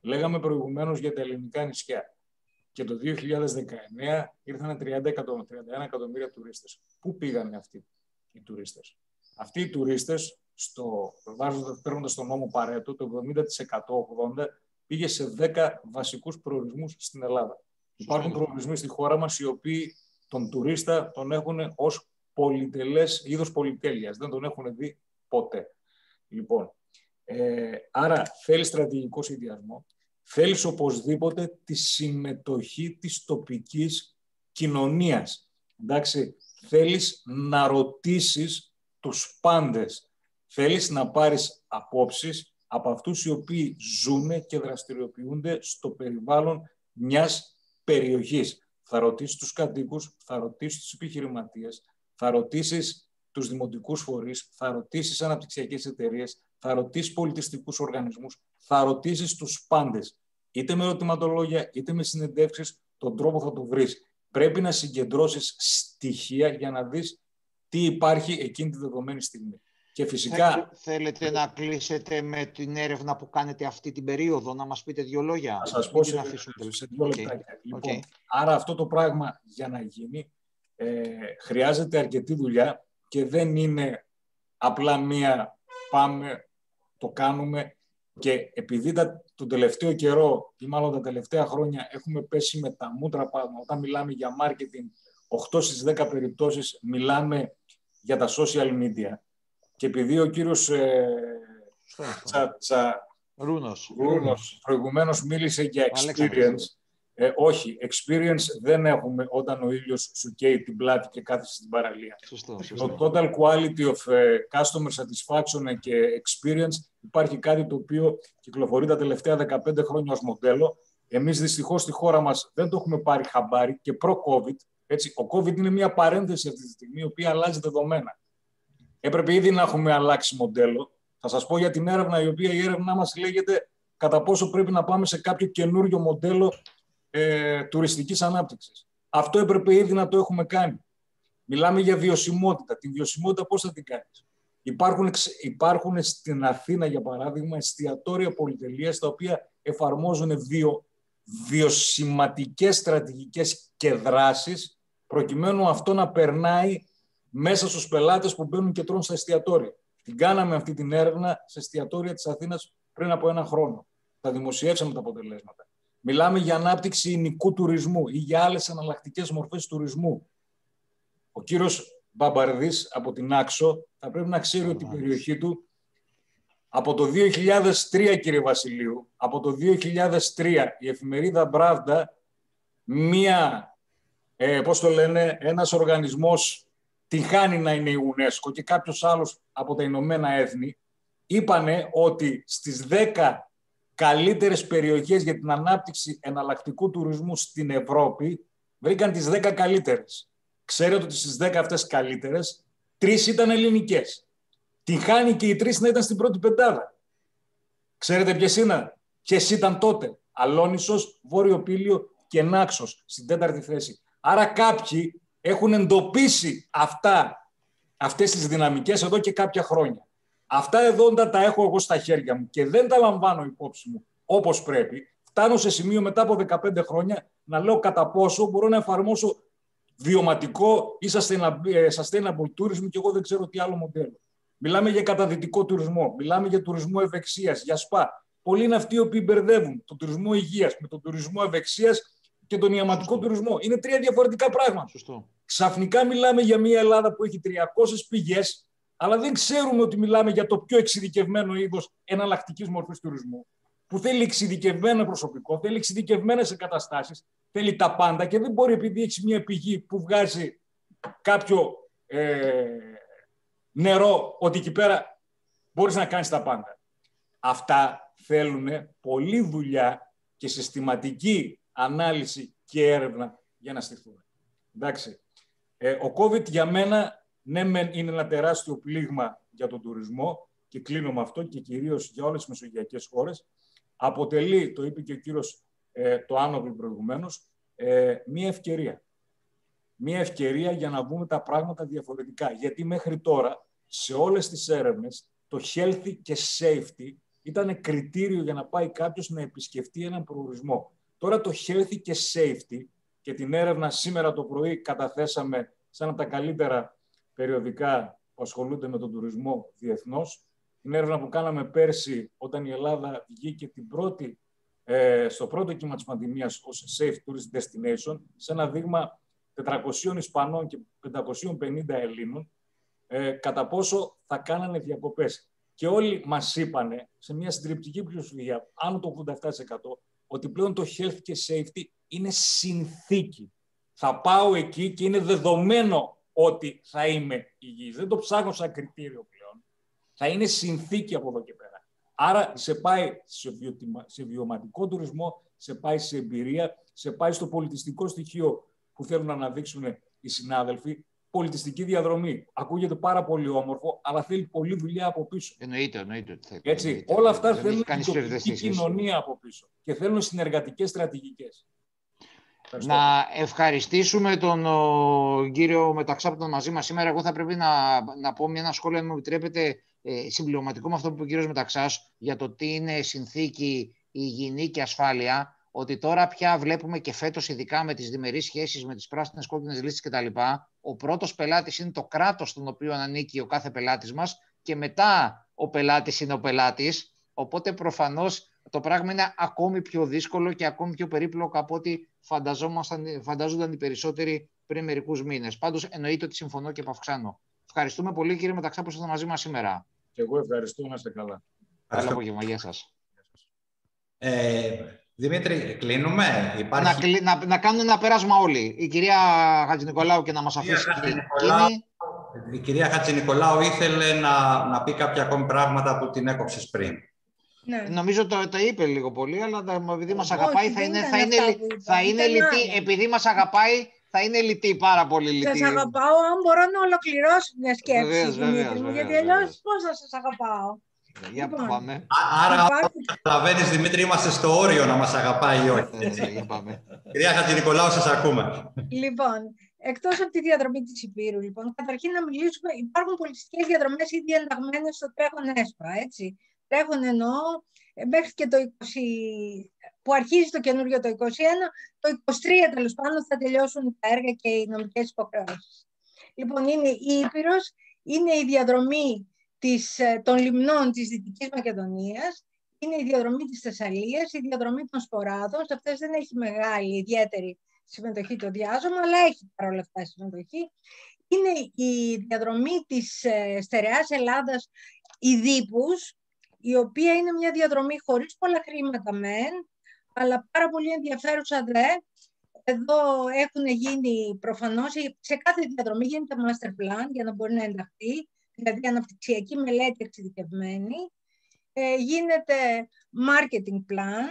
Λέγαμε προηγουμένως για τα ελληνικά νησιά και το 2019 ήρθαν 30 εκατομμύρια, 31 εκατομμύρια τουρίστες. Πού πήγανε αυτοί οι τουρίστες; Αυτοί οι τουρίστες, στο, βάζοντας, παίρνοντας τον νόμο Παρέτο, το 70% 80% πήγε σε 10 βασικούς προορισμούς στην Ελλάδα. Υπάρχουν προορισμοί στη χώρα μας οι οποίοι τον τουρίστα τον έχουν ως πολυτελές είδος πολυτέλειας. Δεν τον έχουν δει ποτέ. Λοιπόν, ε, άρα θέλεις στρατηγικό σχεδιασμό, θέλεις οπωσδήποτε τη συμμετοχή της τοπικής κοινωνίας. Εντάξει, θέλεις να ρωτήσεις τους πάντες. Θέλεις να πάρεις απόψεις από αυτούς οι οποίοι ζουν και δραστηριοποιούνται στο περιβάλλον μιας περιοχής. Θα ρωτήσεις τους κατοίκους, θα ρωτήσεις τους επιχειρηματίες, θα ρωτήσεις τους δημοτικούς φορείς, θα ρωτήσεις αναπτυξιακές εταιρείες, θα ρωτήσεις πολιτιστικούς οργανισμούς, θα ρωτήσεις τους πάντες. Είτε με ερωτηματολόγια, είτε με συνεντεύξεις, τον τρόπο θα το βρεις. Πρέπει να συγκεντρώσεις στοιχεία για να δεις τι υπάρχει εκείνη τη δεδομένη στιγμή. Και φυσικά... Θε- Θέλετε να κλείσετε με την έρευνα που κάνετε αυτή την περίοδο, να μας πείτε δύο λόγια; Θα σας Μην πω την σε, αφήσουμε. σε δύο Οκ. λεπτάκια. Λοιπόν, Οκ. Άρα αυτό το πράγμα για να γίνει ε, χρειάζεται αρκετή δουλειά και δεν είναι απλά μία πάμε, το κάνουμε και επειδή τα, τον τελευταίο καιρό ή μάλλον τα τελευταία χρόνια έχουμε πέσει με τα μούτρα πάνω όταν μιλάμε για marketing 8 στις 10 περιπτώσεις μιλάμε για τα social media και επειδή ο κύριος ε, Σωστό αυτό. Τσα, Τσα, Ρούνος. Ρούνος προηγουμένως μίλησε για Αλέξανδρος. experience. Ε, όχι, experience δεν έχουμε όταν ο ήλιος σου καίει την πλάτη και κάθεσαι στην παραλία. Σωστό, Το σωστό. total quality of ε, customer satisfaction και experience υπάρχει κάτι το οποίο κυκλοφορεί τα τελευταία 15 χρόνια ως μοντέλο. Εμείς δυστυχώς στη χώρα μας δεν το έχουμε πάρει χαμπάρι και προ-COVID. Έτσι, ο COVID είναι μια παρένθεση αυτή τη στιγμή, η οποία αλλάζει δεδομένα. Έπρεπε ήδη να έχουμε αλλάξει μοντέλο. Θα σας πω για την έρευνα, η οποία η έρευνά μας λέγεται κατά πόσο πρέπει να πάμε σε κάποιο καινούριο μοντέλο ε, τουριστικής ανάπτυξης. Αυτό έπρεπε ήδη να το έχουμε κάνει. Μιλάμε για βιωσιμότητα. Την βιωσιμότητα πώς θα την κάνεις; Υπάρχουν, υπάρχουν στην Αθήνα, για παράδειγμα, εστιατόρια πολυτελείας τα οποία εφαρμόζουν βιο, βιωσηματικές στρατηγικές και δράσεις προκειμένου αυτό να περνάει μέσα στους πελάτες που μπαίνουν και τρώνε στα εστιατόρια. Την κάναμε αυτή την έρευνα σε εστιατόρια της Αθήνας πριν από ένα χρόνο. Τα δημοσιεύσαμε τα αποτελέσματα. Μιλάμε για ανάπτυξη εινικού τουρισμού ή για άλλες αναλλακτικές μορφές τουρισμού. Ο κύριος Μπαμπαρδής από την Άξο θα πρέπει να ξέρει ότι η περιοχή του από το 2003, κύριε Βασιλείου, από το 2003 η εφημερίδα Μπράβντα, μία, ε, πώς το λένε, ένας οργανισμός την χάνει να είναι η UNESCO και κάποιος άλλος από τα Ηνωμένα Έθνη, είπανε ότι στις 10 καλύτερες περιοχές για την ανάπτυξη εναλλακτικού τουρισμού στην Ευρώπη βρήκαν τις 10 καλύτερες. Ξέρετε ότι στις 10 αυτές καλύτερες, τρεις ήταν ελληνικές. Την χάνει και οι τρεις να ήταν στην πρώτη πεντάδα. Ξέρετε ποιες είναι, ποιες ήταν τότε; Αλόνισος, Βόρειο Πύλιο και Νάξος στην τέταρτη θέση. Άρα κάποιοι έχουν εντοπίσει αυτά, αυτές τις δυναμικές εδώ και κάποια χρόνια. Αυτά εδώ όταν τα έχω εγώ στα χέρια μου και δεν τα λαμβάνω υπόψη μου όπως πρέπει, φτάνω σε σημείο μετά από 15 χρόνια να λέω κατά πόσο μπορώ να εφαρμόσω βιωματικό ή ε, sustainable tourism και εγώ δεν ξέρω τι άλλο μοντέλο. Μιλάμε για καταδυτικό τουρισμό, μιλάμε για τουρισμό ευεξίας, για σπα. Πολλοί είναι αυτοί οι οποίοι μπερδεύουν τον τουρισμό υγείας με τον τουρισμό ευεξίας και τον ιαματικό τουρισμό. Είναι τρία διαφορετικά πράγματα. Σωστό. Ξαφνικά μιλάμε για μια Ελλάδα που έχει 300 πηγές, αλλά δεν ξέρουμε ότι μιλάμε για το πιο εξειδικευμένο είδος εναλλακτικής μορφής τουρισμού, που θέλει εξειδικευμένο προσωπικό, θέλει εξειδικευμένες εγκαταστάσεις, θέλει τα πάντα και δεν μπορεί επειδή έχεις μια πηγή που βγάζει κάποιο ε, νερό, ότι εκεί πέρα μπορείς να κάνεις τα πάντα. Αυτά θέλουν πολλή δουλειά και συστηματική ανάλυση και έρευνα για να στηθούν. Εντάξει. Ε, ο COVID για μένα, ναι, είναι ένα τεράστιο πλήγμα για τον τουρισμό και κλείνω με αυτό και κυρίως για όλες τις μεσογειακές χώρες. Αποτελεί, το είπε και ο κύριος ε, το Άνοπλη προηγουμένως, ε, μία ευκαιρία. Μία ευκαιρία για να δούμε τα πράγματα διαφορετικά. Γιατί μέχρι τώρα, σε όλες τις έρευνες, το healthy και safety ήταν κριτήριο για να πάει κάποιος να επισκεφτεί έναν προορισμό. Τώρα το healthy και safety και την έρευνα σήμερα το πρωί καταθέσαμε σαν από τα καλύτερα περιοδικά που ασχολούνται με τον τουρισμό διεθνώς. Την έρευνα που κάναμε πέρσι όταν η Ελλάδα βγήκε την πρώτη, ε, στο πρώτο κύμα της πανδημίας ως Safe Tourist Destination σε ένα δείγμα 400 Ισπανών και 550 Ελλήνων ε, κατά πόσο θα κάνανε διακοπές. Και όλοι μας είπανε σε μια συντριπτική πλειοψηφία, άνω το 87%, ότι πλέον το health και safety είναι συνθήκη. Θα πάω εκεί και είναι δεδομένο ότι θα είμαι υγιής. Δεν το ψάχνω σαν κριτήριο πλέον. Θα είναι συνθήκη από εδώ και πέρα. Άρα σε πάει σε, βιωματικό τουρισμό, σε πάει σε εμπειρία, σε πάει στο πολιτιστικό στοιχείο που θέλουν να αναδείξουν οι συνάδελφοι, πολιτιστική διαδρομή. Ακούγεται πάρα πολύ όμορφο, αλλά θέλει πολλή δουλειά από πίσω. Εννοείται, εννοείται ότι θέλει. Έτσι, εννοείται, όλα αυτά θέλουν την κοινωνία από πίσω και θέλουν συνεργατικές στρατηγικές. Να ευχαριστήσουμε τον ο, κύριο Μεταξά που ήταν μαζί μας σήμερα. Εγώ θα πρέπει να, να πω μια σχόλια, αν μου επιτρέπετε, ε, συμπληρωματικό με αυτό που είπε ο κύριος Μεταξάς για το τι είναι συνθήκη υγιεινή και ασφάλεια ότι τώρα πια βλέπουμε και φέτος, ειδικά με τις διμερείς σχέσεις, με τις πράσινες κόκκινες λύσει κτλ., ο πρώτος πελάτης είναι το κράτος στον οποίο ανήκει ο κάθε πελάτης μας και μετά ο πελάτης είναι ο πελάτης. Οπότε προφανώς το πράγμα είναι ακόμη πιο δύσκολο και ακόμη πιο περίπλοκο από ό,τι φανταζόταν οι περισσότεροι πριν μερικούς μήνες. Πάντως εννοείται ότι συμφωνώ και επαυξάνω. Ευχαριστούμε πολύ κύριε Μεταξά που ήσασταν μαζί μας σήμερα. Και εγώ ευχαριστώ, να είστε καλά. Καλό απόγευμα, γεια σας. Ε, Δημήτρη, κλείνουμε; Υπάρχει... Να, να, να κάνουν ένα πέρασμα όλοι. Η κυρία Χατζηνικολάου και να μας αφήσει εκείνη. Η κυρία Χατζηνικολάου ήθελε να, να πει κάποια ακόμη πράγματα που την έκοψες πριν. Ναι. Νομίζω το, το είπε λίγο πολύ, αλλά τα- επειδή μας Όχι, αγαπάει θα δεν είναι, ήταν θα είναι, αυτά λι- που είπα. θα είναι Ήταν λυτή. άλλα. Επειδή μας αγαπάει θα είναι λυτή, πάρα πολύ λυτή. Σας αγαπάω, αν μπορώ να ολοκληρώσω μια σκέψη, Βεβαίως, Δημήτρη βεβαίως, μου, βεβαίως, γιατί αλλιώς βεβαίως. πώς θα σας αγαπάω; Για Λοιπόν. πάμε. Α- Άρα, Υπάρχει- καταλαβαίνεις, Δημήτρη, είμαστε στο όριο να μας αγαπάει ή όχι. Έτσι, για πάμε. Κυρία Χατζηνικολάου, σας ακούμε. Λοιπόν, εκτός από τη διαδρομή της Υπήρου, λοιπόν, καταρχήν να μιλήσουμε, υπάρχουν πολιτιστικές διαδρομές ήδη ενταγμένες στο τρέχον ΕΣΠΑ, έτσι. Τρέχον εννοώ, ε, μέχρι και το 20, που αρχίζει το καινούριο το 21, το 23 τέλος πάντων θα τελειώσουν τα έργα και οι νομικές υποχρεώσεις. Λοιπόν, είναι η Ήπειρος, είναι η διαδρομή της, ε, των λιμνών της Δυτικής Μακεδονίας, είναι η διαδρομή της Θεσσαλίας, η διαδρομή των Σποράδων, σε αυτές δεν έχει μεγάλη ιδιαίτερη συμμετοχή το διάζωμα, αλλά έχει παρόλα αυτά συμμετοχή. Είναι η διαδρομή της ε, στερεάς Ελλάδας Ιδίπους, η οποία είναι μια διαδρομή χωρίς πολλά χρήματα μεν, αλλά πάρα πολύ ενδιαφέρουσα δε. Εδώ έχουν γίνει προφανώς, σε κάθε διαδρομή γίνεται master plan για να μπορεί να ενταχθεί, δηλαδή αναπτυξιακή μελέτη εξειδικευμένη. Ε, γίνεται marketing plan,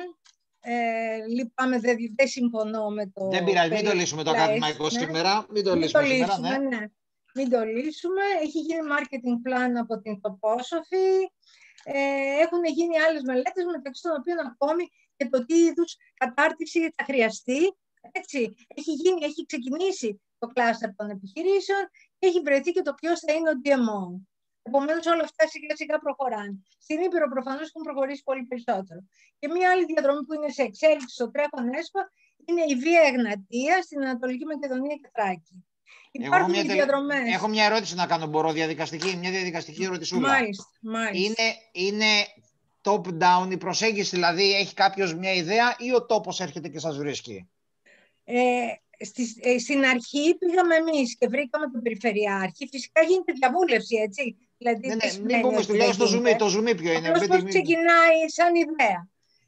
ε, λυπάμαι, δεν, δεν συμφωνώ με το... Δεν πειράζει, μην το περί- λύσουμε το place, ακαδημαϊκό ναι. σήμερα. Μην το Μην λύσουμε το σήμερα, λύσουμε, ναι. ναι. Μην το λύσουμε. Έχει γίνει marketing plan από την τοπόσοφη. Ε, έχουν γίνει άλλες μελέτες, μεταξύ των οποίων ακόμη και το τι είδους κατάρτιση θα χρειαστεί. Έτσι, έχει, γίνει, έχει ξεκινήσει το κλάστερ των επιχειρήσεων και έχει βρεθεί και το ποιος θα είναι ο DMO. Επομένως, όλα αυτά σιγά σιγά προχωράνε. Στην Ήπειρο προφανώς έχουν προχωρήσει πολύ περισσότερο. Και μία άλλη διαδρομή που είναι σε εξέλιξη στο τρέχον ΕΣΠΑ είναι η Βία Εγνατία στην Ανατολική Μακεδονία και Θράκη. Εγώ Υπάρχουν μια οι τελε- διαδρομές. Έχω μια ερώτηση να κάνω, μπορώ διαδικαστική, μια διαδικαστική ερωτησούλα; Μάλιστα, μάλιστα. Είναι, είναι top-down η προσέγγιση, δηλαδή έχει κάποιος μια ιδέα ή ο τόπος έρχεται και σας βρίσκει; Ε, στη- ε, στην αρχή πήγαμε εμείς και βρήκαμε τον Περιφερειάρχη. Φυσικά γίνεται διαβούλευση, έτσι. Δηλαδή, Ναι, δεν ναι, σημαίνει μην πούμε ότι στο, δεν λέω στο γίνεται. zoom, το zoom ποιο είναι. Απλώς μην- πώς μην- ξεκινάει σαν ιδέα.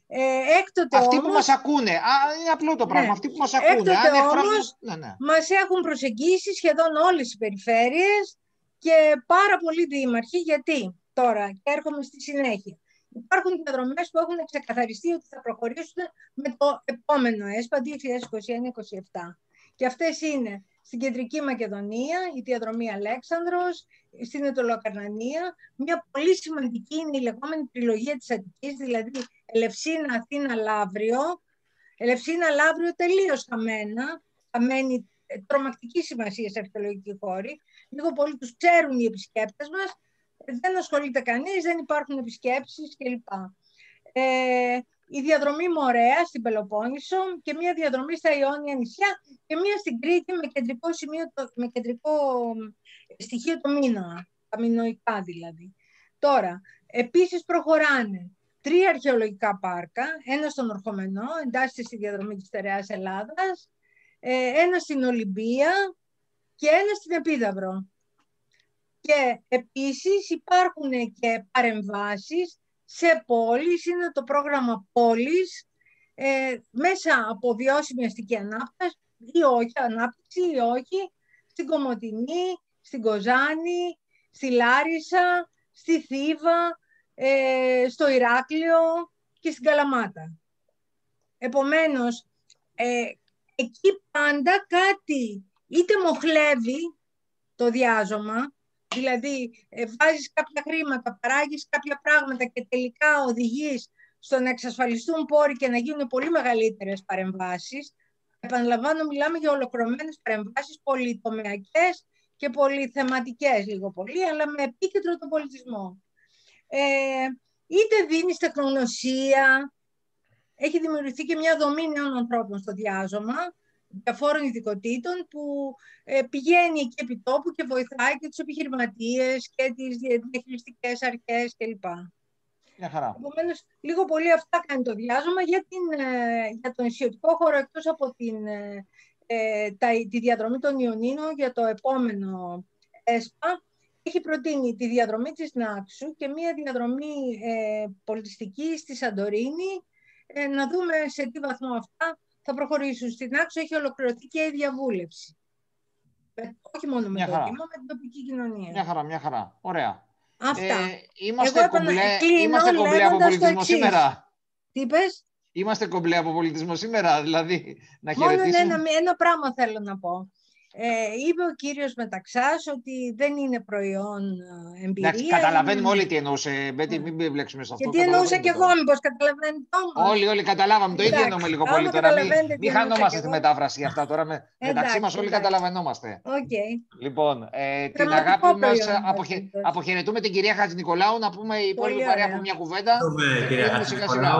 Ε, έκτοτε Αυτοί όμως, που μας ακούνε, α, είναι απλό το πράγμα, Ναι. αυτοί που μας ακούνε. Έκτοτε αν εκφράζουν- όμως, Ναι, ναι. μας έχουν προσεγγίσει σχεδόν όλες οι περιφέρειες και πάρα πολλοί δήμαρχοι. Γιατί τώρα, και έρχομαι στη συνέχεια. Υπάρχουν διαδρομές που έχουν ξεκαθαριστεί ότι θα προχωρήσουν με το επόμενο ΕΣΠΑ 2021-2027. Και αυτές είναι στην Κεντρική Μακεδονία, η διαδρομή Αλέξανδρος, στην Ετωλοκαρνανία. Μια πολύ σημαντική είναι η λεγόμενη τριλογία της Αττικής, δηλαδή Ελευσίνα, Αθήνα, Λαύριο. Ελευσίνα, Λαύριο τελείως χαμένα, χαμένη ε, τρομακτική σημασία σε αρχαιολογική χώρη. Λίγο πολύ τους ξέρουν οι επισκέπτες μας, ε, δεν ασχολείται κανείς, δεν υπάρχουν επισκέψεις κλπ. Ε, η διαδρομή Μορέα στην Πελοπόννησο και μια διαδρομή στα Ιόνια νησιά και μια στην Κρήτη με κεντρικό, σημείο, το- με κεντρικό ε, στοιχείο το Μίνωα, τα μινοϊκά δηλαδή. Τώρα, επίσης προχωράνε τρία αρχαιολογικά πάρκα, ένα στον Ορχομενό, εντάσσεται στη διαδρομή της Στερεάς Ελλάδας, ε, ένα στην Ολυμπία και ένα στην Επίδαυρο. Και επίσης υπάρχουν και παρεμβάσεις σε πόλεις, είναι το πρόγραμμα πόλης, ε, μέσα από βιώσιμη αστική ανάπτυξη ή όχι, ανάπτυξη ή όχι, στην Κομωτινή, στην Κοζάνη, στη Λάρισα, στη Θήβα, ε, στο Ηράκλειο και στην Καλαμάτα. Επομένως, ε, εκεί πάντα κάτι είτε μοχλεύει το διάζωμα, δηλαδή ε, βάζεις κάποια χρήματα, παράγεις κάποια πράγματα και τελικά οδηγείς στο να εξασφαλιστούν πόροι και να γίνουν πολύ μεγαλύτερες παρεμβάσεις. Επαναλαμβάνω, μιλάμε για ολοκληρωμένες παρεμβάσεις πολυτομεακές και πολυθεματικές λίγο πολύ, αλλά με επίκεντρο τον πολιτισμό. Ε, είτε δίνεις τεχνογνωσία, έχει δημιουργηθεί και μια δομή νέων ανθρώπων στο διάζωμα, διαφόρων ειδικοτήτων που ε, πηγαίνει εκεί επί τόπου και βοηθάει και τους επιχειρηματίες και τις διαχειριστικές αρχές κλπ. Μια χαρά. Επομένως, λίγο πολύ αυτά κάνει το διάζωμα για, την, ε, για τον ισιωτικό χώρο εκτός από την, ε, ε, τα, τη διαδρομή των Ιωνίνων για το επόμενο ΕΣΠΑ. Έχει προτείνει τη διαδρομή της Νάξου και μία διαδρομή ε, πολιτιστική στη Σαντορίνη. Ε, να δούμε σε τι βαθμό αυτά θα προχωρήσουν. Στην Άξο έχει ολοκληρωθεί και η διαβούλευση. Ε, όχι μόνο με Μια το χαρά. Δήμο, με την τοπική κοινωνία. Μια χαρά, μια χαρά. Ωραία. Αυτά. Ε, είμαστε Εγώ επανα- κομπλέ, κλείνω είμαστε κομπλέ από λέγοντας το πολιτισμό εξής. σήμερα. Τι είπες; Είμαστε κομπλέ από πολιτισμό σήμερα, δηλαδή να Μόνο χαιρετήσουμε. ένα, ένα πράγμα θέλω να πω. Ε, είπε ο κύριος Μεταξάς ότι δεν είναι προϊόν ε, εμπειρία. Εντάξει, καταλαβαίνουμε είναι- όλοι τι εννοούσε. Μπέτη, μην μπλέξουμε σε αυτό. Γιατί εννοούσα καταλαβαίνουμε και εγώ, τώρα. μήπως καταλαβαίνετε όμως. Όλοι, όλοι καταλάβαμε. Το ίδιο Εντάξει, εννοούμε λίγο άμα πολύ τώρα. Μην, καταλαβαίνετε τι μην εννοούσα χανόμαστε κι στη εγώ. μετάφραση για αυτά τώρα. Με, μεταξύ μας Εντάξει, όλοι εντάξει. καταλαβαίνόμαστε. Οκ. Λοιπόν, ε, την Πραγματικό αγάπη μας προϊόν, εν αποχε, πάση περιπτώσει. αποχαιρετούμε την κυρία Χατζηνικολάου να πούμε η υπόλοιπη Πολύ παρέα ωραία. από μια κουβέντα. Ευχαριστούμε, και κυρία κλείνουμε σιγά σιγά.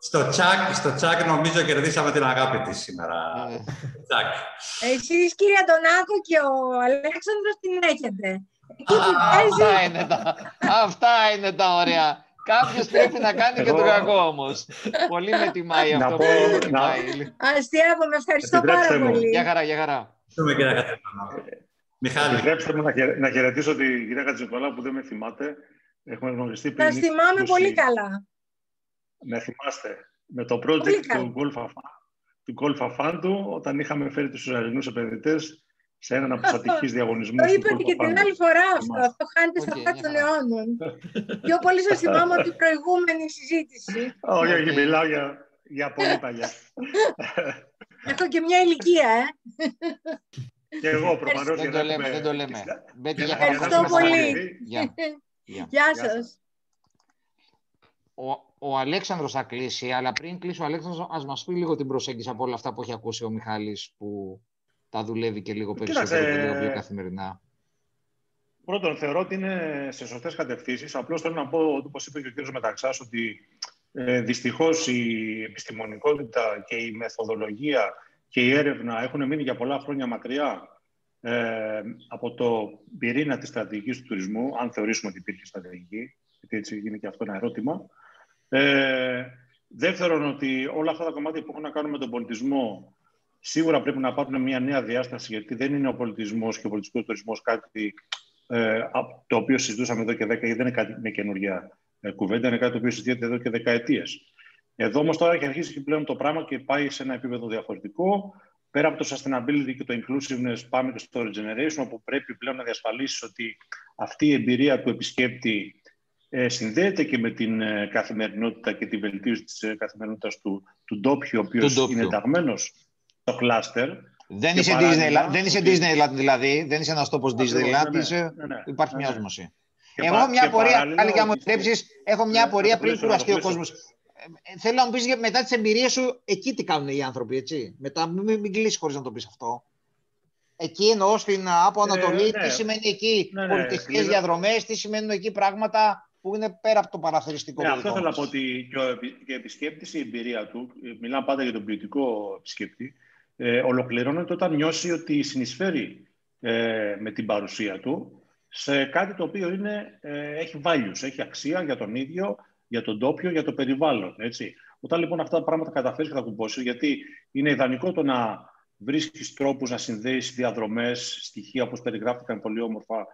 Χατζηνικολάου. Στο τσακ, στο τσακ νομίζω κερδίσαμε την αγάπη της σήμερα. Ε, Τσακ. Εσείς κύριε Αντωνάκο και ο Αλέξανδρος την έχετε. Εκεί που α, παίζει, Αυτά είναι τα, αυτά είναι τα ωραία. Κάποιος πρέπει να κάνει και το Εγώ- κακό όμως. Πολύ με τιμάει Να αυτό. πω- Πολύ με να- τιμάει. αστείευομαι. Ευχαριστώ Επιτρέψτε πάρα μου. πολύ. Γεια χαρά, γεια χαρά. Ευχαριστούμε, κυρία Χατζηνικολάου. Μιχάλη. Επιτρέψτε μου να, χαιρε- να χαιρετήσω την κυρία Κατζηνικολάου που δεν με θυμάται. Έχουμε γνωριστεί πριν. Τα θυμάμαι 20 πολύ καλά. Με θυμάστε. Με το Πολύ project καλά. του Golf Afan- του Golf Αφάντου, όταν είχαμε φέρει τους Ισραηλινούς επενδυτές σε έναν από τους ατυχείς διαγωνισμούς Το του είπατε Golf και την Αφάντου. άλλη φορά αυτό. Θυμάστε. Αυτό χάνεται στα Οκ, φάτια μια των χαρά. αιώνων. Πιο πολύ σας θυμάμαι από την προηγούμενη συζήτηση. Όχι, όχι, Οκ. μιλάω για, για πολύ παλιά. [LAUGHS] Έχω και μια ηλικία, ε. και εγώ προφανώς Δεν για το να λέμε, έχουμε- δεν το λέμε. Μπέτη, για γεια να- χαρά. για να Ευχαριστώ έχουμε πολύ. συναντηθεί. [LAUGHS] Γεια. Γεια. Γεια Γεια σας. Ο, ο Αλέξανδρος θα κλείσει, αλλά πριν κλείσει ο Αλέξανδρος, ας μας πει λίγο την προσέγγιση από όλα αυτά που έχει ακούσει ο Μιχάλης, που τα δουλεύει και λίγο περισσότερο Κοίταξε, και λίγο πιο καθημερινά. Πρώτον, θεωρώ ότι είναι σε σωστές κατευθύνσεις. Απλώς θέλω να πω, όπως είπε και ο κ. Μεταξάς, ότι ε, δυστυχώς η επιστημονικότητα και η μεθοδολογία και η έρευνα έχουν μείνει για πολλά χρόνια μακριά ε, από το πυρήνα της στρατηγικής του τουρισμού, αν θεωρήσουμε ότι υπήρχε στρατηγική, γιατί έτσι είναι και αυτό ένα ερώτημα. Ε, δεύτερον, ότι όλα αυτά τα κομμάτια που έχουν να κάνουν με τον πολιτισμό σίγουρα πρέπει να πάρουν μια νέα διάσταση, γιατί δεν είναι ο πολιτισμός και ο πολιτιστικός τουρισμός κάτι ε, α- το οποίο συζητούσαμε εδώ και δέκα, γιατί δεν είναι κάτι μια καινούργια ε, κουβέντα, είναι κάτι το οποίο συζητιέται εδώ και δεκαετίες. Εδώ όμως τώρα έχει αρχίσει και πλέον το πράγμα και πάει σε ένα επίπεδο διαφορετικό. Πέρα από το sustainability και το inclusiveness, πάμε και στο regeneration, όπου πρέπει πλέον να διασφαλίσεις ότι αυτή η εμπειρία του επισκέπτη ε, συνδέεται και με την ε, καθημερινότητα και τη βελτίωση της ε, καθημερινότητας του, του ντόπιου, ο οποίος ντόπιου. είναι ενταγμένος στο κλάστερ. Δεν Και είσαι, παράλληλα, Disneyland, δεν είσαι ότι- Disneyland δηλαδή, δεν είσαι ένας τόπος Ακριβώς, Disneyland, ναι, ναι, είσαι- ναι, ναι, υπάρχει ναι, μια ναι. όσμωση. Και Εγώ πα- έχω μια και απορία, παράλληλα άλλη και αν μου ότι- επιτρέψεις, έχω μια Ναι, να απορία το πριν κλείσω, να κουραστεί το ο κλείσω. κόσμος. Ε, Θέλω να μου πεις για- μετά τις εμπειρίες σου, εκεί τι κάνουν οι άνθρωποι, έτσι. Μετά μην, μην κλείσεις χωρίς να το πεις αυτό. Εκεί εννοώ στην από Ανατολή, ναι. τι σημαίνει εκεί Ναι, ναι, πολιτιστικές κλείνω. διαδρομές, τι σημαίνουν εκεί πράγματα που είναι πέρα από το παραθεριστικό. Ναι, το αυτό δικό θέλω να μας. πω ότι και ο επι- και ο επισκέπτη, η εμπειρία του, ε, μιλάμε πάντα για τον ποιοτικό επισκέπτη, ε, ολοκληρώνεται όταν νιώσει ότι συνεισφέρει ε, με την παρουσία του σε κάτι το οποίο είναι, ε, έχει values, έχει αξία για τον ίδιο, για τον τόπιο, για το περιβάλλον. Έτσι. Όταν λοιπόν αυτά τα πράγματα καταφέρεις και θα κουμπώσεις, γιατί είναι ιδανικό το να βρίσκεις τρόπους να συνδέεις διαδρομές, στοιχεία όπως περιγράφηκαν πολύ όμορφα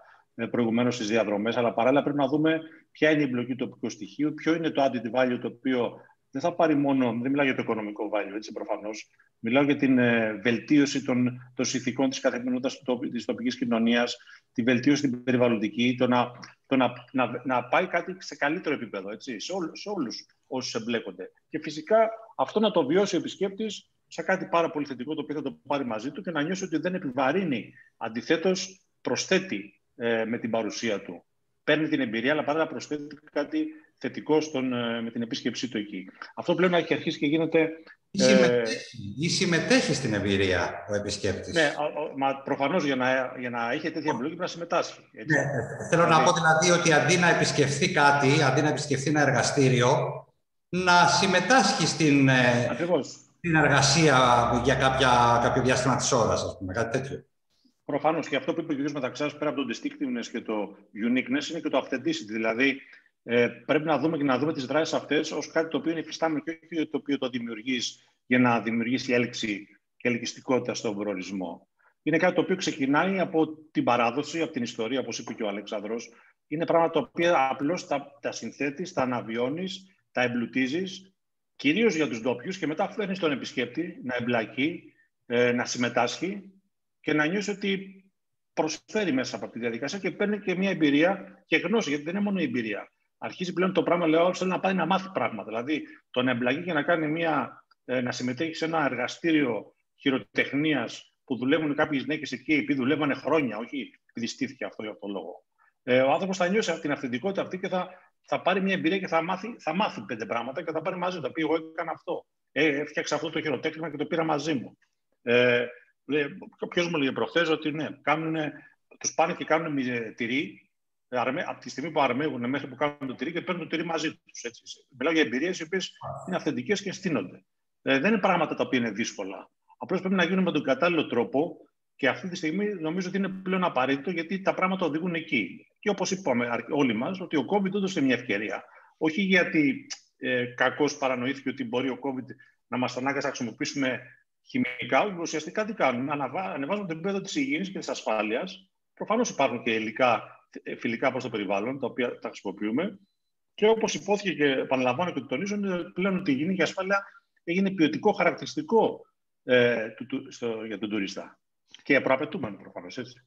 προηγουμένως στις διαδρομές, αλλά παράλληλα πρέπει να δούμε ποια είναι η εμπλοκή του τοπικού στοιχείου, ποιο είναι το added value το οποίο δεν θα πάρει μόνο, δεν μιλάω για το οικονομικό value, έτσι προφανώς. Μιλάω για την ε, βελτίωση των, των συνθηκών της καθημερινότητας της τοπικής κοινωνίας, τη βελτίωση την περιβαλλοντική, το να, το να, να, να πάει κάτι σε καλύτερο επίπεδο έτσι, σε, όλου, σε όλους όσους εμπλέκονται. Και φυσικά αυτό να το βιώσει ο επισκέπτης σε κάτι πάρα πολύ θετικό το οποίο θα το πάρει μαζί του και να νιώσει ότι δεν επιβαρύνει. Αντιθέτως, προσθέτει ε, με την παρουσία του. Παίρνει την εμπειρία, αλλά παράλληλα προσθέτει κάτι θετικό στον, ε, με την επίσκεψή του εκεί. Αυτό πλέον έχει αρχίσει και γίνεται. Ή συμμετέχει, ή συμμετέχει στην εμπειρία ο επισκέπτης. Ναι, μα προφανώς για να, για να έχει τέτοια εμπλοκή πρέπει να συμμετάσχει. Έτσι. Ναι, θέλω να πω δηλαδή ότι αντί να επισκεφθεί κάτι, αντί να επισκεφθεί ένα εργαστήριο, να συμμετάσχει στην, στην εργασία για κάποια, κάποιο διάστημα της ώρας, ας πούμε, κάτι τέτοιο. Προφανώς και αυτό που είπε ο κ. Μεταξάς, πέρα από το distinctiveness και το uniqueness, είναι και το authenticity. Δηλαδή, ε, πρέπει να δούμε και να δούμε τις δράσεις αυτές ως κάτι το οποίο είναι υφιστάμενο και όχι το οποίο το δημιουργείς για να δημιουργήσει έλξη και ελκυστικότητα στον προορισμό. Είναι κάτι το οποίο ξεκινάει από την παράδοση, από την ιστορία, όπως είπε και ο Αλεξάνδρος. Είναι πράγματα τα οποία απλώς τα, τα συνθέτεις, τα αναβιώνεις, τα εμπλουτίζεις, κυρίως για τους ντόπιους και μετά φέρνεις τον επισκέπτη να εμπλακεί, ε, να συμμετάσχει και να νιώσει ότι προσφέρει μέσα από αυτή τη διαδικασία και παίρνει και μια εμπειρία και γνώση, γιατί δεν είναι μόνο η εμπειρία. Αρχίζει πλέον το πράγμα, λέω, θέλει να πάει να μάθει πράγματα. Δηλαδή, το να εμπλαγεί και να κάνει μια, ε, να συμμετέχει σε ένα εργαστήριο χειροτεχνίας που δουλεύουν κάποιε γυναίκες εκεί, επειδή δουλεύανε χρόνια, όχι επειδή στήθηκε αυτό για αυτόν τον λόγο. Ε, ο άνθρωπος θα νιώσει την αυθεντικότητα αυτή και θα, θα πάρει μια εμπειρία και θα μάθει, θα μάθει πέντε πράγματα και θα πάρει μαζί του. Θα πει: Εγώ έκανα αυτό. Ε, έφτιαξα αυτό το χειροτέχνημα και το πήρα μαζί μου. Ε, Ποιος μου λέγε προχθές ότι ναι, τους πάνε και κάνουν τυρί από τη στιγμή που αρμέγουν μέχρι που κάνουν το τυρί και παίρνουν το τυρί μαζί τους. Μιλάω για εμπειρίες οι οποίες είναι αυθεντικές και στείνονται. Ε, δεν είναι πράγματα τα οποία είναι δύσκολα. Απλώς πρέπει να γίνουν με τον κατάλληλο τρόπο και αυτή τη στιγμή νομίζω ότι είναι πλέον απαραίτητο γιατί τα πράγματα οδηγούν εκεί. Και όπως είπαμε όλοι μας, ότι ο COVID έδωσε μια ευκαιρία. Όχι γιατί ε, κακώς παρανοήθηκε ότι μπορεί ο COVID να μας ανάγκασε να χρησιμοποιήσουμε χημικά, ουσιαστικά τι κάνουν. Ανεβάζουν το επίπεδο της υγιεινής και της ασφάλειας. Προφανώς υπάρχουν και υλικά ε, φιλικά προς το περιβάλλον, τα οποία τα χρησιμοποιούμε. Και όπως υπόθηκε και επαναλαμβάνω και το τονίζω, πλέον ότι η υγιεινή και η ασφάλεια έγινε ποιοτικό χαρακτηριστικό ε, του, στο, για τον τουρίστα. Και προαπαιτούμενο προφανώς έτσι.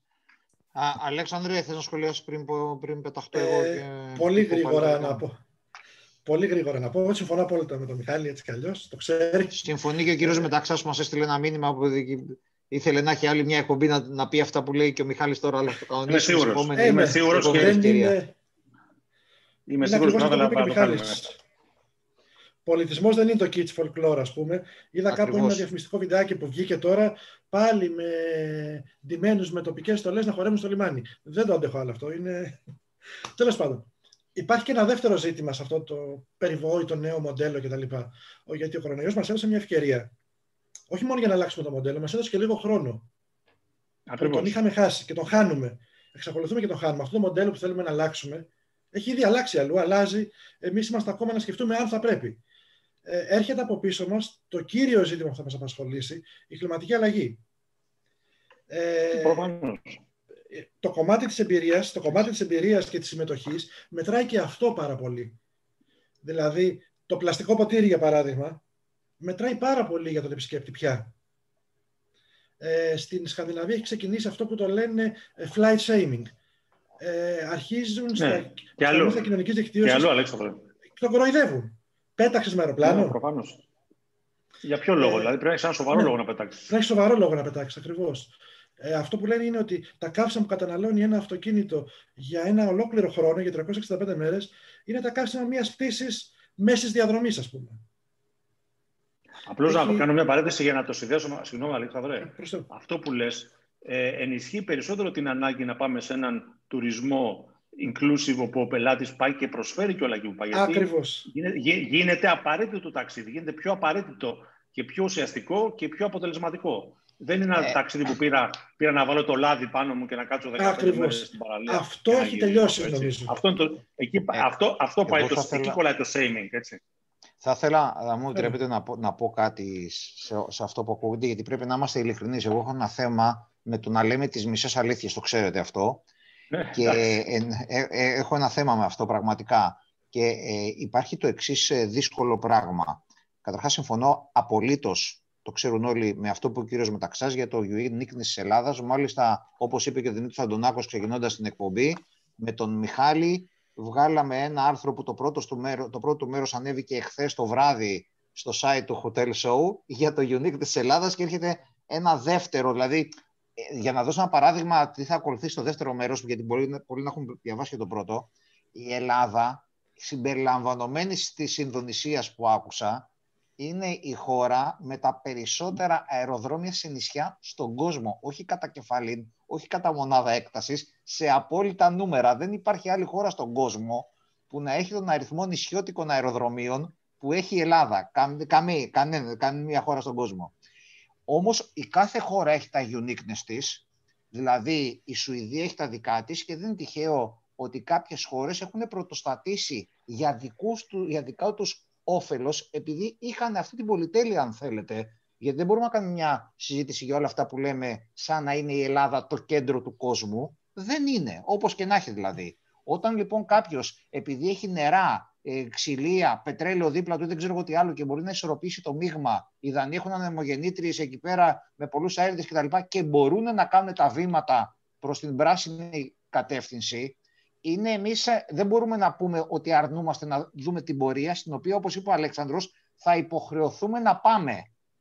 Α, Αλέξανδρε, θες να σχολιάσεις πριν, πριν πεταχτώ εγώ ε, και... Πολύ γρήγορα να πω. Πολύ γρήγορα να πω. Συμφωνώ απόλυτα με τον Μιχάλη έτσι κι αλλιώς. Το ξέρει. Συμφωνεί και ο κύριος Μεταξάς που μας έστειλε ένα μήνυμα που ήθελε να έχει άλλη μια εκπομπή να, να πει αυτά που λέει και ο Μιχάλης τώρα, αλλά το κανονίσει. Είμαι σίγουρος. Ε, είμαι σίγουρος και δεν είναι. Είμαι σίγουρος ότι θα το κάνει. Πολιτισμός δεν είναι το kids folklore, ας πούμε. Είδα κάπου ένα διαφημιστικό βιντεάκι που βγήκε τώρα πάλι με ντυμένους με τοπικές στολές να χορεύουν στο λιμάνι. Δεν το αντέχω άλλο αυτό. Είναι. Τέλος πάντων υπάρχει και ένα δεύτερο ζήτημα σε αυτό το περιβόητο νέο μοντέλο κτλ. Γιατί ο κορονοϊός μας έδωσε μια ευκαιρία. Όχι μόνο για να αλλάξουμε το μοντέλο, μας έδωσε και λίγο χρόνο. Ακριβώς. Τον είχαμε χάσει και τον χάνουμε. Εξακολουθούμε και τον χάνουμε. Αυτό το μοντέλο που θέλουμε να αλλάξουμε έχει ήδη αλλάξει αλλού, αλλάζει. Εμείς είμαστε ακόμα να σκεφτούμε αν θα πρέπει. Ε, έρχεται από πίσω μας το κύριο ζήτημα που θα μας απασχολήσει, η κλιματική αλλαγή. Ε, το κομμάτι της εμπειρίας, το κομμάτι της εμπειρίας και της συμμετοχής μετράει και αυτό πάρα πολύ. Δηλαδή, το πλαστικό ποτήρι, για παράδειγμα, μετράει πάρα πολύ για τον επισκέπτη πια. Ε, στην Σκανδιναβία έχει ξεκινήσει αυτό που το λένε ε, flight shaming. Ε, αρχίζουν ναι. στα, και αλλού. στα κοινωνικής δικτύωσης και αλλού, Αλέξανδρο. Και τον κοροϊδεύουν. Πέταξες με αεροπλάνο; Ναι, προφανώς. Για ποιο λόγο, ε, δηλαδή πρέπει να έχεις ένα σοβαρό ναι, λόγο να πετάξεις. Πρέπει να έχεις σοβαρό λόγο να πετάξεις, ακριβώς. Ε, αυτό που λένε είναι ότι τα καύσιμα που καταναλώνει ένα αυτοκίνητο για ένα ολόκληρο χρόνο, για 365 μέρες, είναι τα καύσιμα μιας πτήσης μέσης διαδρομής, ας πούμε. Απλώς Έχει... να κάνω μια παρένθεση για να το συνδέσω. Συγγνώμη, Αλέξανδρε. Ε, αυτό που λες ε, ενισχύει περισσότερο την ανάγκη να πάμε σε έναν τουρισμό inclusive όπου ο πελάτης πάει και προσφέρει και όλα εκεί που πάει. Ακριβώς. Γίνεται, γίνεται απαραίτητο το ταξίδι, γίνεται πιο απαραίτητο και πιο ουσιαστικό και πιο αποτελεσματικό. Δεν είναι ένα ε, ταξίδι που πήρα, πήρα να βάλω το λάδι πάνω μου και να κάτσω 15 μέρες στην παραλία. Αυτό έχει τελειώσει, νομίζω. Αυτό, το, εκεί, ε, αυτό, αυτό πάει το, θέλα... εκεί κολλάει το shaming, έτσι. Θα ήθελα, να μου επιτρέπετε να, πω, να πω κάτι σε, σε, αυτό που ακούγεται, γιατί πρέπει να είμαστε ειλικρινείς. Εγώ έχω ένα θέμα με το να λέμε τις μισές αλήθειες, το ξέρετε αυτό. Ναι, και ε, ε, έχω ένα θέμα με αυτό πραγματικά. Και ε, υπάρχει το εξής δύσκολο πράγμα. Καταρχάς, συμφωνώ απολύτως το ξέρουν όλοι με αυτό που ο κύριος Μεταξάς για το uniqueness της Ελλάδας. Μάλιστα, όπως είπε και ο Δημήτρης Αντωνάκος ξεκινώντας την εκπομπή, με τον Μιχάλη βγάλαμε ένα άρθρο που το πρώτο, του μέρο, το πρώτο μέρος ανέβηκε εχθές το βράδυ στο site του Hotel Show για το unique της Ελλάδας και έρχεται ένα δεύτερο, δηλαδή ε, για να δώσω ένα παράδειγμα τι θα ακολουθήσει το δεύτερο μέρος, γιατί πολλοί, πολλοί να έχουν διαβάσει και το πρώτο, η Ελλάδα συμπεριλαμβανομένης της Ινδονησίας που άκουσα, είναι η χώρα με τα περισσότερα αεροδρόμια σε νησιά στον κόσμο. Όχι κατά κεφαλήν, όχι κατά μονάδα έκτασης, σε απόλυτα νούμερα. Δεν υπάρχει άλλη χώρα στον κόσμο που να έχει τον αριθμό νησιώτικων αεροδρομίων που έχει η Ελλάδα. Καμία, καμία χώρα στον κόσμο. Όμως η κάθε χώρα έχει τα uniqueness της, δηλαδή η Σουηδία έχει τα δικά της και δεν είναι τυχαίο ότι κάποιες χώρες έχουν πρωτοστατήσει για, δικούς του, για δικά τους όφελος επειδή είχαν αυτή την πολυτέλεια, αν θέλετε. Γιατί δεν μπορούμε να κάνουμε μια συζήτηση για όλα αυτά που λέμε σαν να είναι η Ελλάδα το κέντρο του κόσμου. Δεν είναι, όπως και να έχει δηλαδή. Όταν λοιπόν κάποιος, επειδή έχει νερά, ε, ξυλία, πετρέλαιο δίπλα του ή δεν ξέρω εγώ τι άλλο και μπορεί να ισορροπήσει το μείγμα, οι Δανείοι έχουν ανεμογεννήτριες εκεί πέρα με πολλούς αέριδες κτλ. Και, και μπορούν να κάνουν τα βήματα προς την πράσινη κατεύθυνση, είναι εμείς ε, δεν μπορούμε να πούμε ότι αρνούμαστε να δούμε την πορεία στην οποία, όπως είπε ο Αλέξανδρος, θα υποχρεωθούμε να πάμε.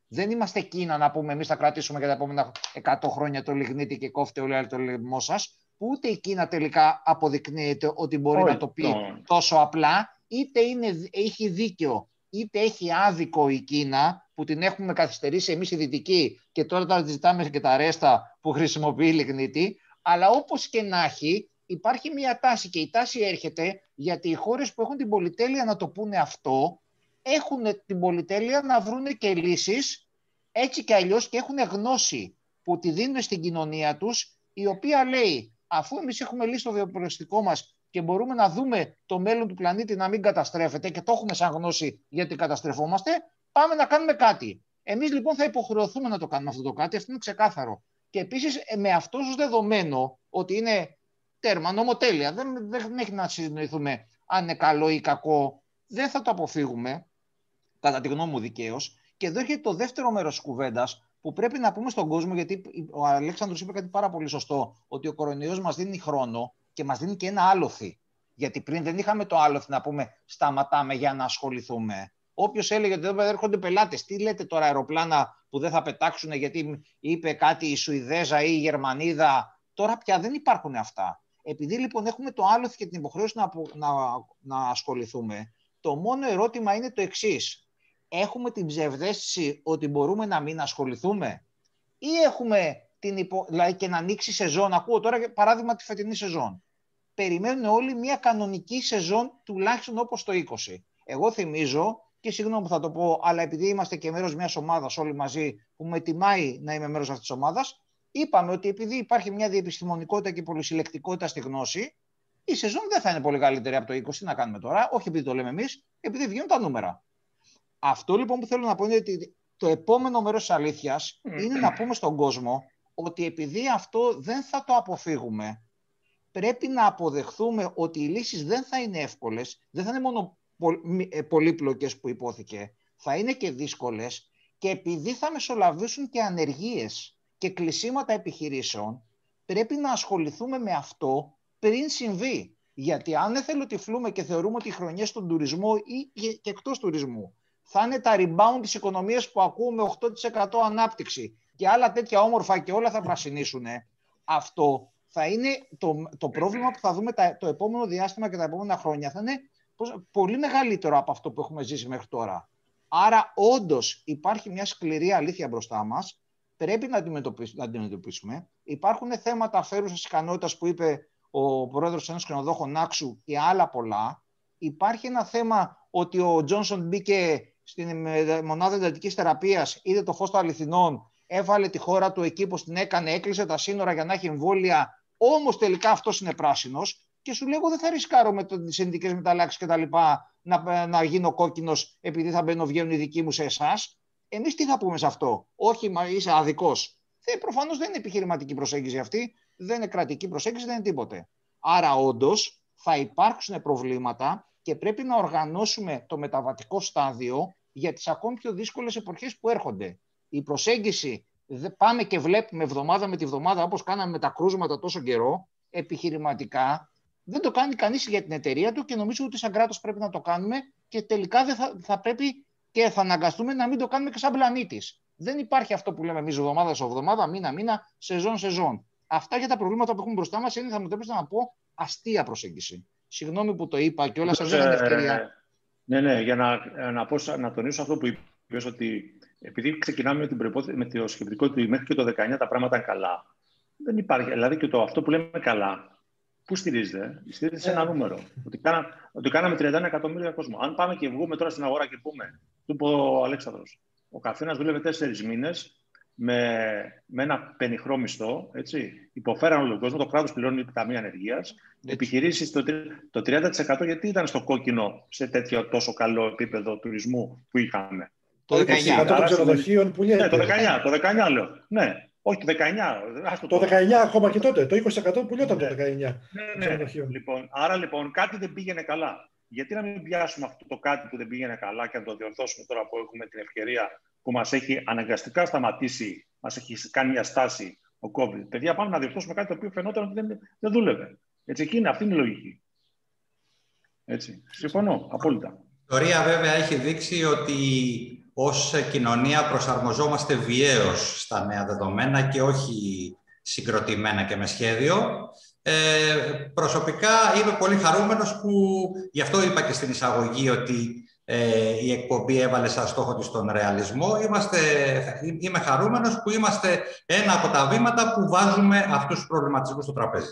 Δεν είμαστε Κίνα να πούμε εμείς θα κρατήσουμε για τα επόμενα 100 χρόνια το λιγνίτη και κόφτε όλοι το λαιμό σας. Ούτε η Κίνα τελικά αποδεικνύεται ότι μπορεί να το πει τόσο απλά. Είτε είναι, έχει δίκαιο, είτε έχει άδικο η Κίνα που την έχουμε καθυστερήσει εμείς οι Δυτικοί και τώρα τα ζητάμε και τα ρέστα που χρησιμοποιεί λιγνίτη. Αλλά όπως και να έχει, υπάρχει μια τάση και η τάση έρχεται γιατί οι χώρες που έχουν την πολυτέλεια να το πούνε αυτό έχουν την πολυτέλεια να βρουν και λύσεις έτσι και αλλιώς και έχουν γνώση που τη δίνουν στην κοινωνία τους η οποία λέει αφού εμείς έχουμε λύσει το βιοπροστικό μας και μπορούμε να δούμε το μέλλον του πλανήτη να μην καταστρέφεται και το έχουμε σαν γνώση γιατί καταστρεφόμαστε, πάμε να κάνουμε κάτι. Εμείς λοιπόν θα υποχρεωθούμε να το κάνουμε αυτό το κάτι, αυτό είναι ξεκάθαρο. Και επίσης ε, με αυτό ως δεδομένο ότι είναι τέρμα, νομοτέλεια, δεν, δεν έχει να συνοηθούμε αν είναι καλό ή κακό, δεν θα το αποφύγουμε, κατά τη γνώμη μου δικαίως. Και εδώ έρχεται το δεύτερο μέρος της κουβέντας που πρέπει να πούμε στον κόσμο, γιατί ο Αλέξανδρος είπε κάτι πάρα πολύ σωστό, ότι ο κορονοϊός μας δίνει χρόνο και μας δίνει και ένα άλοθη. Γιατί πριν δεν είχαμε το άλοθη να πούμε σταματάμε για να ασχοληθούμε. Όποιος έλεγε ότι εδώ έρχονται πελάτες, τι λέτε τώρα αεροπλάνα που δεν θα πετάξουν γιατί είπε κάτι η Σουηδέζα ή η Γερμανίδα. Τώρα πια δεν υπάρχουν αυτά. Επειδή λοιπόν έχουμε το άλοθη και την υποχρέωση να, να, να ασχοληθούμε, το μόνο ερώτημα είναι το εξής. Έχουμε την ψευδέστηση ότι μπορούμε να μην ασχοληθούμε; Ή έχουμε την υπο... δηλαδή και να ανοίξει σεζόν; Ακούω τώρα παράδειγμα τη φετινή σεζόν. Περιμένουν όλοι μια κανονική σεζόν τουλάχιστον όπως το 20. Εγώ θυμίζω και συγγνώμη που θα το πω, αλλά επειδή είμαστε και μέρος μιας ομάδας όλοι μαζί που με τιμάει να είμαι μέρος αυτής της ομάδας, είπαμε ότι επειδή υπάρχει μια διεπιστημονικότητα και πολυσυλλεκτικότητα στη γνώση, η σεζόν δεν θα είναι πολύ καλύτερη από το 20. Τι να κάνουμε τώρα, όχι επειδή το λέμε εμείς, επειδή βγαίνουν τα νούμερα. Αυτό λοιπόν που θέλω να πω είναι ότι το επόμενο μέρος της αλήθειας είναι να πούμε στον κόσμο ότι επειδή αυτό δεν θα το αποφύγουμε, πρέπει να αποδεχθούμε ότι οι λύσεις δεν θα είναι εύκολες, δεν θα είναι μόνο ε, πολύπλοκες που υπόθηκε, θα είναι και δύσκολες και επειδή θα μεσολαβήσουν και ανεργίες και κλεισίματα επιχειρήσεων, πρέπει να ασχοληθούμε με αυτό πριν συμβεί. Γιατί αν εθελοτυφλούμε και θεωρούμε ότι οι χρονιές στον τουρισμό ή και εκτός τουρισμού θα είναι τα rebound της οικονομίας που ακούμε 8% ανάπτυξη και άλλα τέτοια όμορφα και όλα θα πρασινίσουν, αυτό θα είναι το, το πρόβλημα που θα δούμε το επόμενο διάστημα και τα επόμενα χρόνια. Θα είναι πολύ μεγαλύτερο από αυτό που έχουμε ζήσει μέχρι τώρα. Άρα, όντως υπάρχει μια σκληρή αλήθεια μπροστά μας. Πρέπει να αντιμετωπίσουμε. Να αντιμετωπίσουμε. Υπάρχουν θέματα αφαίρουσας ικανότητας που είπε ο πρόεδρος ενός ξενοδόχων Νάξου και άλλα πολλά. Υπάρχει ένα θέμα ότι ο Τζόνσον μπήκε στην μονάδα εντατικής θεραπείας, είδε το φως των αληθινών, έβαλε τη χώρα του εκεί που την έκανε, έκλεισε τα σύνορα για να έχει εμβόλια. Όμως τελικά αυτός είναι πράσινος και σου λέω: Δεν θα ρισκάρω με τις συνδικές μεταλλάξεις κτλ. Να, να γίνω κόκκινος επειδή θα μπαίνω, βγαίνουν οι δικοί μου σε εσάς. Εμείς τι θα πούμε σε αυτό, Όχι, μα είσαι αδικός. Προφανώς δεν είναι επιχειρηματική προσέγγιση αυτή, δεν είναι κρατική προσέγγιση, δεν είναι τίποτε. Άρα, όντως, θα υπάρξουν προβλήματα και πρέπει να οργανώσουμε το μεταβατικό στάδιο για τις ακόμη πιο δύσκολες εποχές που έρχονται. Η προσέγγιση πάμε και βλέπουμε εβδομάδα με τη βδομάδα όπως κάναμε με τα κρούσματα τόσο καιρό, επιχειρηματικά, δεν το κάνει κανείς για την εταιρεία του και νομίζω ότι σαν κράτος πρέπει να το κάνουμε και τελικά δεν θα, θα πρέπει και θα αναγκαστούμε να μην το κάνουμε και σαν πλανήτης. Δεν υπάρχει αυτό που λέμε εμείς εβδομάδα σε εβδομάδα, μήνα μήνα, σεζόν σεζόν. Αυτά για τα προβλήματα που έχουμε μπροστά μας είναι, θα μου να πω, αστεία προσέγγιση. Συγγνώμη που το είπα και όλα σας δεν ευκαιρία. Ναι, ναι, για να, να, πω, να τονίσω αυτό που είπες, ότι επειδή ξεκινάμε με, την με το σκεπτικό ότι μέχρι και το 19 τα πράγματα είναι καλά, δεν υπάρχει. Δηλαδή και το αυτό που λέμε καλά, πού στηρίζεται, στηρίζεται σε ένα ε. νούμερο. Ότι, κάνα, ότι κάναμε 31 εκατομμύρια κόσμο. Αν πάμε και βγούμε τώρα στην αγορά και πούμε, του είπε ο Αλέξανδρος, ο καθένας δούλευε τέσσερις μήνες με, με ένα πενιχρό μισθό. Έτσι. Υποφέραν όλο τον κόσμο, το κράτος πληρώνει ταμεία ανεργίας. Επιχειρήσεις το, το 30% γιατί ήταν στο κόκκινο σε τέτοιο τόσο καλό επίπεδο τουρισμού που είχαμε; Το 19% των ξενοδοχείων που Ναι, το 19, το 19 λέω. Ναι. Όχι, το 19. Το, το 19 ακόμα και τότε. Το 20% πουλιόταν ναι. το 19. Ναι, ναι. Λοιπόν, άρα λοιπόν κάτι δεν πήγαινε καλά. Γιατί να μην πιάσουμε αυτό το κάτι που δεν πήγαινε καλά και να το διορθώσουμε τώρα που έχουμε την ευκαιρία που μας έχει αναγκαστικά σταματήσει, μας έχει κάνει μια στάση ο COVID. Παιδιά, πάμε να διορθώσουμε κάτι το οποίο φαινόταν ότι δεν, δεν δούλευε. Έτσι, εκεί είναι, αυτή είναι η λογική. Έτσι. Συμφωνώ, απόλυτα. Η ιστορία βέβαια έχει δείξει ότι ως κοινωνία προσαρμοζόμαστε βιαίως στα νέα δεδομένα και όχι συγκροτημένα και με σχέδιο. Ε, προσωπικά είμαι πολύ χαρούμενος που, γι' αυτό είπα και στην εισαγωγή ότι ε, η εκπομπή έβαλε σαν στόχο της τον ρεαλισμό. Είμαστε, είμαι χαρούμενος που είμαστε ένα από τα βήματα που βάζουμε αυτούς τους προβληματισμούς στο τραπέζι.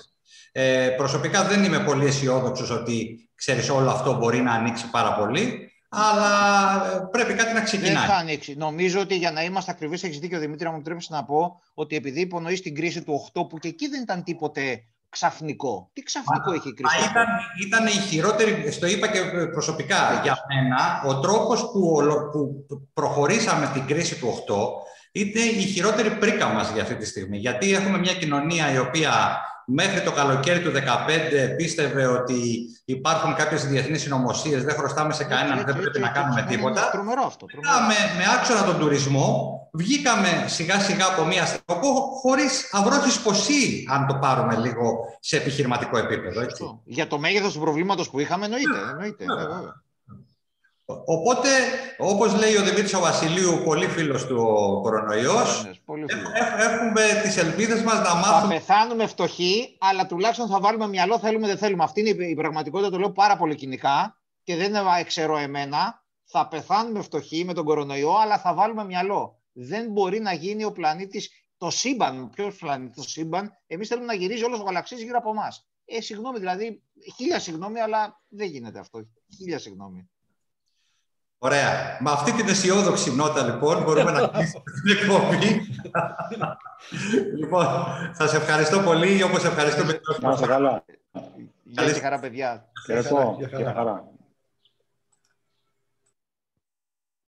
Ε, προσωπικά δεν είμαι πολύ αισιόδοξος ότι ξέρεις όλο αυτό μπορεί να ανοίξει πάρα πολύ, αλλά ε, πρέπει κάτι να ξεκινάει. Δεν θα ανοίξει. Νομίζω ότι για να είμαστε ακριβείς, έχεις δίκιο Δημήτρη, μου επιτρέψει να πω ότι επειδή υπονοείς την κρίση του 8 που και εκεί δεν ήταν τίποτε ξαφνικό. Τι ξαφνικό έχει η κρίση. Ήταν, ήταν η χειρότερη, στο είπα και προσωπικά, για μένα, ο τρόπος που, που προχωρήσαμε την κρίση του 8 είναι η χειρότερη πρίκα μας για αυτή τη στιγμή. Γιατί έχουμε μια κοινωνία η οποία μέχρι το καλοκαίρι του 2015 πίστευε ότι υπάρχουν κάποιες διεθνείς συνωμοσίες, δεν χρωστάμε σε κανέναν, δεν πρέπει να κάνουμε τίποτα. Τρομερό αυτό. Με, με άξονα τον τουρισμό, βγήκαμε σιγά σιγά από μια στροπό χωρίς αυρόχης ποσή, αν το πάρουμε λίγο σε επιχειρηματικό επίπεδο. Έτσι. Για το μέγεθος του προβλήματος που είχαμε, εννοείται. εννοείται ναι, Οπότε, όπως λέει ο Δημήτρης ο Βασιλείου, πολύ φίλος του ο κορονοϊός, ναι, ναι, έχουμε τις ελπίδες μας να μάθουμε... Θα πεθάνουμε φτωχοί, αλλά τουλάχιστον θα βάλουμε μυαλό, θέλουμε δεν θέλουμε. Αυτή είναι η πραγματικότητα, το λέω πάρα πολύ κοινικά και δεν ξέρω εμένα. Θα πεθάνουμε φτωχοί με τον κορονοϊό, αλλά θα βάλουμε μυαλό. Δεν μπορεί να γίνει ο πλανήτης, το σύμπαν, ποιος πλανήτη, το σύμπαν, εμείς θέλουμε να γυρίζει όλος ο γαλαξής γύρω από εμάς. Ε, συγγνώμη, δηλαδή, χίλια συγγνώμη, αλλά δεν γίνεται αυτό. Χίλια συγγνώμη. Ωραία. Με αυτή την αισιόδοξη νότα, λοιπόν, μπορούμε να κλείσουμε την εκπομπή. λοιπόν, σας ευχαριστώ πολύ, όπως ευχαριστούμε. Να είστε καλά. Γεια χαρά, παιδιά. Ευχαριστώ. Γεια χαρά.